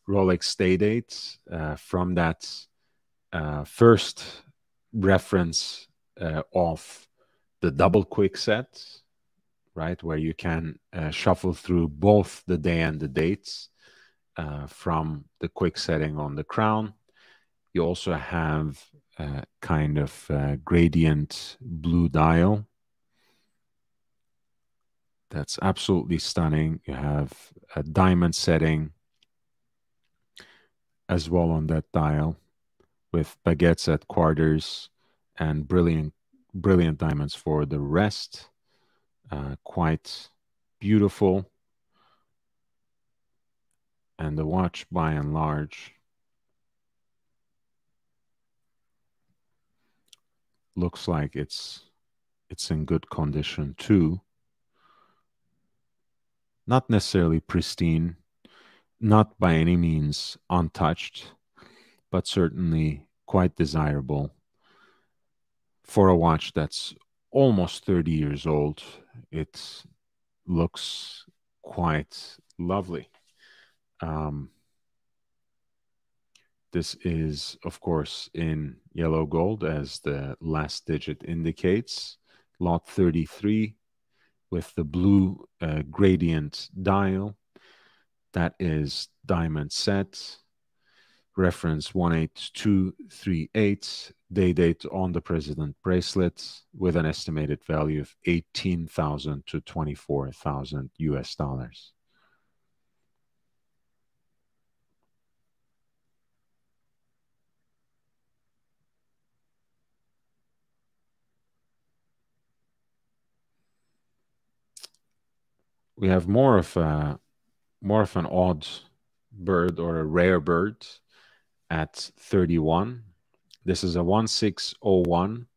Rolex stay date uh, from that uh, first reference uh, of the double quick set, right? Where you can uh, shuffle through both the day and the dates uh, from the quick setting on the crown. You also have kind of gradient blue dial that's absolutely stunning. You have a diamond setting as well on that dial with baguettes at quarters and brilliant brilliant diamonds for the rest. Uh, quite beautiful. And the watch by and large looks like it's it's in good condition too not necessarily pristine, not by any means untouched, but certainly quite desirable for a watch that's almost 30 years old. It looks quite lovely. Um, this is, of course, in yellow gold, as the last digit indicates. Lot 33 with the blue uh, gradient dial. That is diamond set. Reference 18238. Day date on the president bracelet with an estimated value of 18,000 to 24,000 US dollars. We have more of a more of an odd bird or a rare bird at 31. This is a 1601,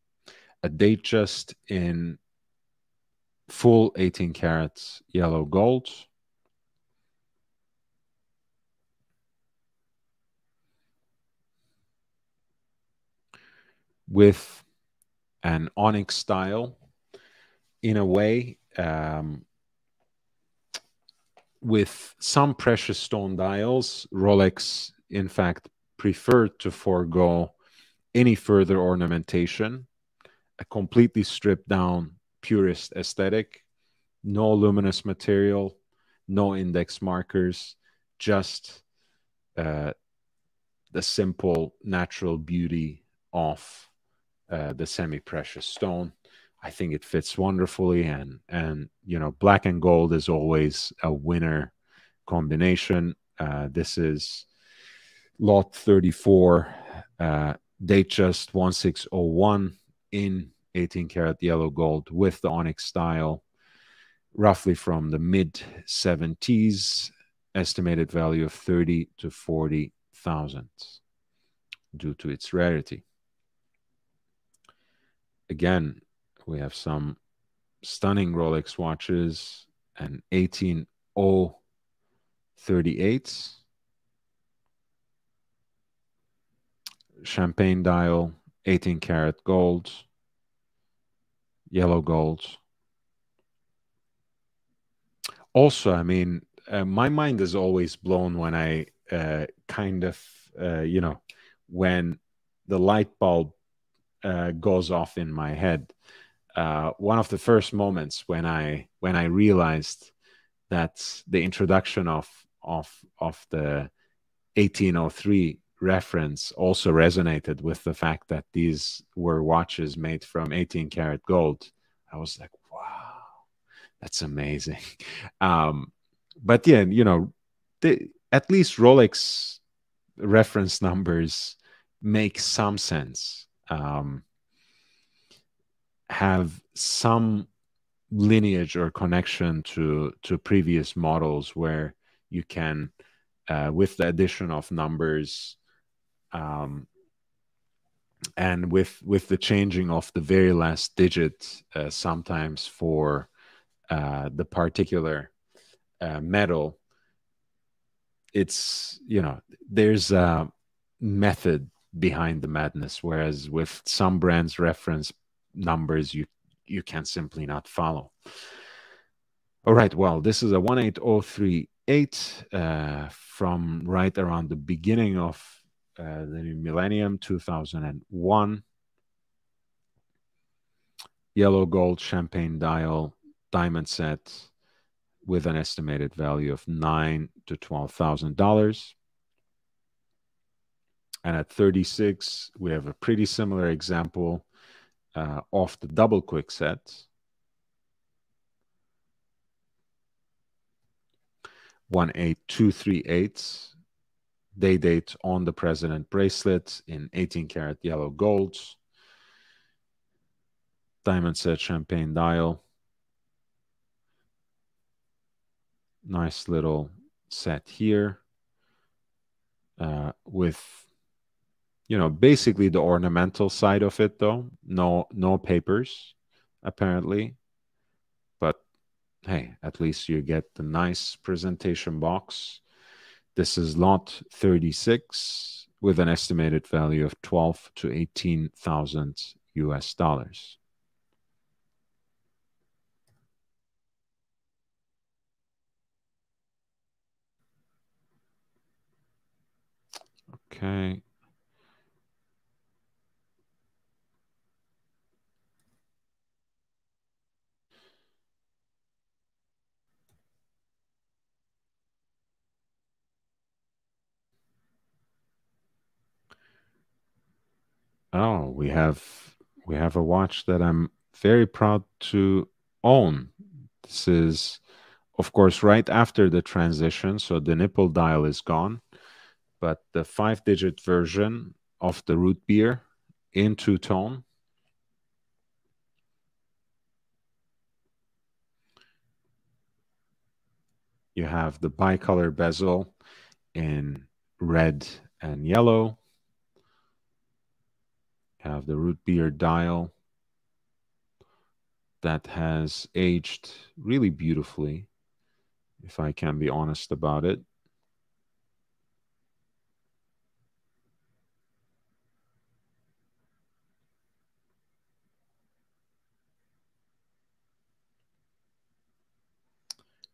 a Datejust in full 18 karat yellow gold. With an onyx style in a way um, with some precious stone dials, Rolex, in fact, preferred to forego any further ornamentation, a completely stripped down purist aesthetic, no luminous material, no index markers, just uh, the simple natural beauty of uh, the semi precious stone. I think it fits wonderfully, and and you know, black and gold is always a winner combination. Uh, this is lot 34 uh, Datejust 1601 in 18 karat yellow gold with the onyx style roughly from the mid 70s estimated value of 30 to 40,000 due to its rarity again we have some stunning Rolex watches and 18038 champagne dial 18 karat gold. Yellow gold. Also i mean uh, my mind is always blown when i uh, kind of uh, you know when the light bulb uh, goes off in my head uh, one of the first moments when I when I realized that the introduction of of of the 1803 reference also resonated with the fact that these were watches made from 18 karat gold. I was like, wow, that's amazing. Um, but yeah, you know, the, at least Rolex reference numbers make some sense. Um, have some lineage or connection to to previous models where you can uh, with the addition of numbers um, and with with the changing of the very last digit uh, sometimes for uh, the particular uh, metal it's you know there's a method behind the madness. Whereas with some brands reference numbers you you can simply not follow. All right, well, this is a 18038 uh, from right around the beginning of uh, the new millennium, 2001. Yellow gold champagne dial diamond set with an estimated value of nine to twelve thousand dollars. And at 36, we have a pretty similar example uh, of the double quick set. One eight two three eight day date on the president bracelet in 18 karat yellow gold. Diamond set champagne dial. Nice little set here uh, with you know, basically the ornamental side of it though. No no papers, apparently. But hey, at least you get the nice presentation box. This is lot 36 with an estimated value of 12 to 18,000 US dollars. Okay. Oh, we have we have a watch that I'm very proud to own. This is, of course, right after the transition, so the nipple dial is gone, but the five-digit version of the root beer in two tone. You have the bicolor bezel in red and yellow have the root beer dial that has aged really beautifully, if I can be honest about it.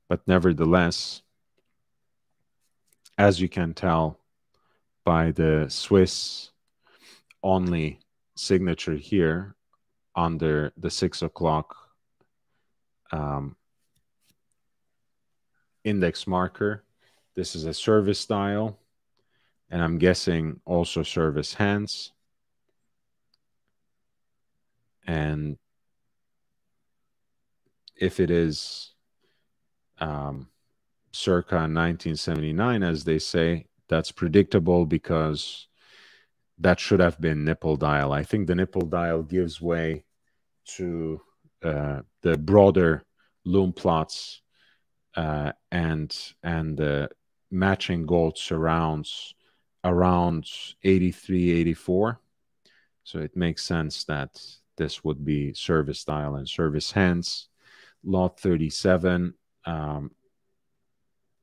But nevertheless, as you can tell by the Swiss only signature here under the six o'clock um, index marker. This is a service style, and I'm guessing also service hands. And if it is um, circa 1979, as they say, That's predictable because that should have been nipple dial. I think the nipple dial gives way to uh, the broader lume plots uh, and and the matching gold surrounds around 83 84 so it makes sense that this would be service dial and service hands lot 37 um,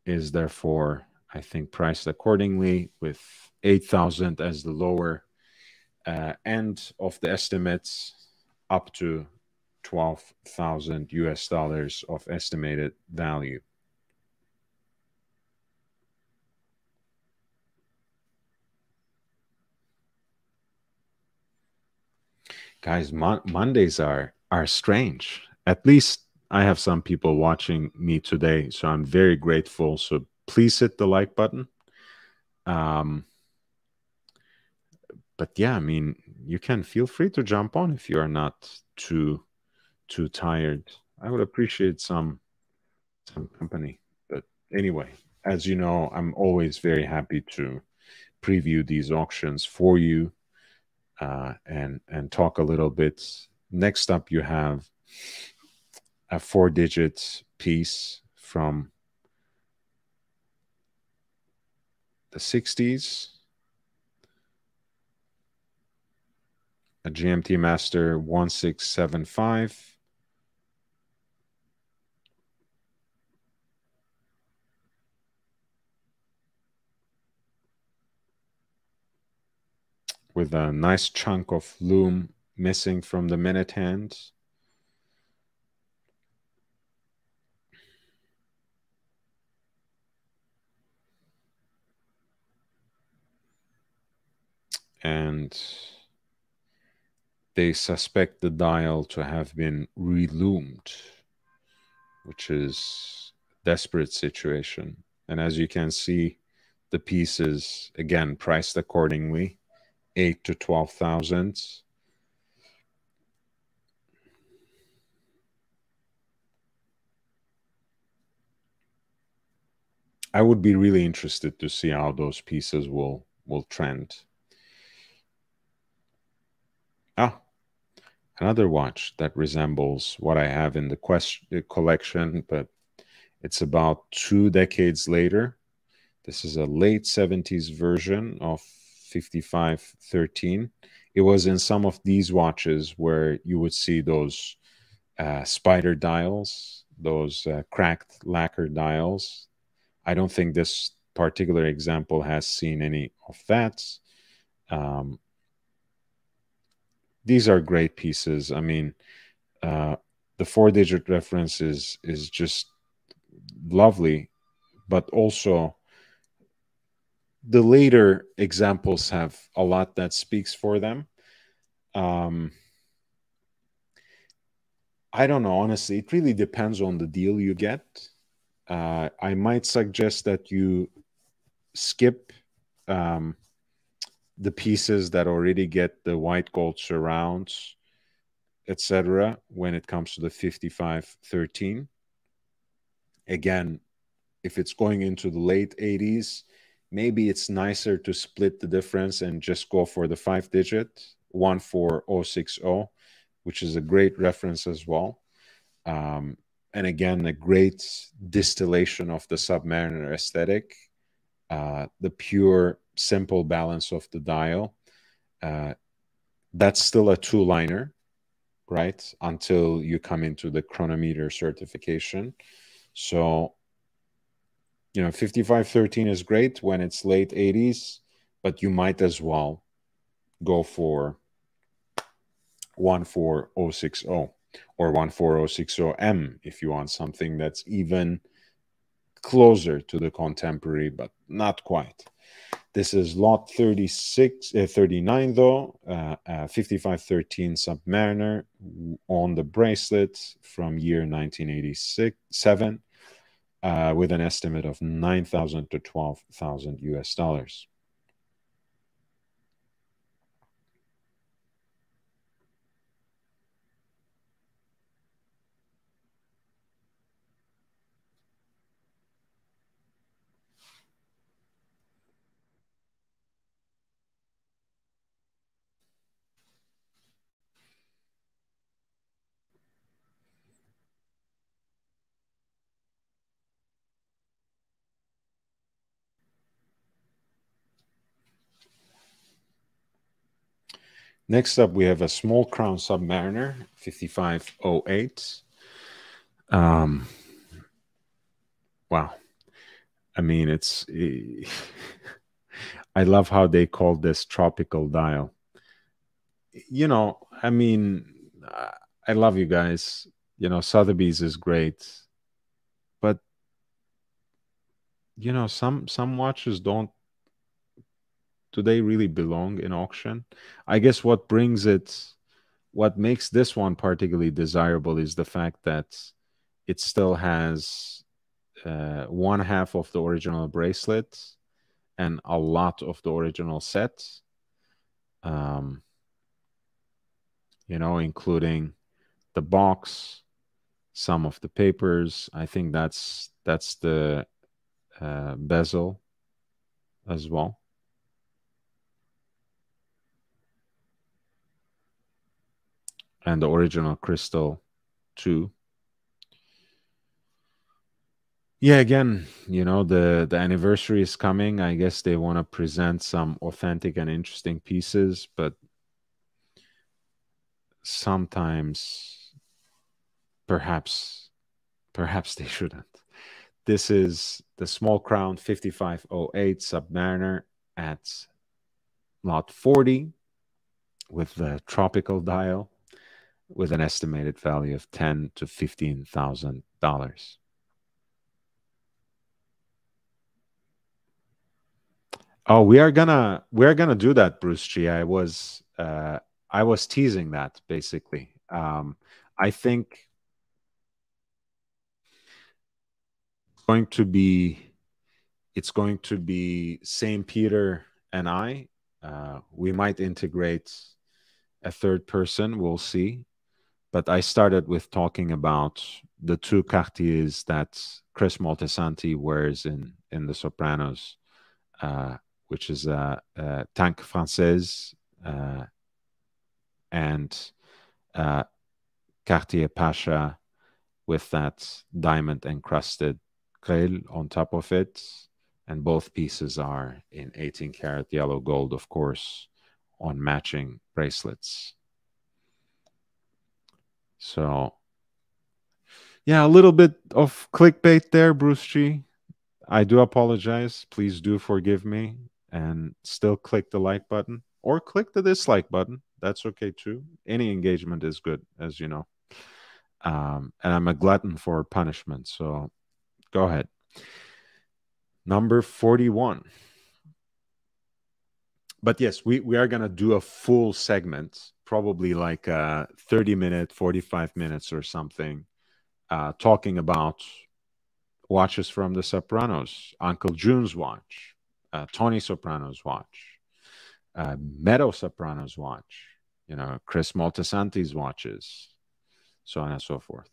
is therefore i think priced accordingly with 8000 as the lower uh, end of the estimates up to 12,000 US dollars of estimated value. Guys, Mon Mondays are are strange. At least I have some people watching me today, so I'm very grateful. So please hit the like button. Um, but yeah, I mean, you can feel free to jump on if you are not too too tired. I would appreciate some some company. But anyway, as you know, I'm always very happy to preview these auctions for you uh, and and talk a little bit. Next up, you have a four-digit piece from the 60s. A GMT Master 1675. with a nice chunk of lume missing from the minute hand. And they suspect the dial to have been relumed, which is a desperate situation. And as you can see, the pieces again priced accordingly eight to twelve thousand. I would be really interested to see how those pieces will will trend. Ah, another watch that resembles what I have in the question collection, but it's about two decades later. This is a late 70s version of 5513 it was in some of these watches where you would see those uh, spider dials those uh, cracked lacquer dials. I don't think this particular example has seen any of that. Um, these are great pieces i mean uh, the four digit reference is is just lovely but also the later examples have a lot that speaks for them. Um, I don't know, honestly. It really depends on the deal you get. Uh, I might suggest that you skip um, the pieces that already get the white gold surrounds, etc. When it comes to the 5513, again, if it's going into the late 80s, maybe it's nicer to split the difference and just go for the five digit 14060 which is a great reference as well um, and again a great distillation of the submariner aesthetic uh, the pure simple balance of the dial uh, that's still a two liner right until you come into the chronometer certification. So you know 5513 is great when it's late 80s but you might as well go for 14060 or 14060m if you want something that's even closer to the contemporary but not quite this is lot 36 uh, 39 though uh, uh, 5513 submariner on the bracelet from year 1987 uh, with an estimate of 9,000 to 12,000 US dollars. Next up, we have a small crown Submariner, 5508. Um, wow. I mean, it's. I love how they call this tropical dial. You know, I mean, I love you guys. You know, Sotheby's is great, but you know, some some watches don't. Do they really belong in auction? I guess what brings it, what makes this one particularly desirable is the fact that it still has uh, one half of the original bracelet and a lot of the original set. Um, you know, including the box, some of the papers. I think that's that's the uh, bezel as well. And the original crystal too yeah again you know the the anniversary is coming. I guess they want to present some authentic and interesting pieces but sometimes perhaps perhaps they shouldn't. This is the small crown 5508 submariner at lot 40 with the tropical dial with an estimated value of 10 to 15 thousand dollars Oh, we are gonna we're gonna do that, Bruce G. I was uh, I was teasing that basically. Um, I think going to be it's going to be Saint Peter and I. Uh, we might integrate a third person. We'll see. But I started with talking about the two Cartiers that Chris Moltisanti wears in in The Sopranos. Uh, which is a, a Tank Française uh, and uh, Cartier Pasha with that diamond encrusted grill on top of it. And both pieces are in 18 karat yellow gold, of course, on matching bracelets. So, yeah, a little bit of clickbait there, Bruce G. I do apologize. Please do forgive me and still click the like button or click the dislike button. That's okay too. Any engagement is good, as you know. Um, and I'm a glutton for punishment. So go ahead. Number 41. But yes, we, we are going to do a full segment, probably like a 30 minute, 45 minutes or something, uh, talking about watches from the Sopranos, Uncle June's watch, uh, Tony Soprano's watch, uh, Meadow Soprano's watch, you know, Chris Moltisanti's watches, so on and so forth.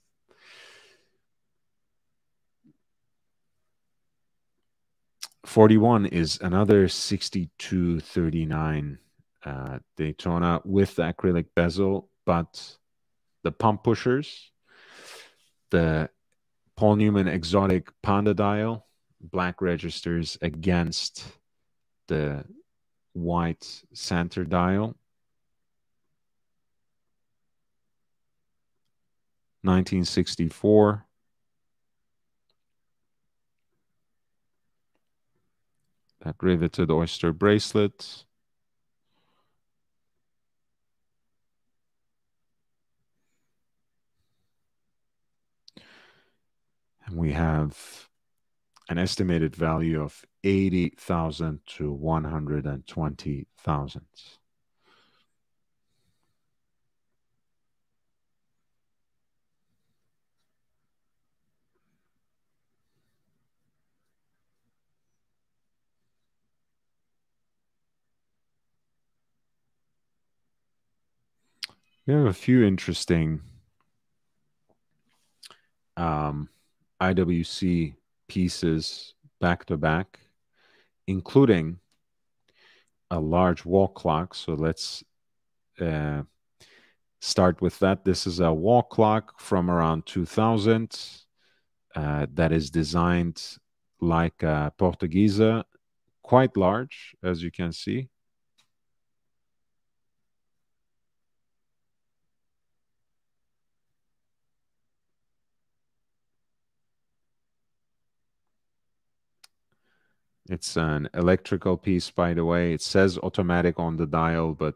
Forty-one is another sixty-two thirty-nine uh, Daytona with the acrylic bezel, but the pump pushers, the Paul Newman exotic Panda dial, black registers against the white center dial. 1964. That riveted oyster bracelet. And we have an estimated value of 80,000 to 120,000. We have a few interesting um, IWC pieces back to back, including a large wall clock. So let's uh, start with that. This is a wall clock from around 2000 uh, that is designed like a Portuguese, quite large, as you can see. It's an electrical piece, by the way. It says automatic on the dial, but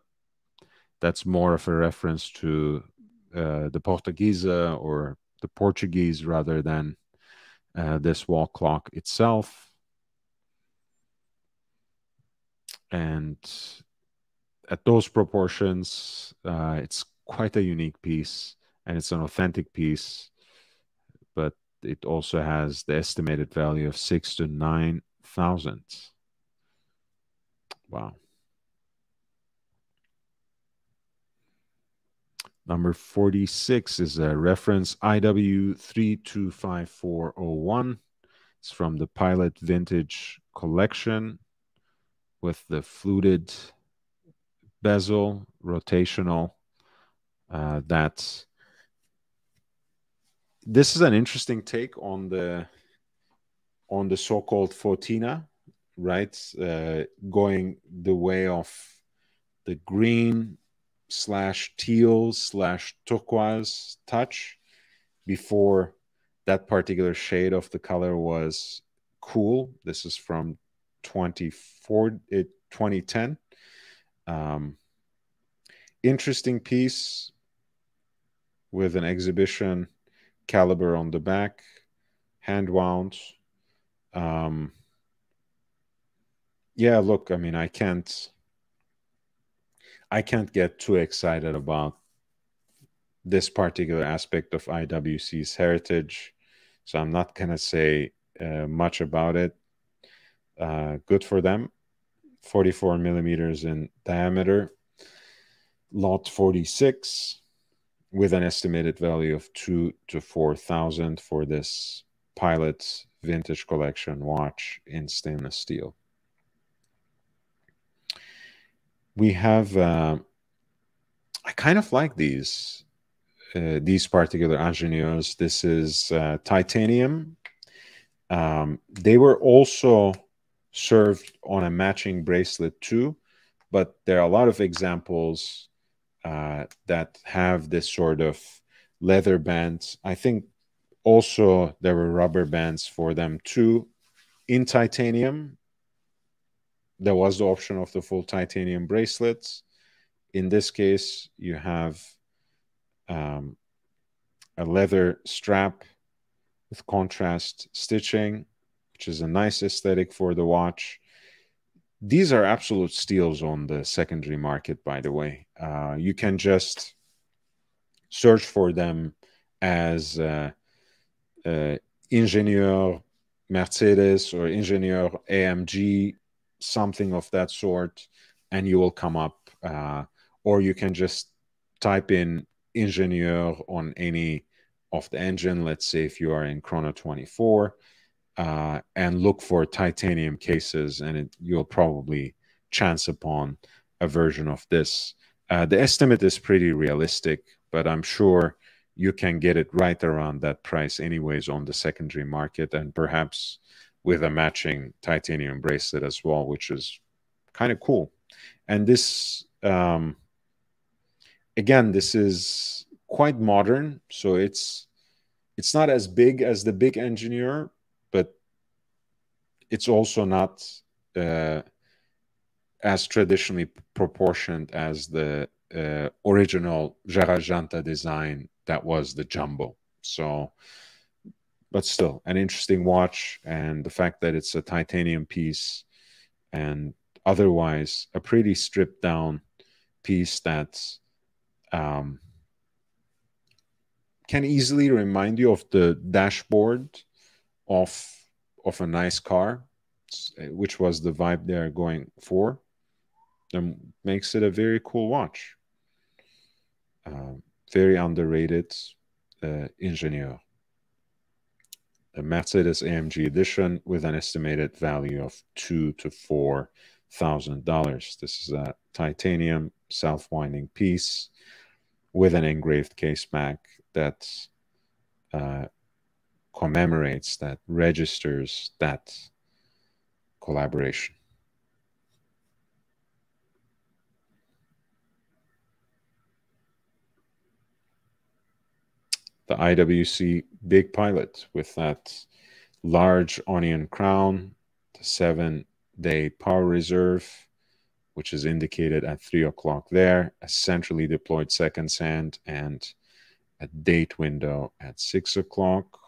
that's more of a reference to uh, the Portuguese or the Portuguese rather than uh, this wall clock itself. And at those proportions, uh, it's quite a unique piece and it's an authentic piece, but it also has the estimated value of six to nine thousand. Wow. Number 46 is a reference IW325401. It's from the Pilot Vintage Collection with the fluted bezel, rotational. Uh, that this is an interesting take on the on the so-called Fauxtina, right? Uh, going the way of the green slash teal slash turquoise touch before that particular shade of the color was cool. This is from 24, 2010. Um, interesting piece with an exhibition caliber on the back, hand wound. Um, yeah, look, I mean, I can't I can't get too excited about this particular aspect of IWC's heritage. So I'm not going to say uh, much about it. Uh, good for them. 44 millimeters in diameter. Lot 46 with an estimated value of two to 4,000 for this Pilot vintage collection watch in stainless steel. we have uh, I kind of like these uh, these particular ingenieurs. This is uh, titanium. Um, they were also served on a matching bracelet too, but there are a lot of examples uh, that have this sort of leather bands. I think also there were rubber bands for them too in titanium there was the option of the full titanium bracelets. In this case, you have um, a leather strap with contrast stitching, which is a nice aesthetic for the watch. These are absolute steals on the secondary market, by the way. Uh, you can just search for them as uh, uh, Ingenieur Mercedes or engineer AMG something of that sort, and you will come up. Uh, or you can just type in engineer on any of the engine. Let's say if you are in Chrono 24, uh, and look for titanium cases, and it, you'll probably chance upon a version of this. Uh, the estimate is pretty realistic, but I'm sure you can get it right around that price, anyways, on the secondary market, and perhaps with a matching titanium bracelet as well, which is kind of cool. And this, um, again, this is quite modern, so it's it's not as big as the big engineer but it's also not uh, as traditionally proportioned as the uh, original Gerald Genta design that was the jumbo. So but still an interesting watch and the fact that it's a titanium piece and otherwise a pretty stripped down piece that um, can easily remind you of the dashboard of of a nice car which was the vibe they're going for and makes it a very cool watch uh, very underrated uh, Ingenieur a Mercedes AMG edition with an estimated value of two to four thousand dollars. This is a titanium self-winding piece with an engraved case back that uh, commemorates, that registers that collaboration. The IWC Big Pilot with that large onion crown, the seven day power reserve, which is indicated at three o'clock there, a centrally deployed seconds hand, and a date window at six o'clock.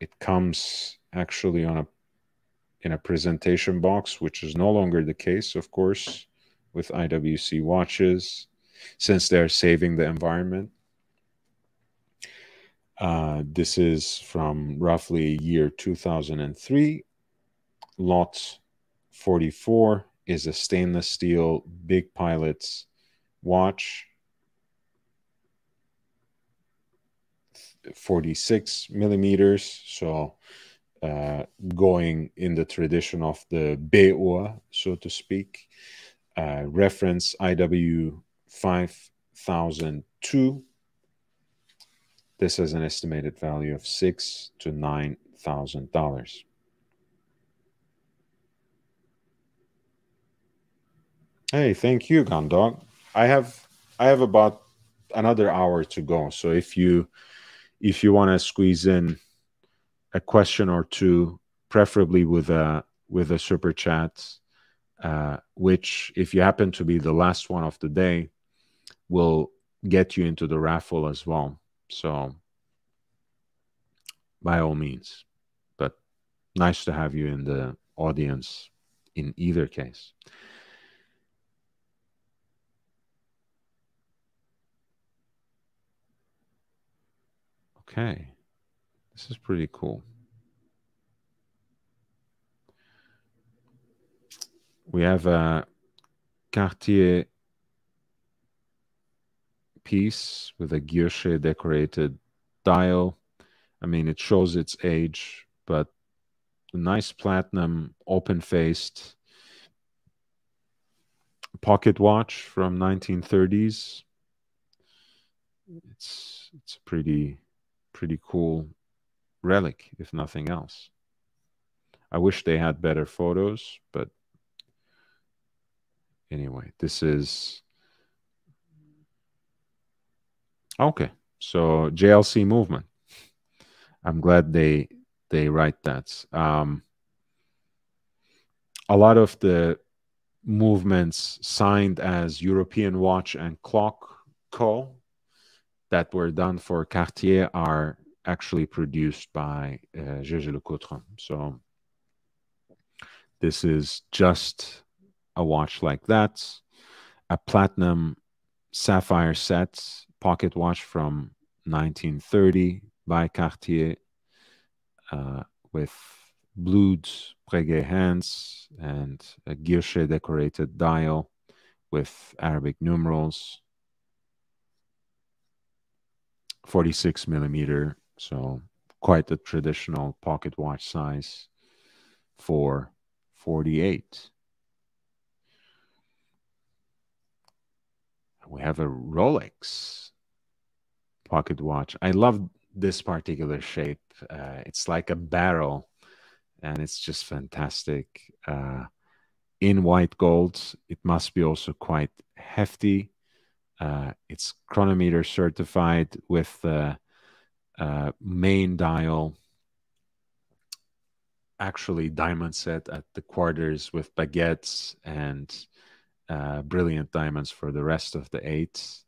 It comes actually on a in a presentation box, which is no longer the case, of course, with IWC watches, since they're saving the environment. Uh, this is from roughly year 2003. Lot 44 is a stainless steel Big Pilots watch. 46 millimeters, so uh, going in the tradition of the B-Uhr, so to speak. Uh, reference IW 5002 this has an estimated value of six to nine thousand dollars. Hey, thank you, Gondog. I have I have about another hour to go. So if you if you want to squeeze in a question or two, preferably with a with a super chat, uh, which if you happen to be the last one of the day, will get you into the raffle as well. So, by all means, but nice to have you in the audience in either case. Okay, this is pretty cool. We have a Cartier piece with a guilloche decorated dial. I mean, it shows its age, but a nice platinum, open faced pocket watch from 1930s. It's it's a pretty pretty cool relic, if nothing else. I wish they had better photos, but anyway, this is Okay, so JLC movement. I'm glad they they write that. Um, a lot of the movements signed as European Watch and Clock Co. that were done for Cartier are actually produced by uh, Jaeger LeCoultre. So this is just a watch like that, a platinum sapphire sets, pocket watch from 1930 by Cartier uh, with blued Breguet hands and a guilloche decorated dial with Arabic numerals. 46 millimeter, so quite a traditional pocket watch size for 48. We have a Rolex pocket watch. I love this particular shape. Uh, it's like a barrel, and it's just fantastic. Uh, in white gold, it must be also quite hefty. Uh, it's chronometer certified with the uh, main dial, actually diamond set at the quarters with baguettes and uh, brilliant diamonds for the rest of the eight.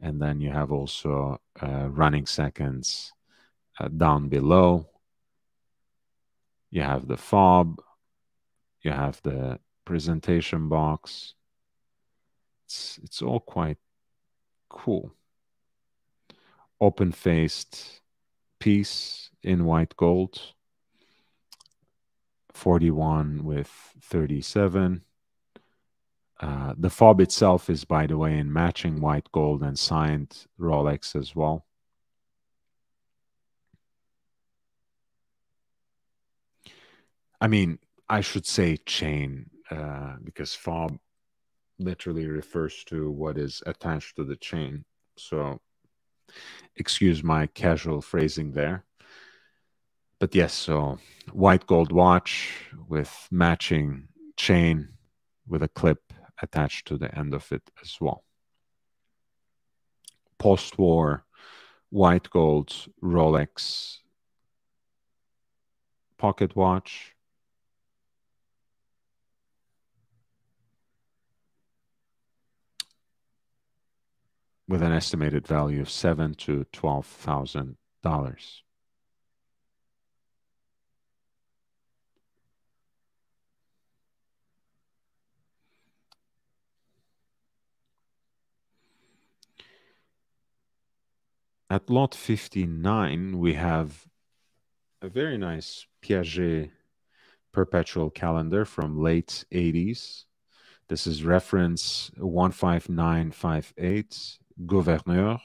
and then you have also uh, running seconds uh, down below. You have the fob, you have the presentation box. It's, it's all quite cool. Open faced piece in white gold, 41 with 37. Uh, the fob itself is, by the way, in matching white gold and signed Rolex as well. I mean, I should say chain uh, because fob literally refers to what is attached to the chain. So, excuse my casual phrasing there. But yes, so white gold watch with matching chain with a clip attached to the end of it as well. Post war white gold Rolex pocket watch. With an estimated value of seven to twelve thousand dollars. At lot 59, we have a very nice Piaget perpetual calendar from late 80s. This is reference 15958, Gouverneur.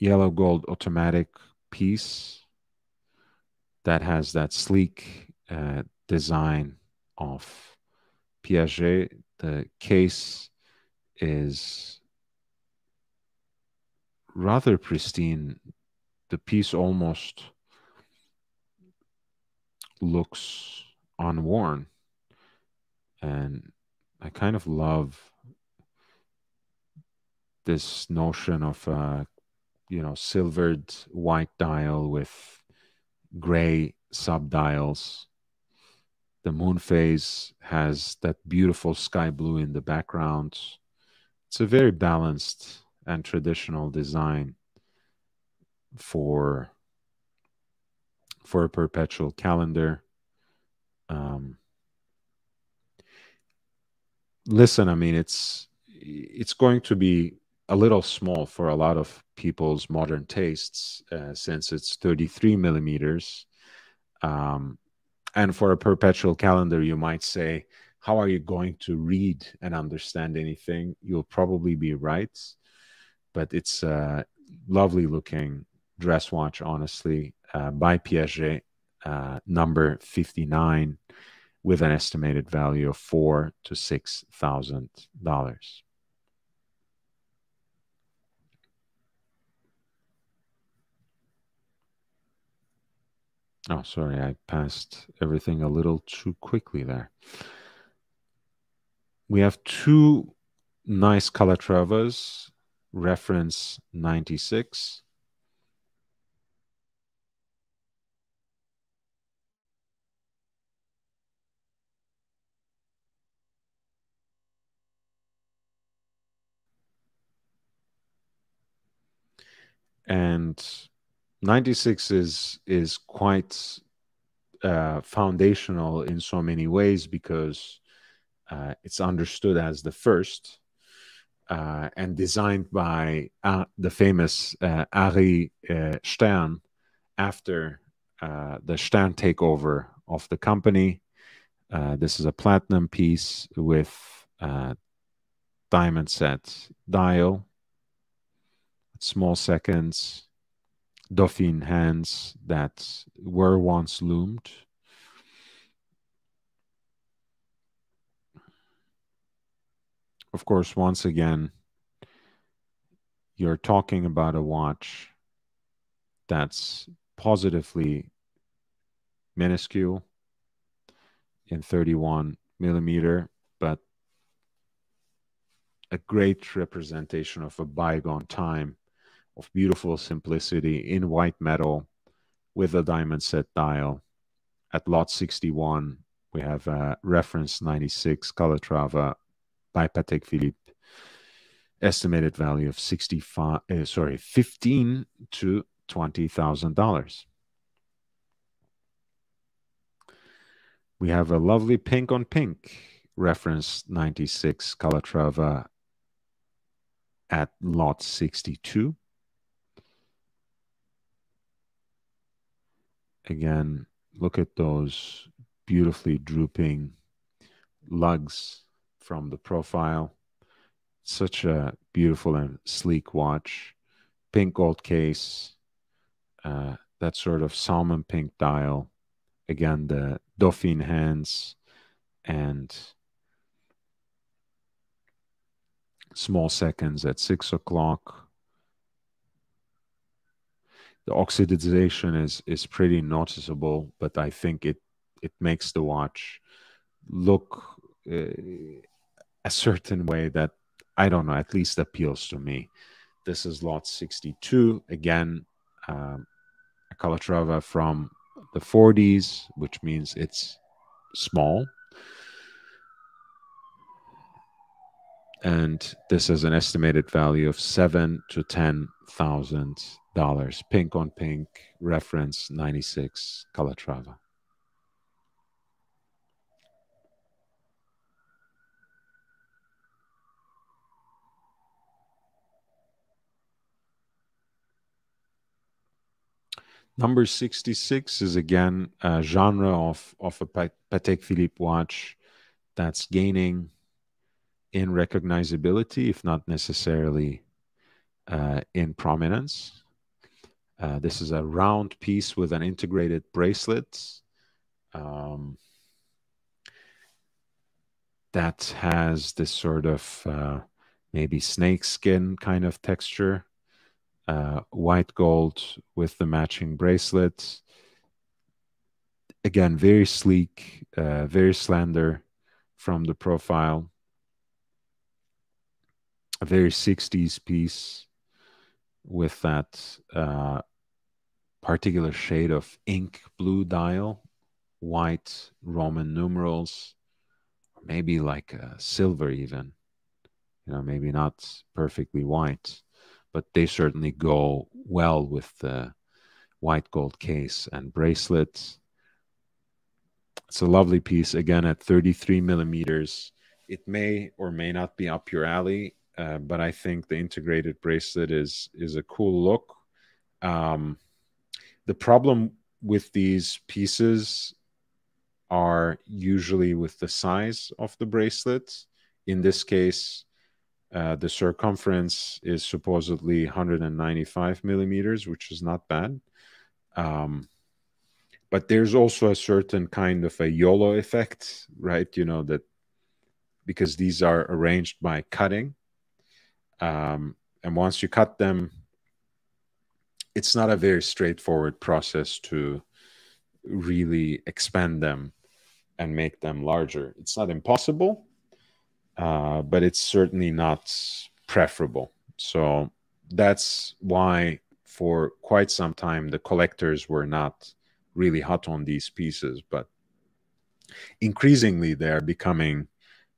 Yellow gold automatic piece that has that sleek uh, design of Piaget. The case is rather pristine. The piece almost looks unworn. And I kind of love this notion of a, you know, silvered white dial with gray subdials. The moon phase has that beautiful sky blue in the background. It's a very balanced and traditional design for for a perpetual calendar. Um, listen, I mean, it's it's going to be a little small for a lot of people's modern tastes uh, since it's 33 millimeters. Um, and for a perpetual calendar, you might say, how are you going to read and understand anything? You'll probably be right but it's a lovely looking dress watch, honestly, uh, by Piaget, uh, number 59, with an estimated value of four to six thousand dollars. Oh, sorry, I passed everything a little too quickly there. We have two nice Calatravas reference 96. And 96 is is quite uh, foundational in so many ways because uh, it's understood as the first uh, and designed by uh, the famous uh, Ari uh, Stern after uh, the Stern takeover of the company. Uh, this is a platinum piece with diamond set dial, small seconds, Dauphine hands that were once lumed. Of course, once again, you're talking about a watch that's positively minuscule in 31 millimeter, but a great representation of a bygone time of beautiful simplicity in white metal with a diamond set dial. At lot 61, we have a reference 96 Calatrava by Patek Philippe. Estimated value of 65, uh, sorry, 15 to $20,000. We have a lovely pink on pink reference 96 Calatrava at lot 62. Again, look at those beautifully drooping lugs from the profile. Such a beautiful and sleek watch. Pink gold case. Uh, that sort of salmon pink dial. Again, the Dauphine hands and small seconds at six o'clock. The oxidization is is pretty noticeable, but I think it it makes the watch look uh, a certain way that I don't know, at least appeals to me. This is lot 62. Again, um, a Calatrava from the 40s, which means it's small. And this is an estimated value of seven to ten thousand dollars. Pink on pink, reference 96 Calatrava. Number 66 is again a genre of, of a Patek Philippe watch that's gaining in recognizability, if not necessarily uh, in prominence. Uh, this is a round piece with an integrated bracelet um, that has this sort of uh, maybe snake skin kind of texture uh, white gold with the matching bracelets. Again, very sleek, uh, very slender from the profile. A very 60s piece with that uh, particular shade of ink blue dial, white Roman numerals, maybe like silver even. You know, maybe not perfectly white but they certainly go well with the white gold case and bracelets. It's a lovely piece, again at 33 millimeters. It may or may not be up your alley, uh, but I think the integrated bracelet is is a cool look. Um, the problem with these pieces are usually with the size of the bracelet. In this case, uh, the circumference is supposedly 195 millimeters, which is not bad. Um, but there's also a certain kind of a YOLO effect, right? You know, that because these are arranged by cutting. Um, and once you cut them, it's not a very straightforward process to really expand them and make them larger. It's not impossible, uh, but it's certainly not preferable. So that's why for quite some time the collectors were not really hot on these pieces, but increasingly they're becoming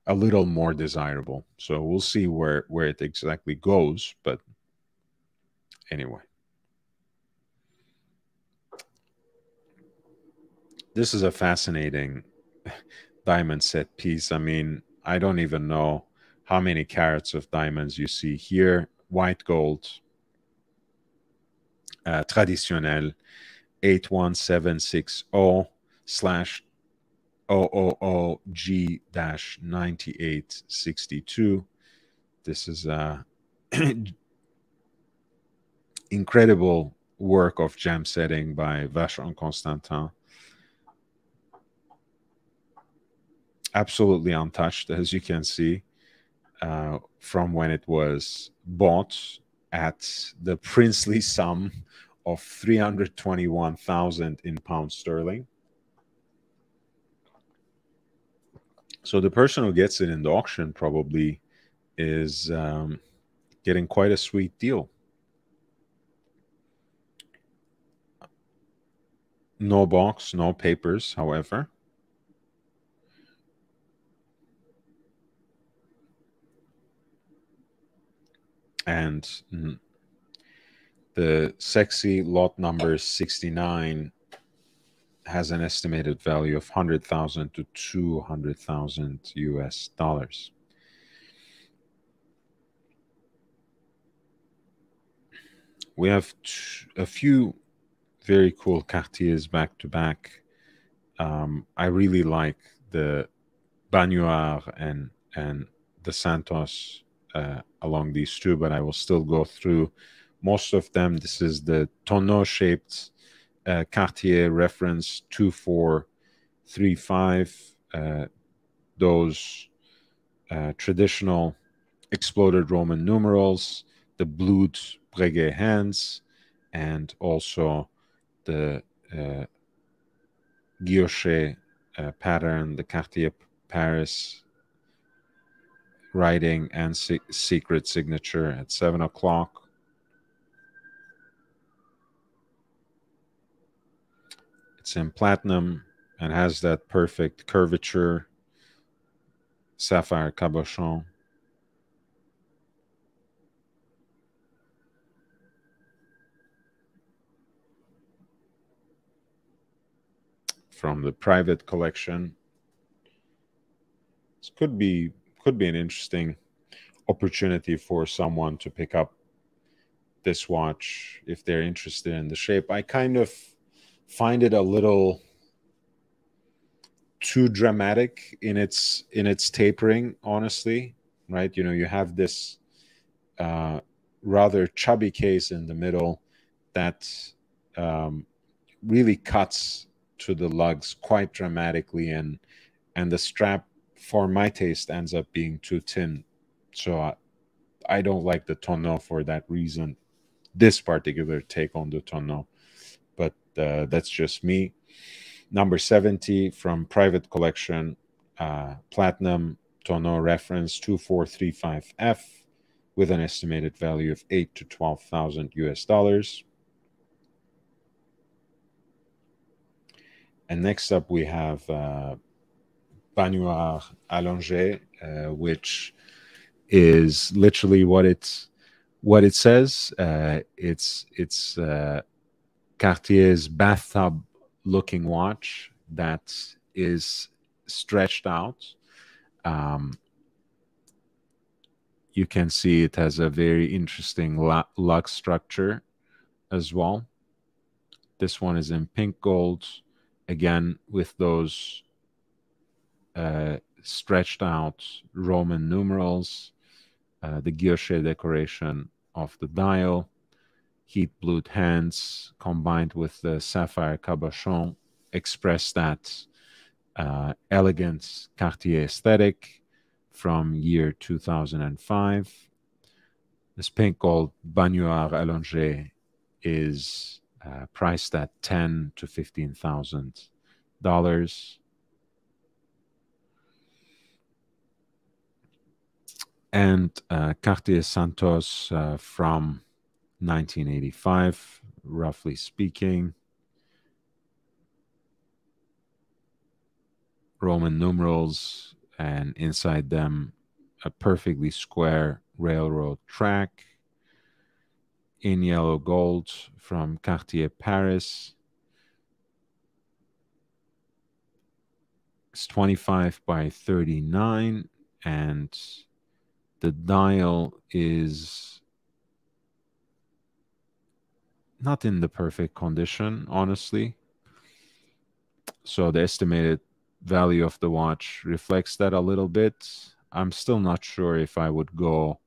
a little more desirable. So we'll see where where it exactly goes, but anyway. This is a fascinating diamond set piece. I mean, I don't even know how many carats of diamonds you see here. White gold, uh, Traditionnelle, 81760 slash 000G dash 9862. This is a incredible work of gem setting by Vacheron Constantin. Absolutely untouched, as you can see, uh, from when it was bought at the princely sum of 321,000 in pounds sterling. So the person who gets it in the auction probably is um, getting quite a sweet deal. No box, no papers, however. And the sexy lot number 69 has an estimated value of 100,000 to 200,000 US dollars. We have a few very cool Cartiers back to back. Um, I really like the Baignoire and and the Santos uh, along these two, but I will still go through most of them. This is the tonneau shaped uh, Cartier reference 2435. Uh, those uh, traditional exploded Roman numerals, the blued Breguet hands, and also the uh, guilloche uh, pattern, the Cartier Paris writing and se secret signature at seven o'clock. It's in platinum and has that perfect curvature. Sapphire cabochon. From the private collection. This could be could be an interesting opportunity for someone to pick up this watch if they're interested in the shape. I kind of find it a little too dramatic in its in its tapering honestly right you know you have this uh, rather chubby case in the middle that um, really cuts to the lugs quite dramatically and and the strap for my taste ends up being too thin. So I, I don't like the tonneau for that reason. This particular take on the tonneau. But uh, that's just me. Number 70 from private collection uh, platinum tonneau reference 2435f with an estimated value of 8 to 12,000 US dollars. And next up we have uh, Baignoire Allongé, uh, which is literally what it's what it says. Uh, it's it's uh, Cartier's bathtub looking watch that is stretched out. Um, you can see it has a very interesting lug structure as well. This one is in pink gold, again with those uh, stretched out Roman numerals, uh, the guilloche decoration of the dial, heat blued hands combined with the sapphire cabochon express that uh, elegant Cartier aesthetic from year 2005. This pink gold Baignoire Allongé is uh, priced at ten to fifteen thousand dollars. And uh, Cartier Santos uh, from 1985, roughly speaking. Roman numerals, and inside them, a perfectly square railroad track in yellow gold from Cartier Paris. It's 25 by 39, and the dial is not in the perfect condition, honestly. So the estimated value of the watch reflects that a little bit. I'm still not sure if I would go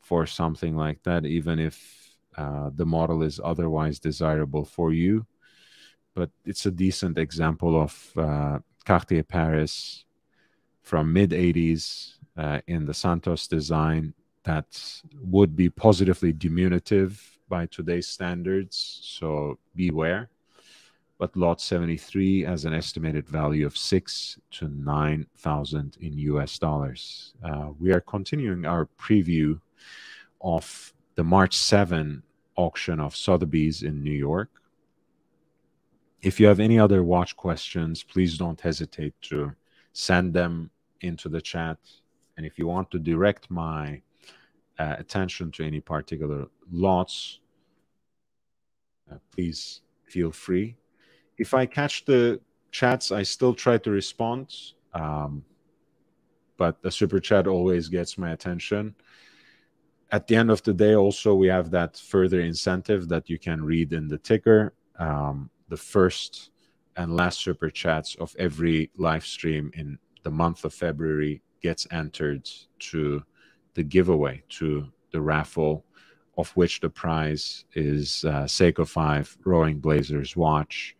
for something like that, even if uh, the model is otherwise desirable for you. But it's a decent example of uh, Cartier Paris from mid 80s uh, in the Santos design that would be positively diminutive by today's standards, so beware. But lot 73 has an estimated value of six to 9,000 in US dollars. Uh, we are continuing our preview of the March 7 auction of Sotheby's in New York. If you have any other watch questions, please don't hesitate to send them into the chat. And if you want to direct my uh, attention to any particular lots, uh, please feel free. If I catch the chats, I still try to respond, um, but the super chat always gets my attention. At the end of the day, also, we have that further incentive that you can read in the ticker. Um, the first and last super chats of every live stream in the month of February gets entered to the giveaway, to the raffle of which the prize is uh, Seiko 5 Roaring Blazers watch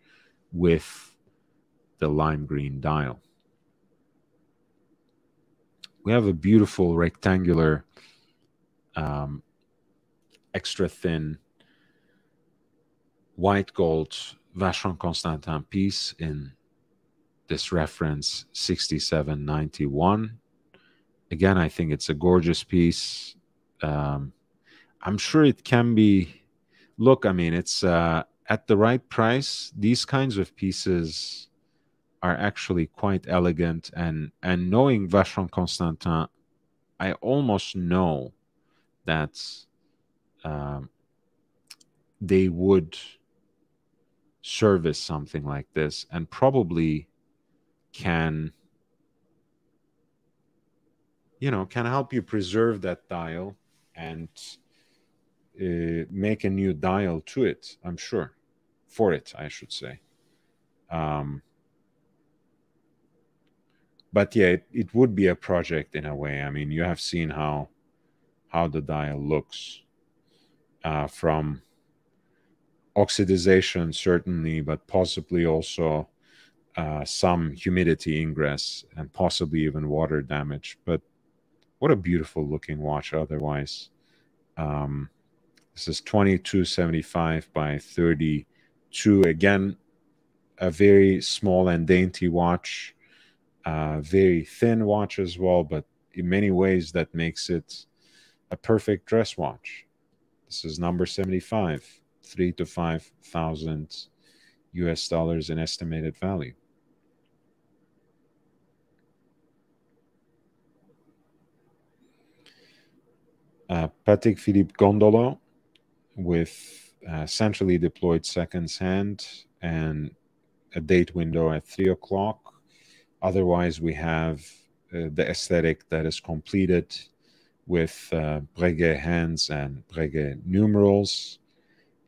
with the lime green dial. We have a beautiful rectangular, um, extra thin white gold Vacheron Constantin piece in this reference 6791. Again, I think it's a gorgeous piece. Um, I'm sure it can be. Look, I mean, it's uh, at the right price, these kinds of pieces are actually quite elegant. And and knowing Vacheron Constantin, I almost know that um, they would service something like this and probably can you know can help you preserve that dial and uh, make a new dial to it i'm sure. For it i should say. Um, but yeah it, it would be a project in a way. I mean you have seen how how the dial looks uh, from oxidization certainly but possibly also uh, some humidity ingress and possibly even water damage. But what a beautiful looking watch otherwise. Um, this is 2275 by 32 again a very small and dainty watch. Uh, very thin watch as well but in many ways that makes it a perfect dress watch. This is number 75 three to five thousand us dollars in estimated value uh, Patek Philippe Gondolo with uh, centrally deployed seconds hand and a date window at three o'clock. Otherwise, we have uh, the aesthetic that is completed with uh, Breguet hands and Breguet numerals.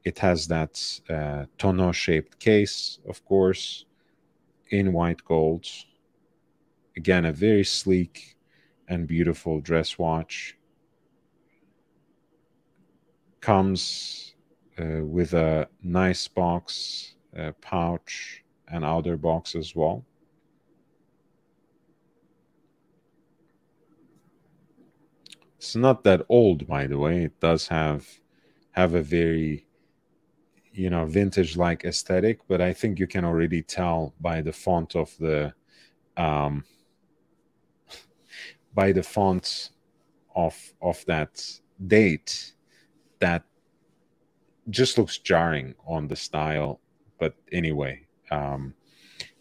It has that uh, tonneau shaped case, of course, in white gold. Again, a very sleek and beautiful dress watch comes uh, with a nice box, a pouch, and outer box as well. It's not that old, by the way. It does have have a very you know vintage like aesthetic but i think you can already tell by the font of the um by the font of of that date that just looks jarring on the style. But anyway, um,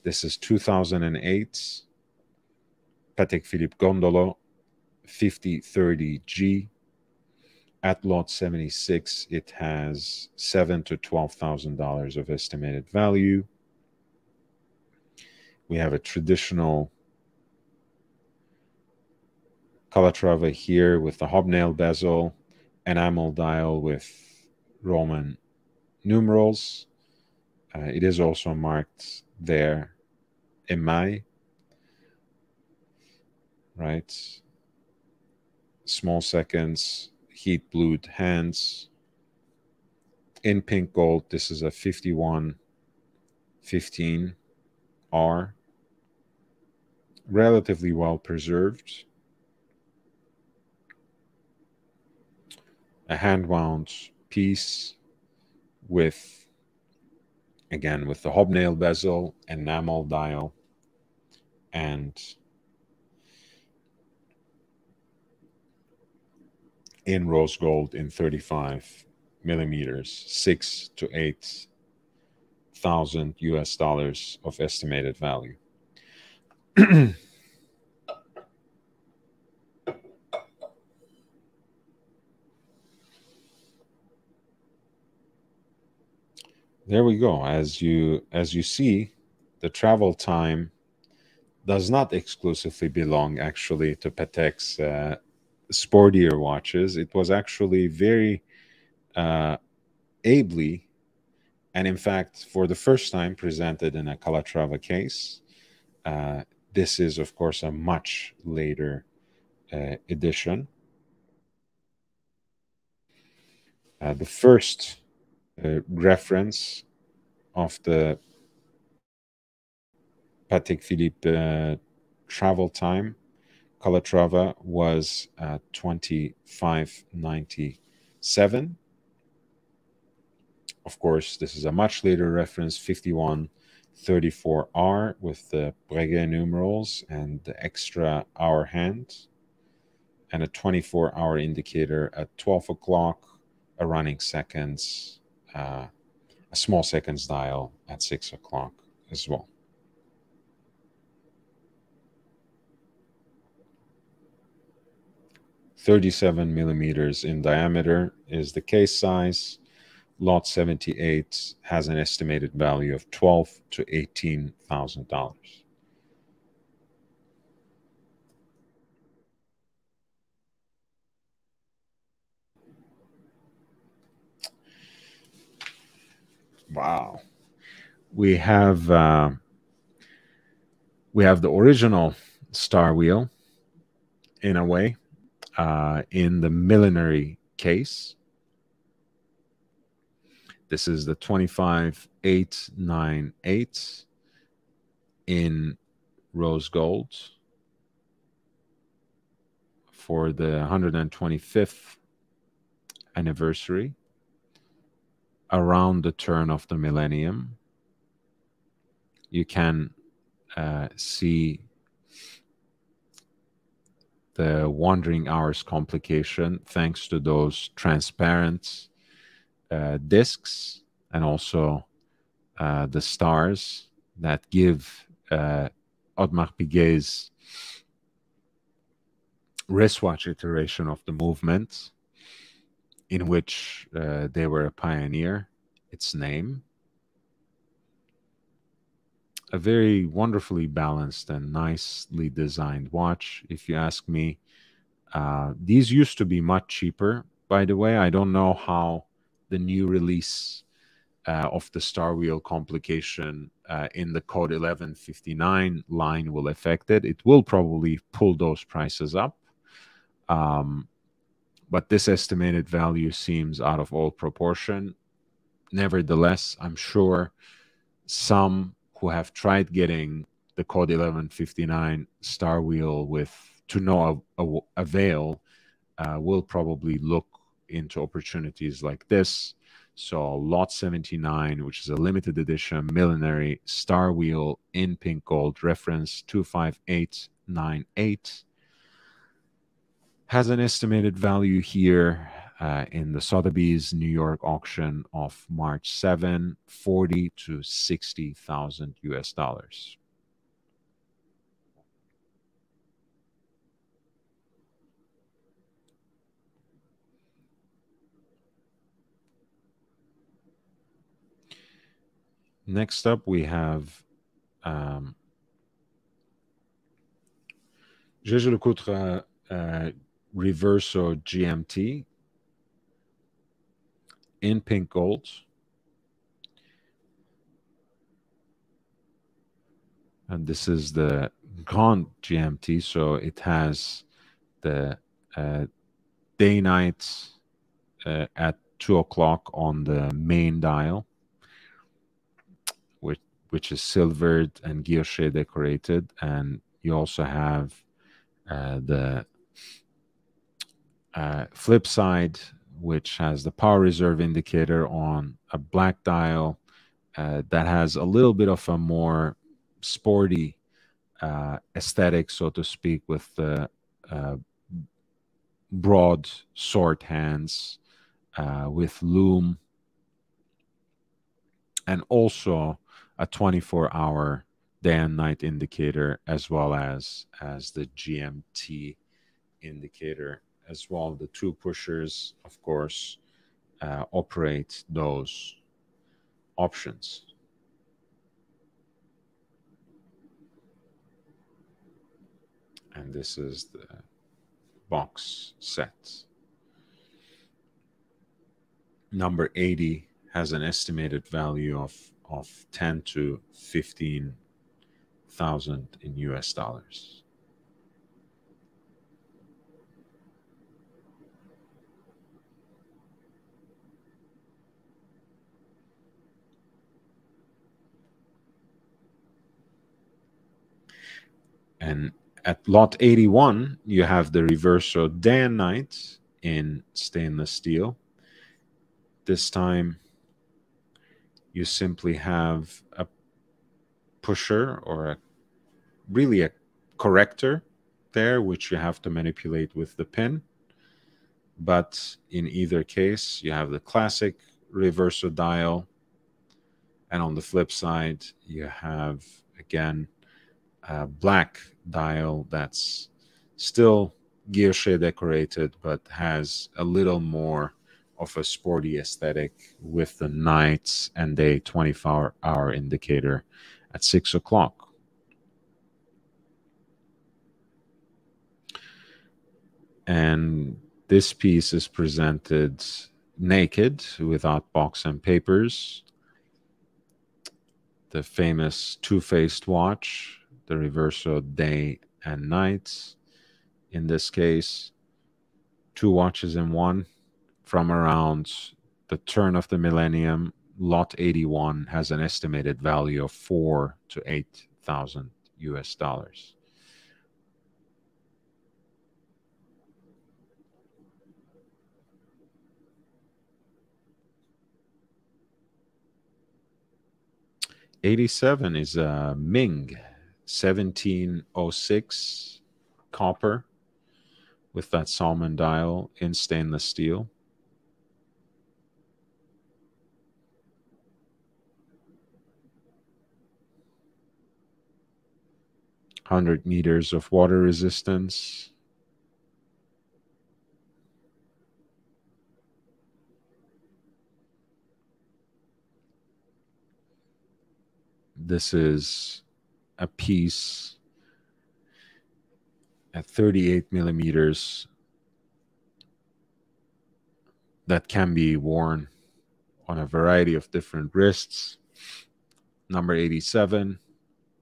this is 2008 Patek Philippe Gondolo 5030G. At lot 76, it has seven to twelve thousand dollars of estimated value. We have a traditional Calatrava here with the hobnail bezel, enamel dial with Roman numerals. Uh, it is also marked there Email, right? Small seconds, heat blued hands. In pink gold, this is a 51 15 r Relatively well preserved. A hand wound piece with again with the hobnail bezel enamel dial. And in rose gold in 35 millimeters six to eight thousand us dollars of estimated value there we go as you as you see the travel time does not exclusively belong actually to Patek's uh, sportier watches. It was actually very uh, ably, and in fact, for the first time, presented in a Calatrava case. Uh, this is, of course, a much later uh, edition. Uh, the first reference of the Patek Philippe uh, travel time. Calatrava was uh, 2597. Of course, this is a much later reference, 5134R with the Breguet numerals and the extra hour hand, and a 24 hour indicator at 12 o'clock, a running seconds, uh, a small seconds dial at six o'clock as well. Thirty-seven millimeters in diameter is the case size. Lot seventy-eight has an estimated value of twelve to eighteen thousand dollars. Wow. We have uh, we have the original star wheel in a way uh, in the Millenary case. This is the 25898 in rose gold for the 125th anniversary around the turn of the millennium. You can uh, see the wandering hours complication thanks to those transparent uh, discs and also uh, the stars that give uh, Audemars Piguet's wristwatch iteration of the movement in which uh, they were a pioneer, its name. A very wonderfully balanced and nicely designed watch, if you ask me. Uh, these used to be much cheaper, by the way. I don't know how the new release uh, of the Star Wheel complication uh, in the Code 1159 line will affect it. It will probably pull those prices up. Um, but this estimated value seems out of all proportion. Nevertheless, I'm sure some who have tried getting the Code 1159 Star Wheel with to no avail uh, will probably look into opportunities like this. So, Lot 79, which is a limited edition Millenary Star Wheel in pink gold, reference 25898 has an estimated value here uh, in the Sotheby's New York auction of March 7, 40 to 60,000 US dollars. Next up, we have um, Jaeger-LeCoultre uh, Reverso GMT in pink gold. And this is the Grand GMT, so it has the uh, day night uh, at two o'clock on the main dial, which which is silvered and guilloche decorated, and you also have uh, the uh, flip side, which has the power reserve indicator on a black dial uh, that has a little bit of a more sporty uh, aesthetic, so to speak, with the uh, broad sword hands uh, with lume and also a 24 hour day and night indicator as well as as the gmt indicator as well. The two pushers, of course, uh, operate those options. And this is the box set. Number 80 has an estimated value of, of 10 to 15,000 in US dollars. And at lot 81, you have the Reverso day and night in stainless steel. This time, you simply have a pusher or a really a corrector there, which you have to manipulate with the pin. But in either case, you have the classic Reverso dial And on the flip side, you have again black dial that's still guilloche decorated, but has a little more of a sporty aesthetic with the night and day 24 hour indicator at six o'clock. And this piece is presented naked without box and papers. The famous two faced watch, the Reverso day and night. In this case, two watches in one from around the turn of the millennium. Lot 81 has an estimated value of four to 8,000 US dollars. 87 is a Ming 1706 copper with that salmon dial in stainless steel. Hundred meters of water resistance. This is a piece at 38 millimeters that can be worn on a variety of different wrists. Number 87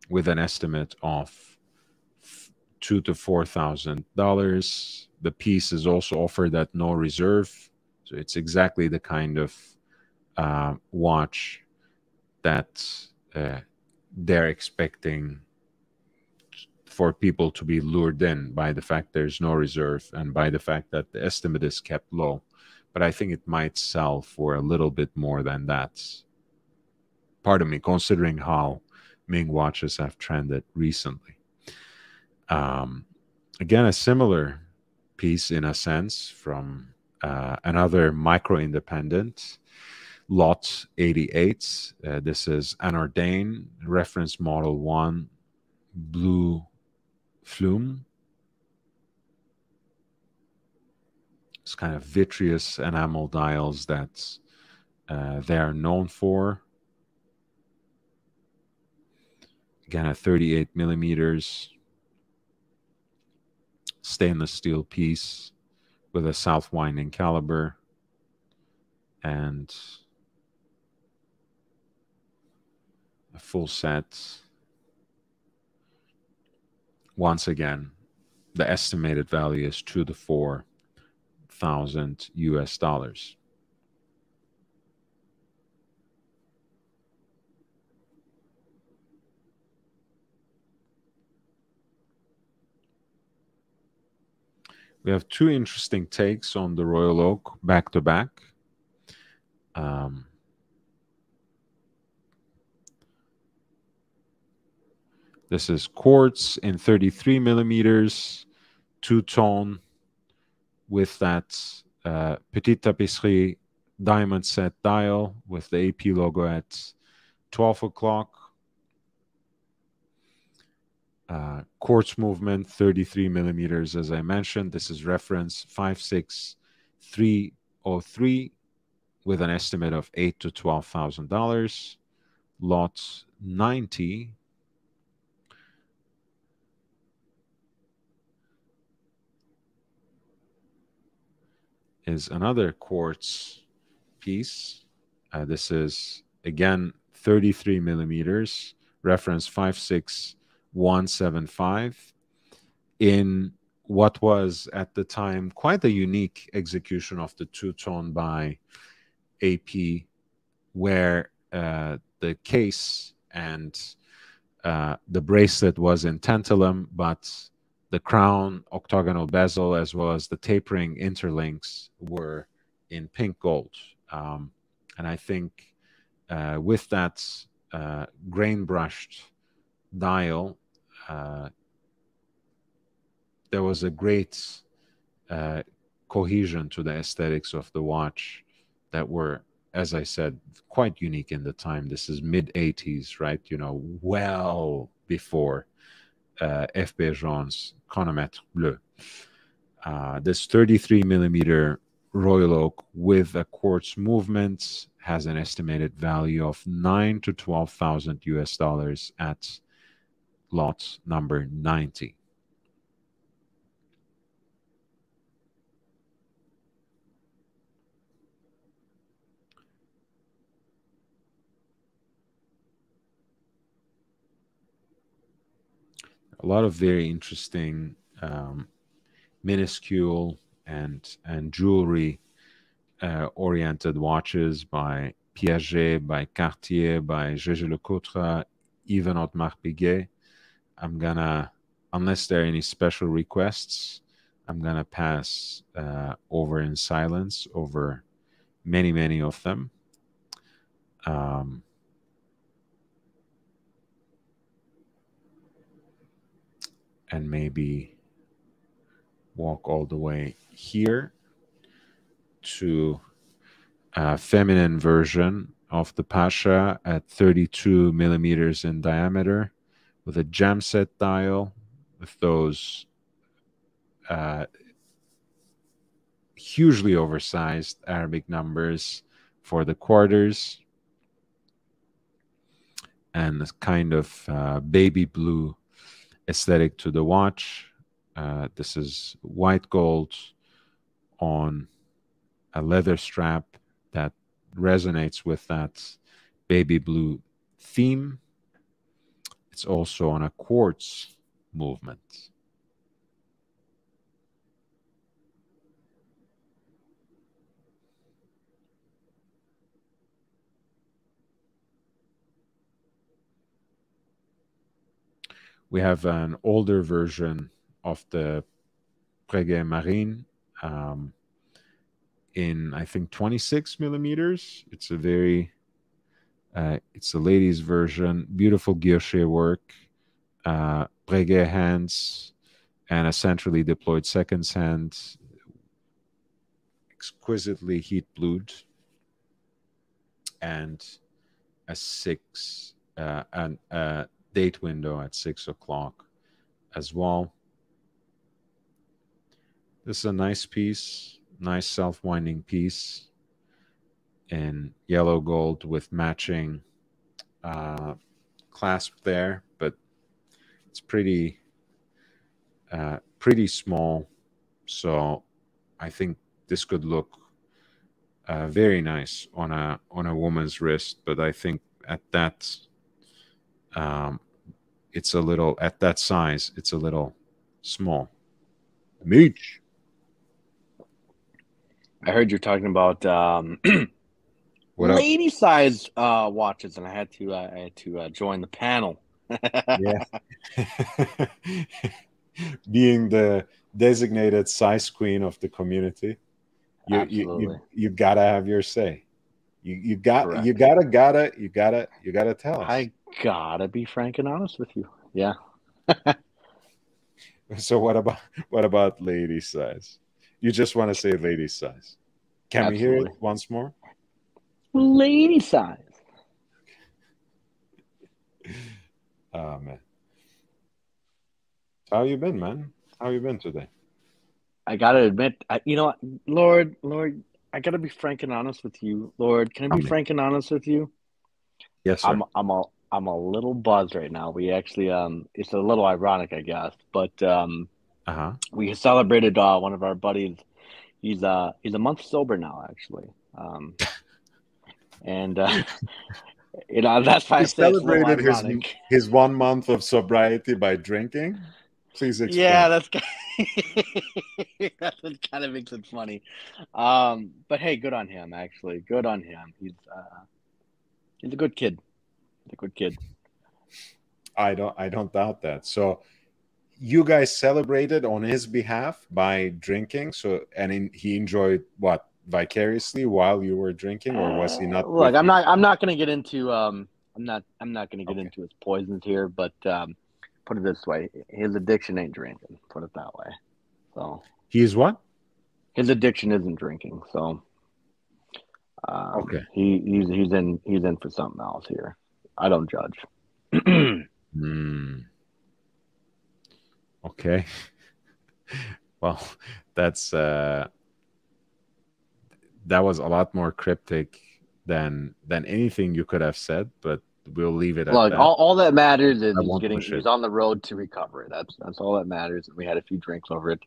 with an estimate of two to four thousand dollars. The piece is also offered at no reserve, so it's exactly the kind of uh, watch that uh, they're expecting for people to be lured in by the fact there's no reserve and by the fact that the estimate is kept low. But I think it might sell for a little bit more than that. Pardon me, considering how Ming watches have trended recently. Um, again, a similar piece in a sense from uh, another micro independent lot 88. Uh, this is an anOrdain, reference model 1, blue flume. It's kind of vitreous enamel dials that uh, they are known for. Again, at 38 millimeters, stainless steel piece with a south winding caliber and full set. Once again, the estimated value is two to four thousand US dollars. We have two interesting takes on the Royal Oak back to back. Um, This is quartz in 33 millimeters, two tone with that uh, Petite Tapisserie diamond set dial with the AP logo at 12 o'clock. Uh, quartz movement 33 millimeters, as I mentioned. This is reference 56303 with an estimate of eight to twelve thousand dollars. Lot 90 is another quartz piece. Uh, this is again 33 millimeters, reference 56175, in what was at the time quite a unique execution of the two tone by AP, where uh, the case and uh, the bracelet was in tantalum, but the crown octagonal bezel as well as the tapering interlinks were in pink gold. Um, and I think uh, with that uh, grain brushed dial, uh, there was a great uh, cohesion to the aesthetics of the watch that were as I said, quite unique in the time. This is mid 80s, right? You know, well before F.P. Journe's chronometre bleu. Uh, this 33 millimeter Royal Oak with a quartz movement has an estimated value of nine to 12,000 US dollars at lot number 90. A lot of very interesting um, minuscule and and jewelry uh, oriented watches by Piaget, by Cartier, by Jaeger LeCoultre, even Audemars Piguet. I'm gonna, unless there are any special requests, I'm gonna pass uh, over in silence over many, many of them. Um, and maybe walk all the way here to a feminine version of the Pasha at 32 millimeters in diameter with a gem set dial with those uh, hugely oversized Arabic numbers for the quarters and this kind of uh, baby blue aesthetic to the watch. Uh, this is white gold on a leather strap that resonates with that baby blue theme. It's also on a quartz movement. We have an older version of the Breguet Marine um, in I think 26 millimeters. It's a very uh, it's a ladies version, beautiful guilloche work, uh, hands, and a centrally deployed seconds hand, exquisitely heat blued, and a six uh, and uh, date window at six o'clock as well. This is a nice piece, nice self winding piece in yellow gold with matching uh, clasp there, but it's pretty, uh, pretty small. So I think this could look uh, very nice on a on a woman's wrist, but I think at that um, it's a little at that size it's a little small Mooch. I heard you're talking about um, lady size uh, watches, and I had to uh, I had to uh, join the panel. yeah, being the designated size queen of the community, you you, you, you gotta have your say. You you got Correct. you gotta gotta you gotta you gotta tell us. I gotta be frank and honest with you. Yeah. so what about what about lady size? You just want to say lady size. Can Absolutely. we hear it once more? Lady size. oh man. How you been, man? How you been today? I gotta admit, I, you know, Lord, Lord, I gotta be frank and honest with you, Lord. Can I be frank and honest with you? Yes, sir. I'm, I'm a, I'm a little buzzed right now. We actually, um, it's a little ironic, I guess, but um, uh-huh. we celebrated uh, one of our buddies. He's uh, he's a month sober now, actually. Um, and uh, you know that's why he I celebrated his his one month of sobriety by drinking. Please explain. Yeah, that's that's what kind of makes it funny. Um, but hey, good on him. Actually, good on him. He's uh, he's a good kid. Good kid. I don't I don't doubt that. So you guys celebrated on his behalf by drinking. So and in, he enjoyed what vicariously while you were drinking, or was he not? Uh, look, I'm not. I'm not going to get into. Um, I'm not. I'm not going to get okay. into his poisons here, but um, put it this way: his addiction ain't drinking. Put it that way. So he's what? His addiction isn't drinking. So, Um, okay. He he's he's in he's in for something else here. I don't judge. mm. Okay. well, that's uh that was a lot more cryptic than than anything you could have said, but we'll leave it at Look, that. All, all that matters is he's getting he's on the road to recovery. That's that's all that matters. And we had a few drinks over it.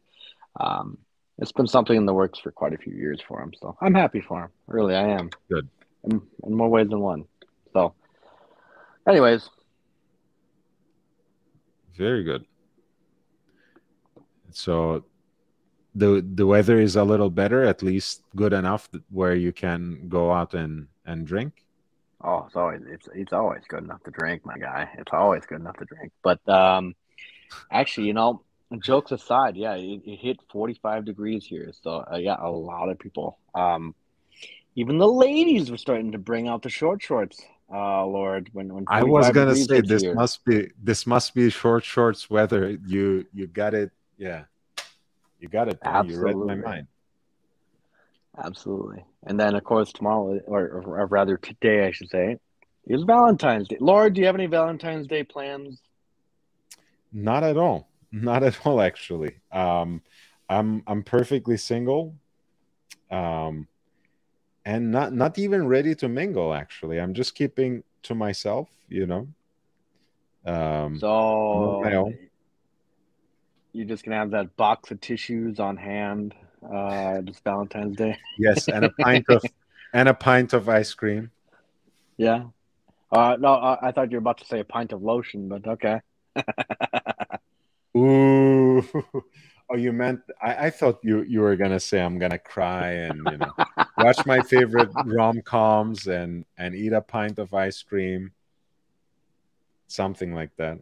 Um, it's been something in the works for quite a few years for him. So I'm happy for him. Really, I am. Good. In, in more ways than one. So, anyways. Very good. So the the weather is a little better, at least good enough where you can go out and and drink. Oh, it's always it's it's always good enough to drink, my guy. It's always good enough to drink. But um, actually, you know, jokes aside, yeah, it, it hit 45 degrees here. So uh, yeah, a lot of people, um, even the ladies were starting to bring out the short shorts. Uh, Lord, when when I was gonna say this here. must be this must be short shorts weather. You you got it, yeah, you got it. Absolutely. You read my mind. Absolutely. And then of course tomorrow, or, or rather today, I should say, is Valentine's Day. Lord, do you have any Valentine's Day plans? Not at all. Not at all, actually. Um, I'm I'm perfectly single, um, and not not even ready to mingle. Actually, I'm just keeping to myself. You know. Um, so you're just gonna have that box of tissues on hand uh, this Valentine's Day. yes, and a pint of and a pint of ice cream. Yeah. Uh, no, I thought you were about to say a pint of lotion, but okay. Ooh. Oh, you meant I, I thought you you were gonna say I'm gonna cry and you know watch my favorite rom coms and and eat a pint of ice cream, something like that.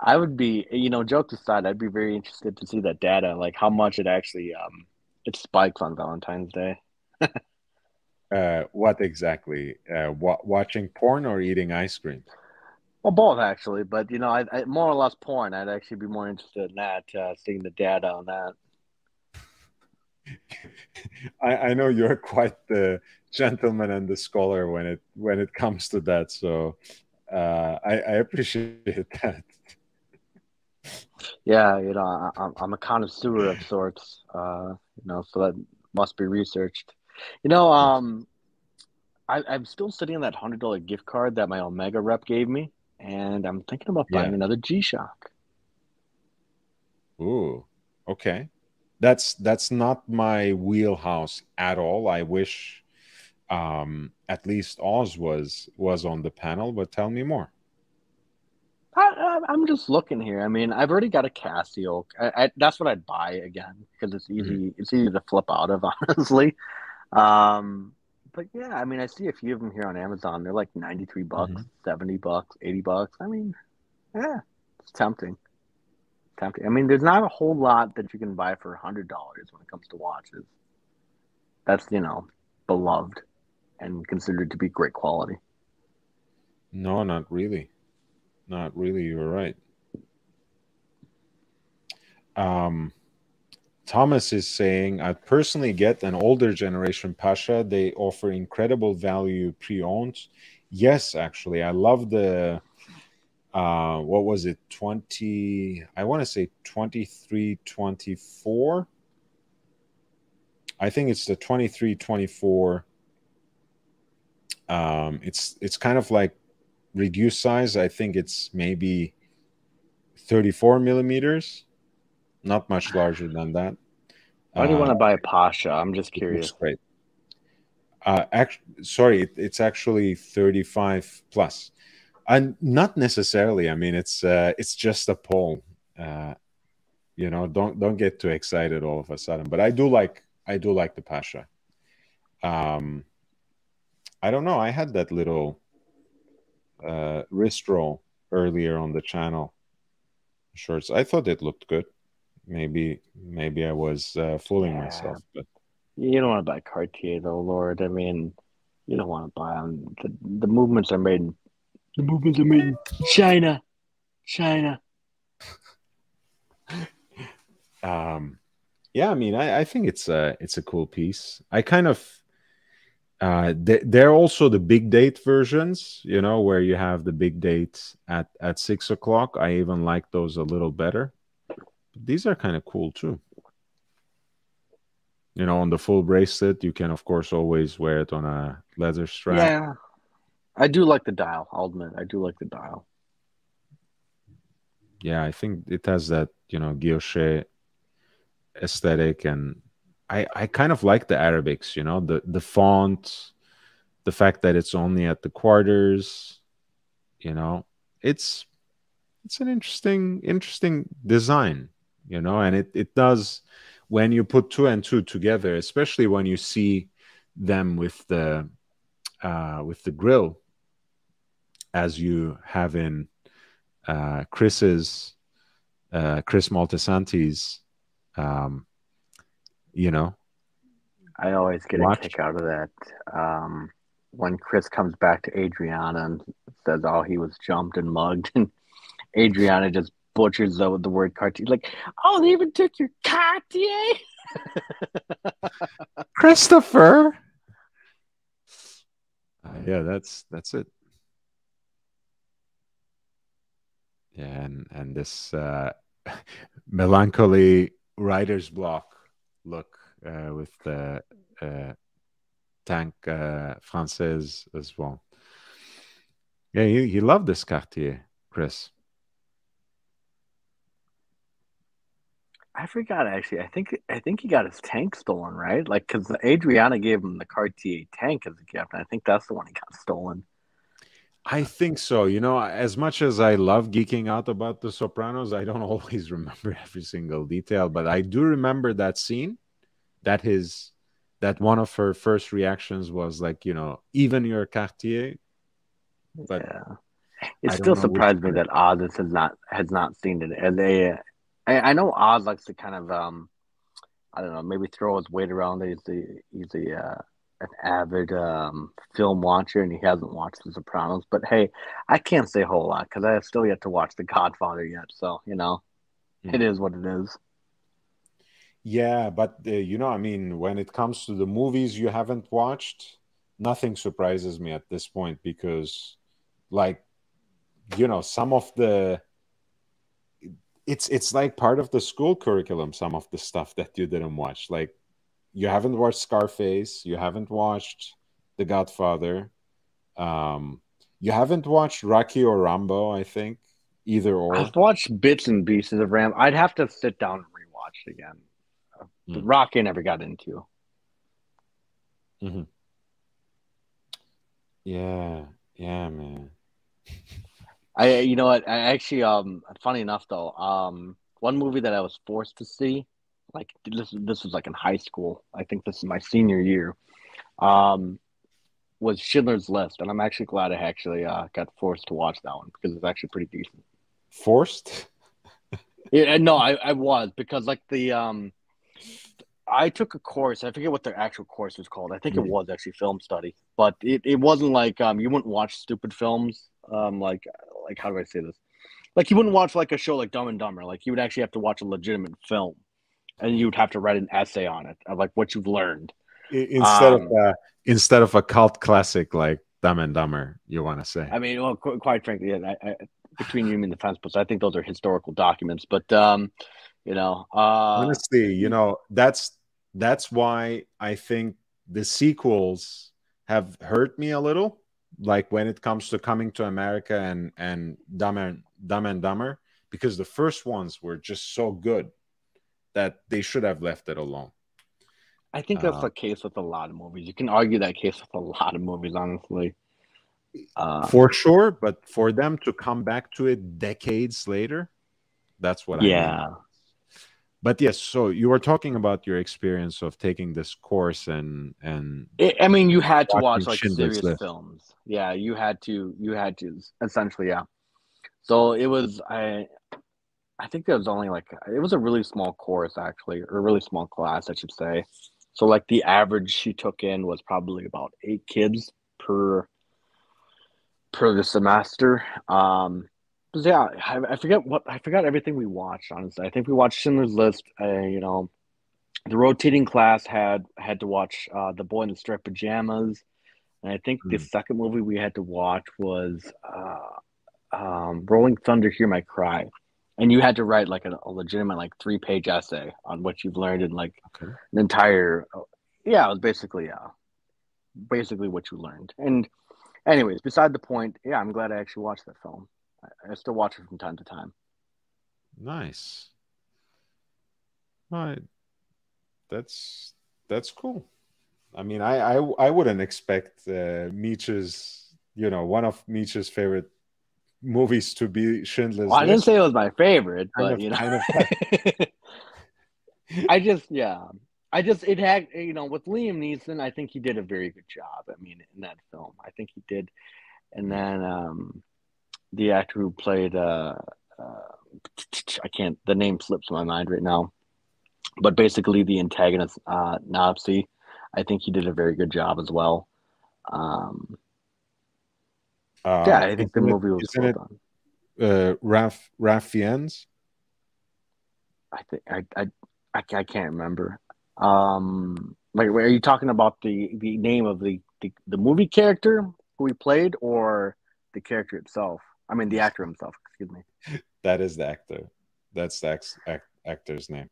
I would be, you know, jokes aside, I'd be very interested to see that data, like how much it actually um it spikes on Valentine's Day. uh, what exactly? Uh, wa- watching porn or eating ice cream? Well, both actually, but you know, I, I, more or less porn. I'd actually be more interested in that, uh, seeing the data on that. I, I know you're quite the gentleman and the scholar when it when it comes to that, so uh, I, I appreciate that. Yeah, you know, I, I'm a connoisseur of sorts, uh, you know, so that must be researched. You know, um, I, I'm still sitting on that hundred dollar gift card that my Omega rep gave me and I'm thinking about buying yeah. another G Shock. Ooh, okay. That's that's not my wheelhouse at all. I wish um, at least Oz was was on the panel, but tell me more. I, am just looking here. I mean, I've already got a Casio. I, I, that's what I'd buy again because it's easy. Mm-hmm. It's easy to flip out of, honestly. Um, but yeah, I mean, I see a few of them here on Amazon. They're like 93 bucks, mm-hmm. 70 bucks, 80 bucks. I mean, yeah, it's tempting. Tempting. I mean, there's not a whole lot that you can buy for $100 when it comes to watches. That's, you know, beloved and considered to be great quality. No, not really. Not really. You're right. Um, Thomas is saying, I personally get an older generation Pasha. They offer incredible value pre-owned. Yes, actually, I love the uh what was it 20 i want to say 23 24 i think it's the 23 24 um it's it's kind of like reduced size i think it's maybe 34 millimeters not much larger than that. Why do you uh, want to buy a Pasha? I'm just curious. Great. Uh, act- sorry, it, it's actually 35 plus, and not necessarily. I mean, it's uh, it's just a poll. Uh, you know, don't don't get too excited all of a sudden. But I do like I do like the Pasha. Um, I don't know. I had that little uh, wrist roll earlier on the channel shorts. I thought it looked good maybe maybe I was uh, fooling yeah. myself. But you don't want to buy Cartier though, Lord. I mean, you don't want to buy them. The, the movements are made. In, the movements are made in China, China. um, yeah, I mean, I, I think it's a it's a cool piece. I kind of uh, they, they're also the big date versions, you know, where you have the big dates at at six o'clock. I even like those a little better. These are kind of cool too. You know, on the full bracelet, you can of course always wear it on a leather strap. Yeah, I do like the dial. I'll admit, I do like the dial. Yeah, I think it has that you know guilloche aesthetic and I, I kind of like the Arabics, you know, the the font, the fact that it's only at the quarters, you know, it's it's an interesting interesting design, you know, and it it does when you put two and two together, especially when you see them with the uh, with the grill, as you have in uh, Chris's uh, Chris Moltisanti's um, you know. I always get Watch. a kick out of that. Um, when Chris comes back to Adriana and says, "Oh, he was jumped and mugged," and Adriana just butchers the, the word Cartier, like, "Oh, they even took your Cartier." Christopher. Uh, yeah, that's that's it. Yeah, and and this uh, melancholy writer's block look uh, with the uh, tank uh, Française as well. Yeah, he, he loved this Cartier, Chris. I forgot actually. I think I think he got his tank stolen, right? Like because Adriana gave him the Cartier tank as a gift, and I think that's the one he got stolen. I think so. You know, as much as I love geeking out about The Sopranos, I don't always remember every single detail, but I do remember that scene. That his, that one of her first reactions was like, you know, even your Cartier. But yeah. it still surprised me that Oz has not has not seen it. And they, I, I know Oz likes to kind of, um, I don't know, maybe throw his weight around. He's the he's the uh, an avid um, film watcher and he hasn't watched The Sopranos. But hey, I can't say a whole lot because I have still yet to watch The Godfather yet. So you know, mm. it is what it is. Yeah, but uh, you know, I mean, when it comes to the movies you haven't watched, nothing surprises me at this point because, like, you know, some of the it's it's like part of the school curriculum. Some of the stuff that you didn't watch, like you haven't watched Scarface, you haven't watched The Godfather, um, you haven't watched Rocky or Rambo, I think, either or. I've watched bits and pieces of Ram. I'd have to sit down and rewatch it again. Mm. Rocky I never got into. Mm-hmm. Yeah, yeah, man. I, you know what? I actually, um, funny enough though, um, one movie that I was forced to see like this this was like in high school. I think this is my senior year. Um, was Schindler's List, and I'm actually glad I actually uh, got forced to watch that one because it's actually pretty decent. Forced? yeah, no, I, I was because like the um, I took a course. I forget what the actual course was called. I think it was actually film study, but it, it wasn't like um, you wouldn't watch stupid films. Um, like like how do I say this? Like you wouldn't watch like a show like Dumb and Dumber. Like you would actually have to watch a legitimate film and you'd have to write an essay on it of like what you've learned instead um, of uh, instead of a cult classic like Dumb and Dumber. You want to say? I mean, well, qu- quite frankly, yeah, I, I, between you and the fence post, I think those are historical documents. But um, you know, uh, honestly, you know, that's that's why I think the sequels have hurt me a little. Like when it comes to coming to America and and Dumb and Dumb and Dumber, because the first ones were just so good that they should have left it alone. I think that's uh, the case with a lot of movies. You can argue that case with a lot of movies, honestly. Uh, for sure, but for them to come back to it decades later, that's what yeah. I mean. But yes, so you were talking about your experience of taking this course and and it, I mean, you had to watch like Schindler's serious List. films. Yeah, you had to. You had to essentially, yeah. So it was I I think there was only like it was a really small course actually, or a really small class, I should say. So like the average she took in was probably about eight kids per per the semester. Um, yeah, I, I, forget what I forgot everything we watched. Honestly, I think we watched Schindler's List. Uh, you know, the rotating class had had to watch uh, the Boy in the Striped Pajamas. and I think mm. the hmm. second movie we had to watch was uh, um, Rolling Thunder, Hear My Cry, and you had to write like a, a legitimate like three page essay on what you've learned in like okay. an entire. Yeah, it was basically yeah, basically what you learned. And anyways, beside the point, yeah, I'm glad I actually watched that film. I, still watch it from time to time. Nice. All right. That's that's cool. I mean, I I, I wouldn't expect uh, Meech's, you know, one of Meech's favorite movies to be Schindler's. Well, I didn't say it was my favorite, but of, you know, I just yeah, I just it had you know with Liam Neeson, I think he did a very good job. I mean, in that film, I think he did, and then um, the actor who played uh, uh, I can't the name slips my mind right now, but basically the antagonist uh, Nopsy, I think he did a very good job as well. Um, uh, yeah, I think the movie was well it, done. Uh, Ralph Fiennes. I think I, I I I can't remember. Um, like, are you talking about the the name of the the, the movie character who he played, or the character itself? I mean, the actor himself. Excuse me. That is the actor. That's the ex- act, actor's name.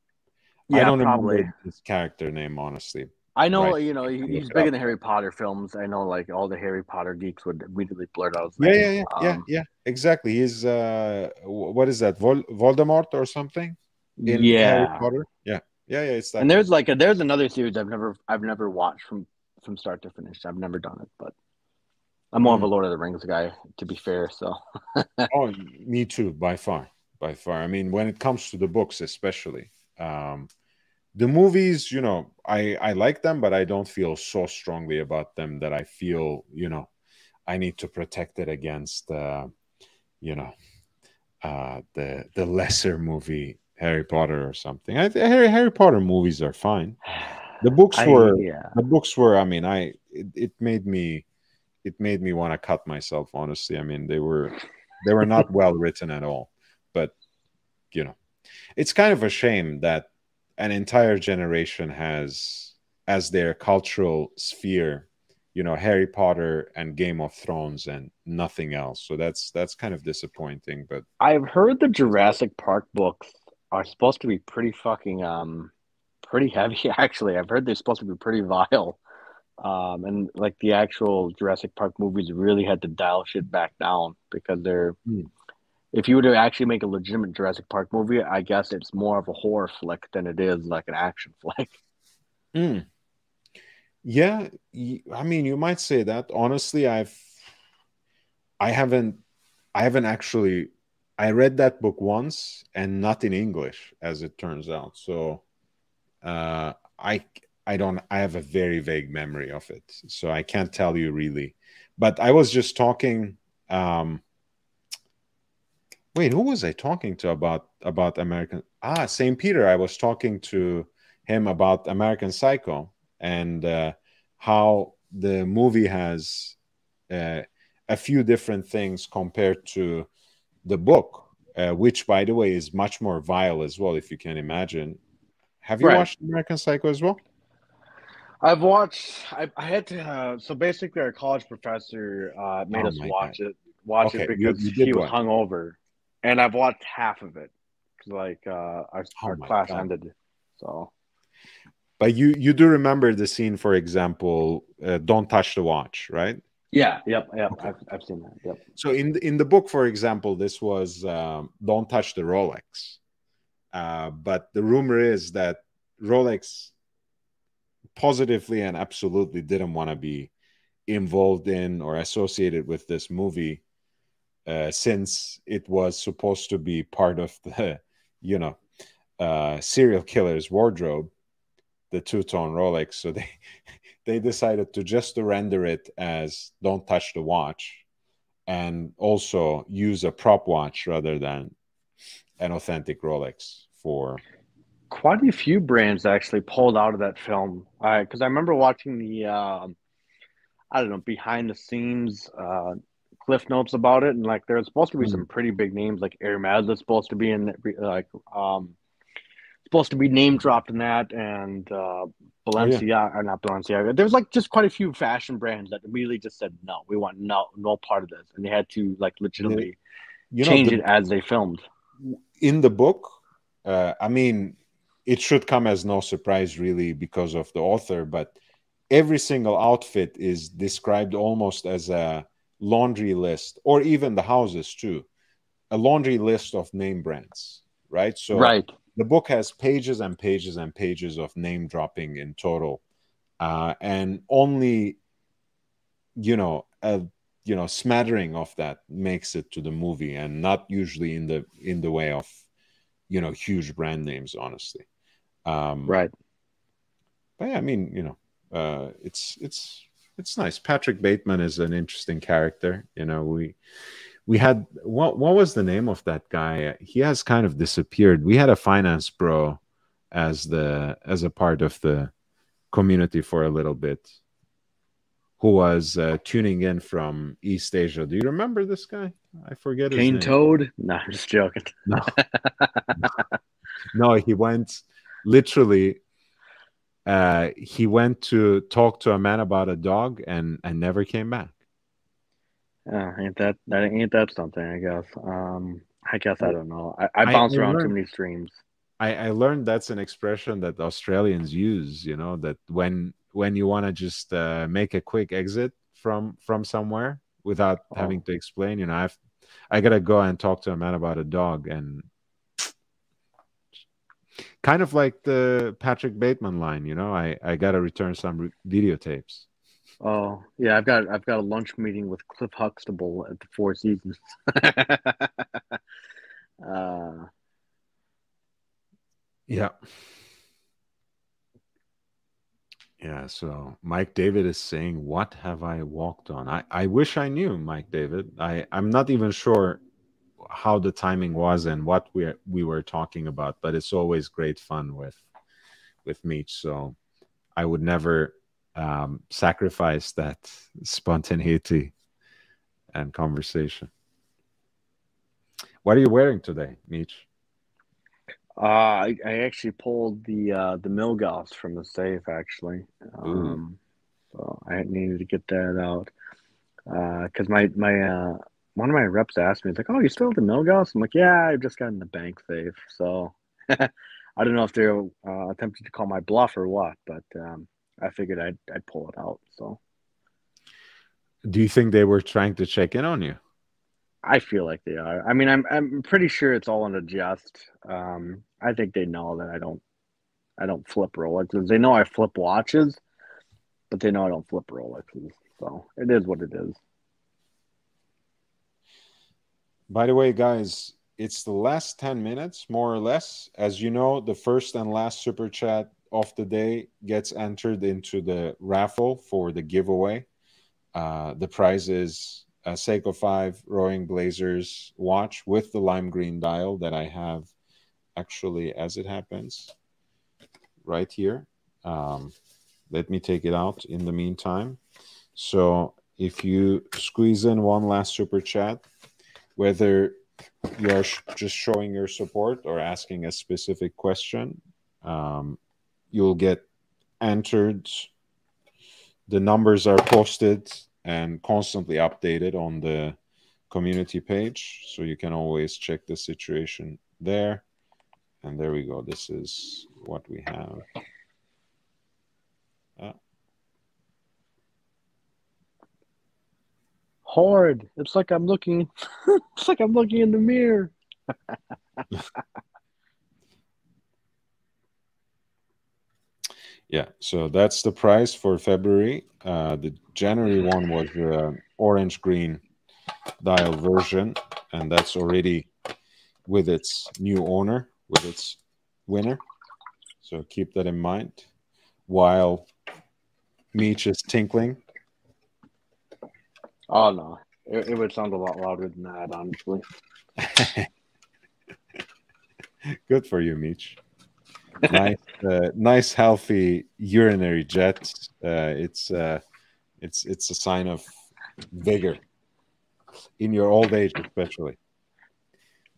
Yeah, I don't probably. remember his character name, honestly. I know, right. you know, he, he's big in the Harry Potter films. I know, like all the Harry Potter geeks would immediately blurt out. Yeah, yeah, yeah, um, yeah, yeah, exactly. He's uh, what is that, Vol- Voldemort or something? In yeah, Harry Potter. Yeah, yeah, yeah. It's that. And there's like a, there's another series I've never I've never watched from from start to finish. I've never done it, but I'm more of a mm. Lord of the Rings guy, to be fair. So. oh, me too, by far, by far. I mean, when it comes to the books, especially. Um, the movies you know i i like them but i don't feel so strongly about them that i feel you know i need to protect it against uh you know uh the the lesser movie harry potter or something I, harry harry potter movies are fine the books were I, yeah. the books were i mean i it, it made me it made me want to cut myself honestly. I mean they were they were not well written at all but you know it's kind of a shame that an entire generation has as their cultural sphere you know harry potter and game of thrones and nothing else. So that's that's kind of disappointing but i've heard the jurassic park books are supposed to be pretty fucking um pretty heavy actually. I've heard they're supposed to be pretty vile um and like the actual jurassic park movies really had to dial shit back down because they're mm if you were to actually make a legitimate Jurassic Park movie, I guess it's more of a horror flick than it is like an action flick. Mm. Yeah, I mean, you might say that. Honestly, I've, I haven't, I haven't actually. I read that book once and not in English, as it turns out. So, uh, I, I don't. I have a very vague memory of it, so I can't tell you really. But I was just talking. Um, wait who was i talking to about about american ah st peter i was talking to him about american psycho and uh, how the movie has uh, a few different things compared to the book uh, which by the way is much more vile as well if you can imagine have you right. watched american psycho as well I've watched. I, I had to. Uh, so basically, our college professor uh, made oh us watch God. it. Watch okay. it because you, you he was hungover and I've watched half of it. Like uh, our, oh our class God. ended, so. But you you do remember the scene, for example, uh, "Don't touch the watch," right? Yeah. Yep. Yep. Okay. I've, I've seen that. Yep. So in the, in the book, for example, this was um, "Don't touch the Rolex," uh, but the rumor is that Rolex positively and absolutely didn't want to be involved in or associated with this movie uh, since it was supposed to be part of the, you know, uh, serial killer's wardrobe, the two-tone Rolex. So they they decided to just render it as "Don't touch the watch," and also use a prop watch rather than an authentic Rolex for. Quite a few brands actually pulled out of that film because I remember watching the. Uh, I don't know, behind the scenes uh, cliff notes about it, and like there's supposed to be mm. some pretty big names, like Hermes is supposed to be in, like um, supposed to be name dropped in that, and uh, Balenciaga oh, yeah. or not Balenciaga. There was like just quite a few fashion brands that really just said no, we want no no part of this, and they had to like legitimately you know, change the, it as they filmed. In the book, uh, I mean, it should come as no surprise really because of the author, but every single outfit is described almost as a laundry list, or even the houses too, a laundry list of name brands, right? So right the book has pages and pages and pages of name dropping in total uh, and only you know a you know smattering of that makes it to the movie and not usually in the in the way of you know huge brand names honestly. Um right. but yeah i mean you know uh it's it's it's nice. Patrick bateman is an interesting character. You know we we had what what was the name of that guy? He has kind of disappeared. We had a finance bro as the as a part of the community for a little bit who was uh, tuning in from East Asia. Do you remember this guy? I forget Kane his name. Toad? No, I'm just joking. No. no, he went literally uh, he went to talk to a man about a dog and and never came back. Yeah, ain't that that ain't that something? I guess. Um, I guess I don't know. I, I bounce I, around learned, too many streams. I, I learned that's an expression that Australians use. You know that when when you want to just uh, make a quick exit from from somewhere without oh. having to explain. You know, I've I gotta go and talk to a man about a dog, and kind of like the Patrick Bateman line. You know, I I gotta return some re- videotapes. Oh yeah, I've got I've got a lunch meeting with Cliff Huxtable at the Four Seasons. uh, yeah. Yeah, so Mike David is saying, What have I walked on? I, I wish I knew, Mike David. I, I'm not even sure how the timing was and what we we were talking about, but it's always great fun with with Meech. So I would never um, sacrifice that spontaneity and conversation. What are you wearing today, Meech? Uh, I, I actually pulled the uh, the Milgauss from the safe actually. Um, so I needed to get that out because uh, my my uh, one of my reps asked me, "It's like, oh, you still have the Milgauss?" I'm like, "Yeah, I've just got in the bank safe." So I don't know if they're uh, attempting to call my bluff or what, but um, I figured I'd I'd pull it out. So, do you think they were trying to check in on you? I feel like they are. I mean, I'm I'm pretty sure it's all in a jest. Um, I think they know that I don't I don't flip Rolexes. They know I flip watches, but they know I don't flip Rolexes. So it is what it is. By the way, guys, it's the last 10 minutes, more or less. As you know, the first and last super chat of the day gets entered into the raffle for the giveaway. Uh, the prize is a Seiko 5 Rowing Blazers watch with the lime green dial that I have actually, as it happens, right here. Um, let me take it out in the meantime. So if you squeeze in one last super chat, whether you're sh just showing your support or asking a specific question, um, you'll get entered. The numbers are posted and constantly updated on the community page. So you can always check the situation there. And there we go. This is what we have. Uh, Hard. It's like I'm looking. it's like I'm looking in the mirror. Yeah, so that's the price for February. Uh, the January one was the orange green dial version, and that's already with its new owner, with its winner. So keep that in mind while Meech is tinkling. Oh, no. It, it would sound a lot louder than that, honestly. Good for you, Meech nice, uh, nice, healthy urinary jet. Uh, it's uh, it's it's a sign of vigor in your old age, especially.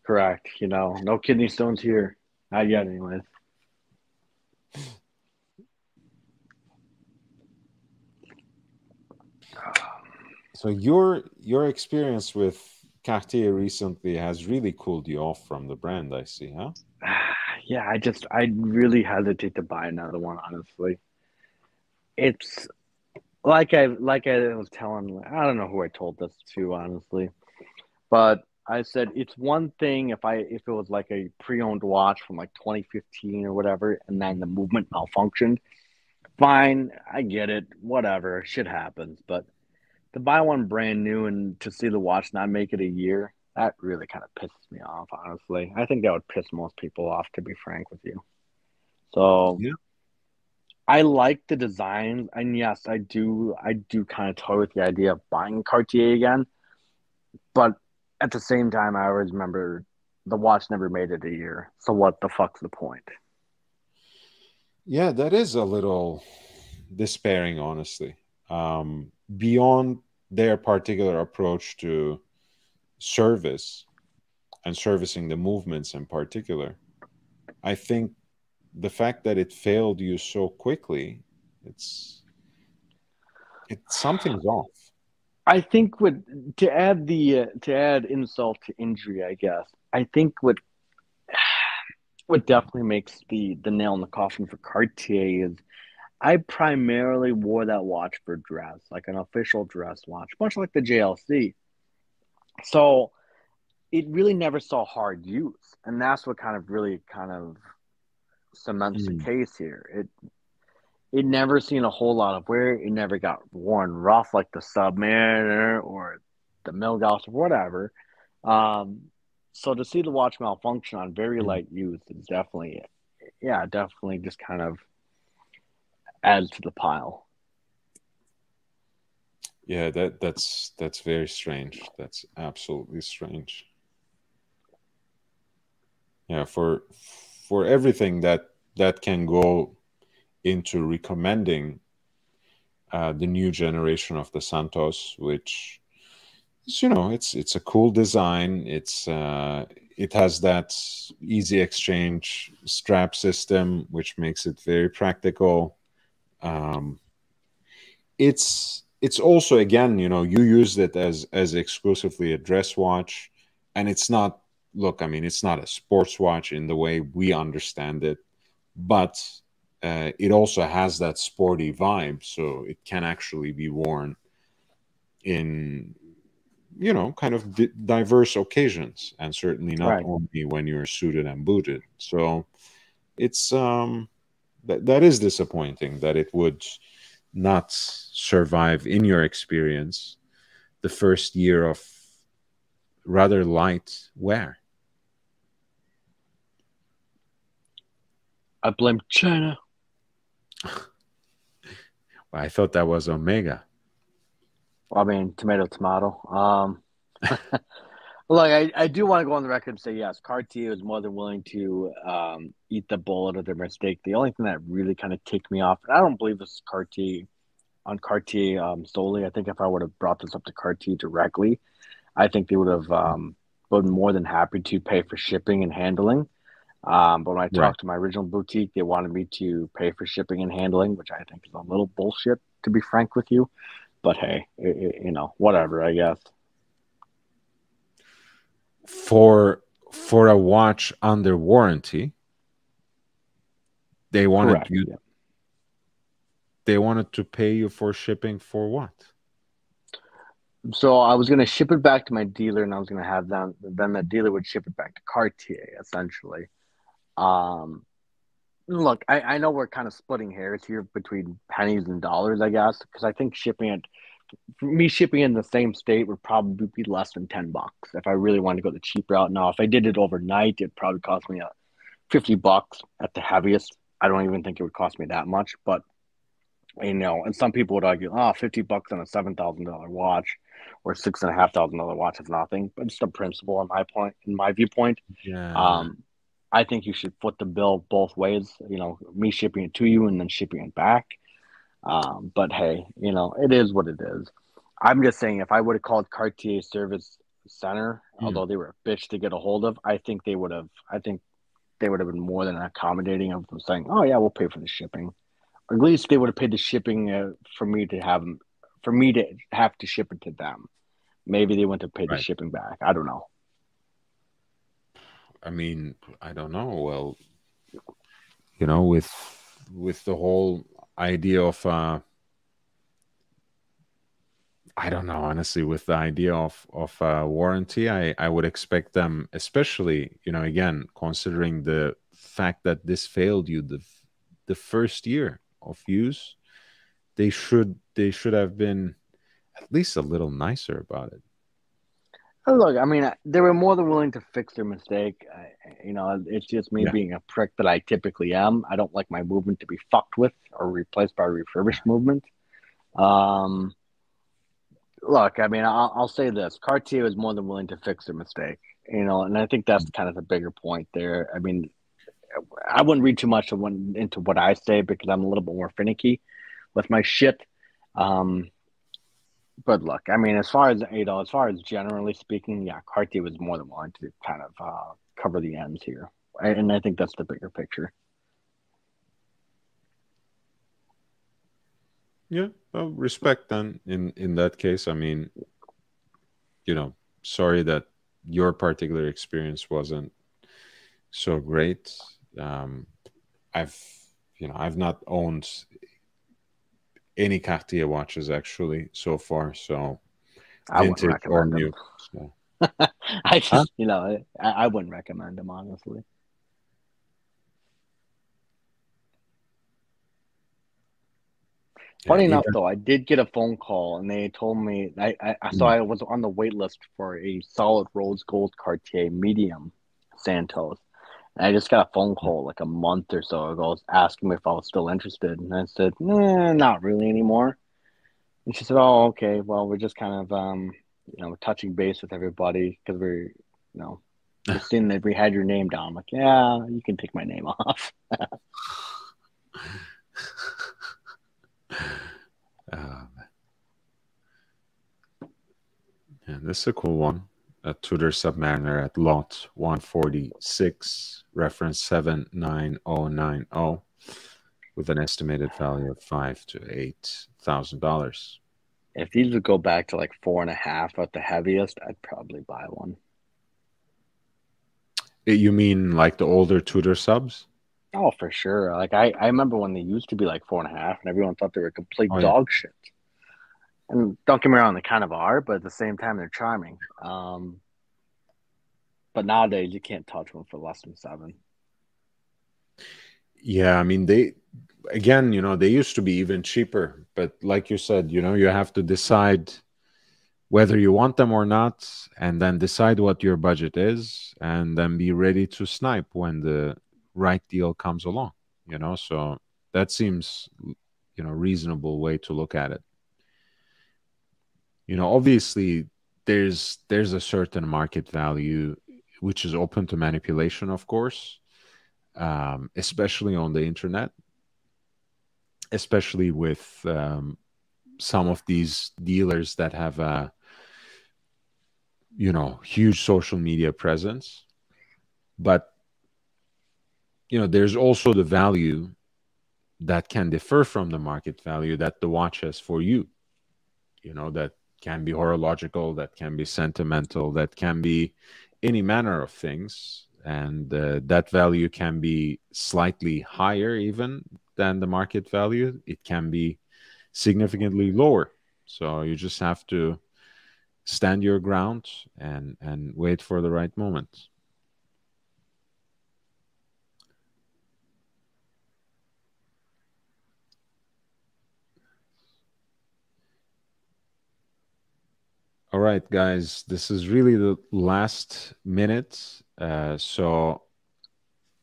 Correct. You know, no kidney stones here, not yet, anyways. So your your experience with Cartier recently has really cooled you off from the brand, I see, huh? Yeah, I just I really hesitate to buy another one, honestly. It's like I like I was telling I don't know who I told this to, honestly. But I said it's one thing if I if it was like a pre-owned watch from like 2015 or whatever, and then the movement malfunctioned. Fine, I get it. Whatever, shit happens. But to buy one brand new and to see the watch not make it a year, that really kind of pisses me off. Honestly, I think that would piss most people off. To be frank with you, so yeah. I like the design, and yes, I do. I do kind of toy with the idea of buying Cartier again, but at the same time, I always remember the watch never made it a year. So what the fuck's the point? Yeah, that is a little despairing, honestly. Um, beyond their particular approach to service and servicing the movements in particular, I think the fact that it failed you so quickly, it's it something's off. I think what to add the uh, to add insult to injury, I guess. I think what what definitely makes the the nail in the coffin for Cartier is I primarily wore that watch for dress, like an official dress watch, much like the JLC. So it really never saw hard use, and that's what kind of really kind of cements mm. the case here. It it never seen a whole lot of wear. It never got worn rough like the Submariner or the Milgauss or whatever. Um, so to see the watch malfunction on very mm. light use is definitely, yeah, definitely just kind of adds to the pile. Yeah, that that's that's very strange. That's absolutely strange. Yeah, for for everything that that can go into recommending uh, the new generation of the Santos, which is, you know, it's it's a cool design. It's uh, it has that easy exchange strap system, which makes it very practical. Um, it's it's also again, you know, you used it as as exclusively a dress watch, and it's not. Look, I mean, it's not a sports watch in the way we understand it, but uh, it also has that sporty vibe, so it can actually be worn in you know kind of di- diverse occasions, and certainly not right. only when you're suited and booted. So it's um, that that is disappointing that it would not survive in your experience the first year of rather light wear. I blame China. I thought that was Omega. Well, I mean, tomato, tomato. Um, look, I, I do want to go on the record and say yes, Cartier was more than willing to um, eat the bullet of their mistake. The only thing that really kind of kicked me off, and I don't believe this is Cartier on Cartier um, solely. I think if I would have brought this up to Cartier directly, I think they would have um, been more than happy to pay for shipping and handling. Um, but when I talked right. to my original boutique, they wanted me to pay for shipping and handling, which I think is a little bullshit, to be frank with you. But hey, it, it, you know, whatever, I guess. For for a watch under warranty, they wanted Correct, you. Yeah. They wanted to pay you for shipping for what? So I was going to ship it back to my dealer, and I was going to have them. Then the dealer would ship it back to Cartier, essentially. Um, look, I, I know we're kind of splitting hairs here between pennies and dollars, I guess, because I think shipping it, me shipping in the same state would probably be less than 10 bucks if I really wanted to go the cheap route. Now, if I did it overnight, it'd probably cost me a uh, 50 bucks at the heaviest. I don't even think it would cost me that much, but you know, and some people would argue, oh, 50 bucks on a $7,000 watch or six and a half thousand dollar watch is nothing, but it's the principle in my point, in my viewpoint. Yeah. Um, I think you should foot the bill both ways. You know, me shipping it to you and then shipping it back. Um, but hey, you know, it is what it is. I'm just saying, if I would have called Cartier Service Center, mm. although they were a bitch to get a hold of, I think they would have. I think they would have been more than accommodating of them saying, "Oh yeah, we'll pay for the shipping," or at least they would have paid the shipping uh, for me to have them, for me to have to ship it to them. Maybe they went to pay right. the shipping back. I don't know. I mean, I don't know. Well, you know, with with the whole idea of uh, I don't know, honestly, with the idea of of uh, warranty, I I would expect them, especially you know, again considering the fact that this failed you the the first year of use, they should they should have been at least a little nicer about it. Oh, look, I mean, they were more than willing to fix their mistake. I, you know, it's just me yeah. being a prick that I typically am. I don't like my movement to be fucked with or replaced by refurbished movement. Um, look, I mean, I'll, I'll say this: Cartier was more than willing to fix their mistake. You know, and I think that's kind of the bigger point there. I mean, I wouldn't read too much into what I say because I'm a little bit more finicky with my shit. Um, but look, I mean, as far as you know, as far as generally speaking, yeah, Cartier was more than willing to kind of uh, cover the ends here, and I think that's the bigger picture. Yeah, well, respect then. In in that case, I mean, you know, sorry that your particular experience wasn't so great. Um, I've you know I've not owned any Cartier watches actually so far. So I vintage or new. So. I just huh? you know I, I wouldn't recommend them honestly. Funny yeah, enough, though, I did get a phone call and they told me I, I, I so mm. I was on the wait list for a solid rose gold Cartier medium Santos, and I just got a phone call like a month or so ago asking me if I was still interested. And I said, nah, not really anymore. And she said, oh, okay. Well, we're just kind of, um, you know, touching base with everybody because we're, you know, just seeing that we had your name down. I'm like, yeah, you can take my name off. um, yeah, this is a cool one a Tudor Submariner at lot 146, reference 79090, with an estimated value of five to eight thousand dollars. If these would go back to like four and a half at the heaviest, I'd probably buy one. Eh, you mean like the older Tudor subs? Oh, for sure. Like I, I remember when they used to be like four and a half, and everyone thought they were complete oh, dog yeah. shit and don't get me wrong, they kind of are, but at the same time, they're charming. Um, but nowadays, you can't touch one for less than seven. Yeah, I mean, they again, you know, they used to be even cheaper, but like you said, you know, you have to decide whether you want them or not, and then decide what your budget is, and then be ready to snipe when the right deal comes along. You know, so that seems, you know, reasonable way to look at it you know obviously there's there's a certain market value which is open to manipulation of course um, especially on the internet especially with um, some of these dealers that have a you know huge social media presence. But you know there's also the value that can differ from the market value that the watch has for you you know that can be horological, that can be sentimental, that can be any manner of things. And uh, that value can be slightly higher even than the market value. It can be significantly lower. So you just have to stand your ground and, and wait for the right moment. All right, guys, this is really the last minute. Uh, so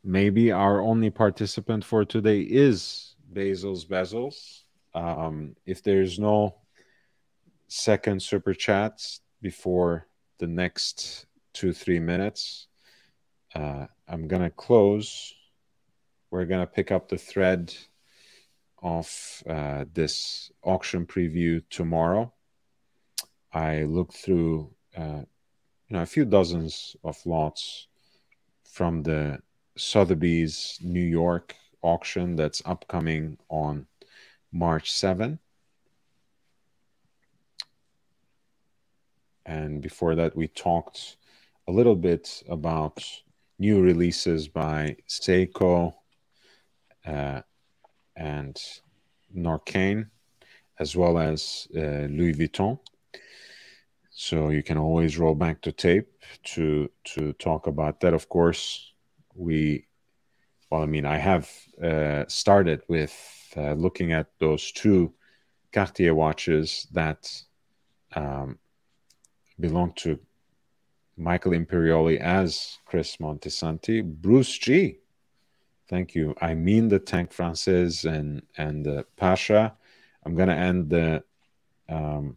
maybe our only participant for today is Basil's Bezels. Um, if there's no second super chats before the next two, three minutes, uh, I'm going to close. We're going to pick up the thread of uh, this auction preview tomorrow. I looked through uh, you know a few dozens of lots from the Sotheby's New York auction that's upcoming on March 7. And before that, we talked a little bit about new releases by Seiko uh, and Norqain, as well as uh, Louis Vuitton. So you can always roll back to tape to to talk about that. Of course, we well, I mean, I have uh, started with uh, looking at those two Cartier watches that um, belong to Michael Imperioli as Chris Moltisanti, Bruce G. Thank you. I mean the Tank Française and and the Pasha. I'm gonna end the. Um,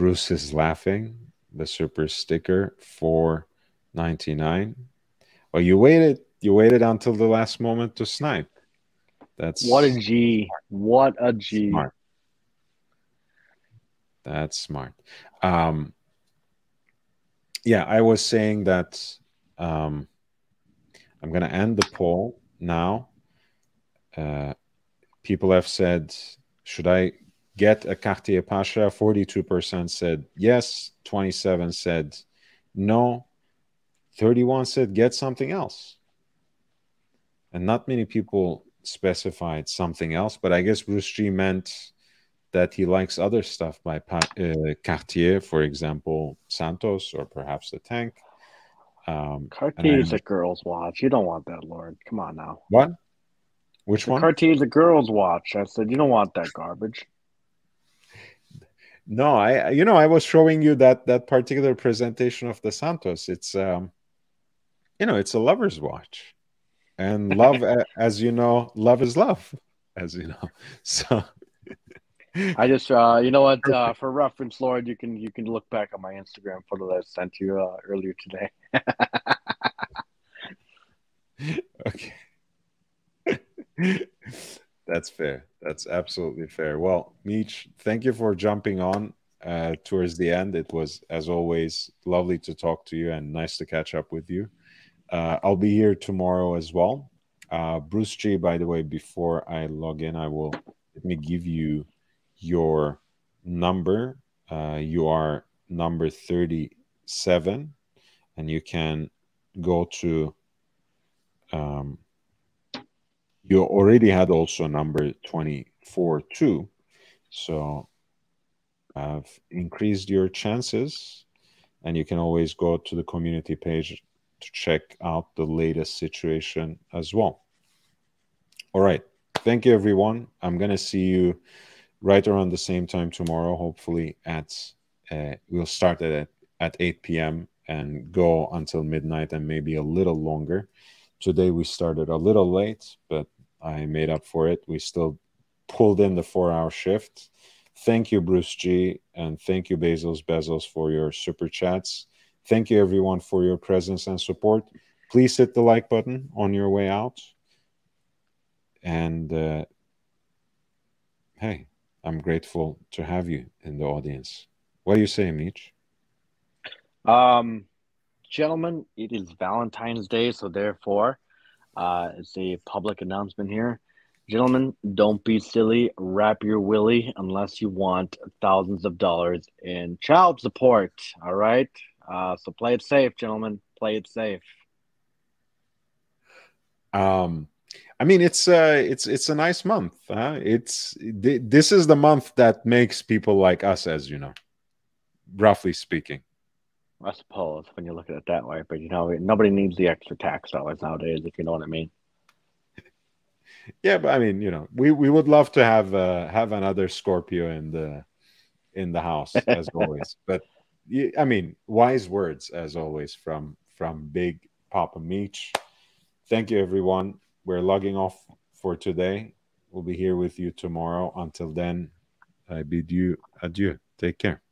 Bruce is laughing. The super sticker for ninety nine. Well, you waited. You waited until the last moment to snipe. That's what a G. What a G. Smart. That's smart. Um, yeah, I was saying that um, I'm going to end the poll now. Uh, people have said, should I get a Cartier Pasha? 42% said yes, 27 said no, 31 said get something else. And not many people specified something else, but I guess Bruce G meant that he likes other stuff by uh, Cartier, for example, Santos or perhaps the tank. Um, Cartier is a girl's watch. You don't want that, Lord. Come on now. What? Which the one? Cartier is a girl's watch. I said you don't want that garbage. No, I you know I was showing you that that particular presentation of the Santos. It's um, you know, it's a lover's watch, and love, as you know, love is love, as you know. So I just, uh, you know what? Uh, for reference, Lord, you can you can look back on my Instagram photo that I sent you uh, earlier today. okay, that's fair. That's absolutely fair. Well, Meech, thank you for jumping on uh, towards the end. It was, as always, lovely to talk to you and nice to catch up with you. Uh, I'll be here tomorrow as well. Uh, Bruce G, by the way, before I log in, I will let me give you your number. Uh, you are number 37, and you can go to. Um, you already had also number 24 too. So I've increased your chances, and you can always go to the community page to check out the latest situation as well. All right. Thank you, everyone. I'm going to see you right around the same time tomorrow. Hopefully, at uh, we'll start at at 8 p.m. and go until midnight and maybe a little longer. Today we started a little late, but I made up for it. We still pulled in the four-hour shift. Thank you, Bruce G, and thank you, Bezos Bezos, for your super chats. Thank you, everyone, for your presence and support. Please hit the like button on your way out. And uh, hey, I'm grateful to have you in the audience. What do you say, Mitch? Um, gentlemen, it is Valentine's Day, so therefore, uh, it's a public announcement here. Gentlemen, don't be silly. Wrap your willy unless you want thousands of dollars in child support. All right. Uh, so play it safe, gentlemen. Play it safe. Um, I mean, it's uh, it's it's a nice month. Huh? It's th- this is the month that makes people like us, as you know, roughly speaking. I suppose when you look at it that way, but you know, nobody needs the extra tax dollars nowadays, if you know what I mean. yeah, but I mean, you know, we, we would love to have uh, have another Scorpio in the in the house as always. But I mean, wise words as always from from Big Papa Meech. Thank you, everyone we're logging off for today. We'll be here with you tomorrow. Until then, I bid you adieu. Take care.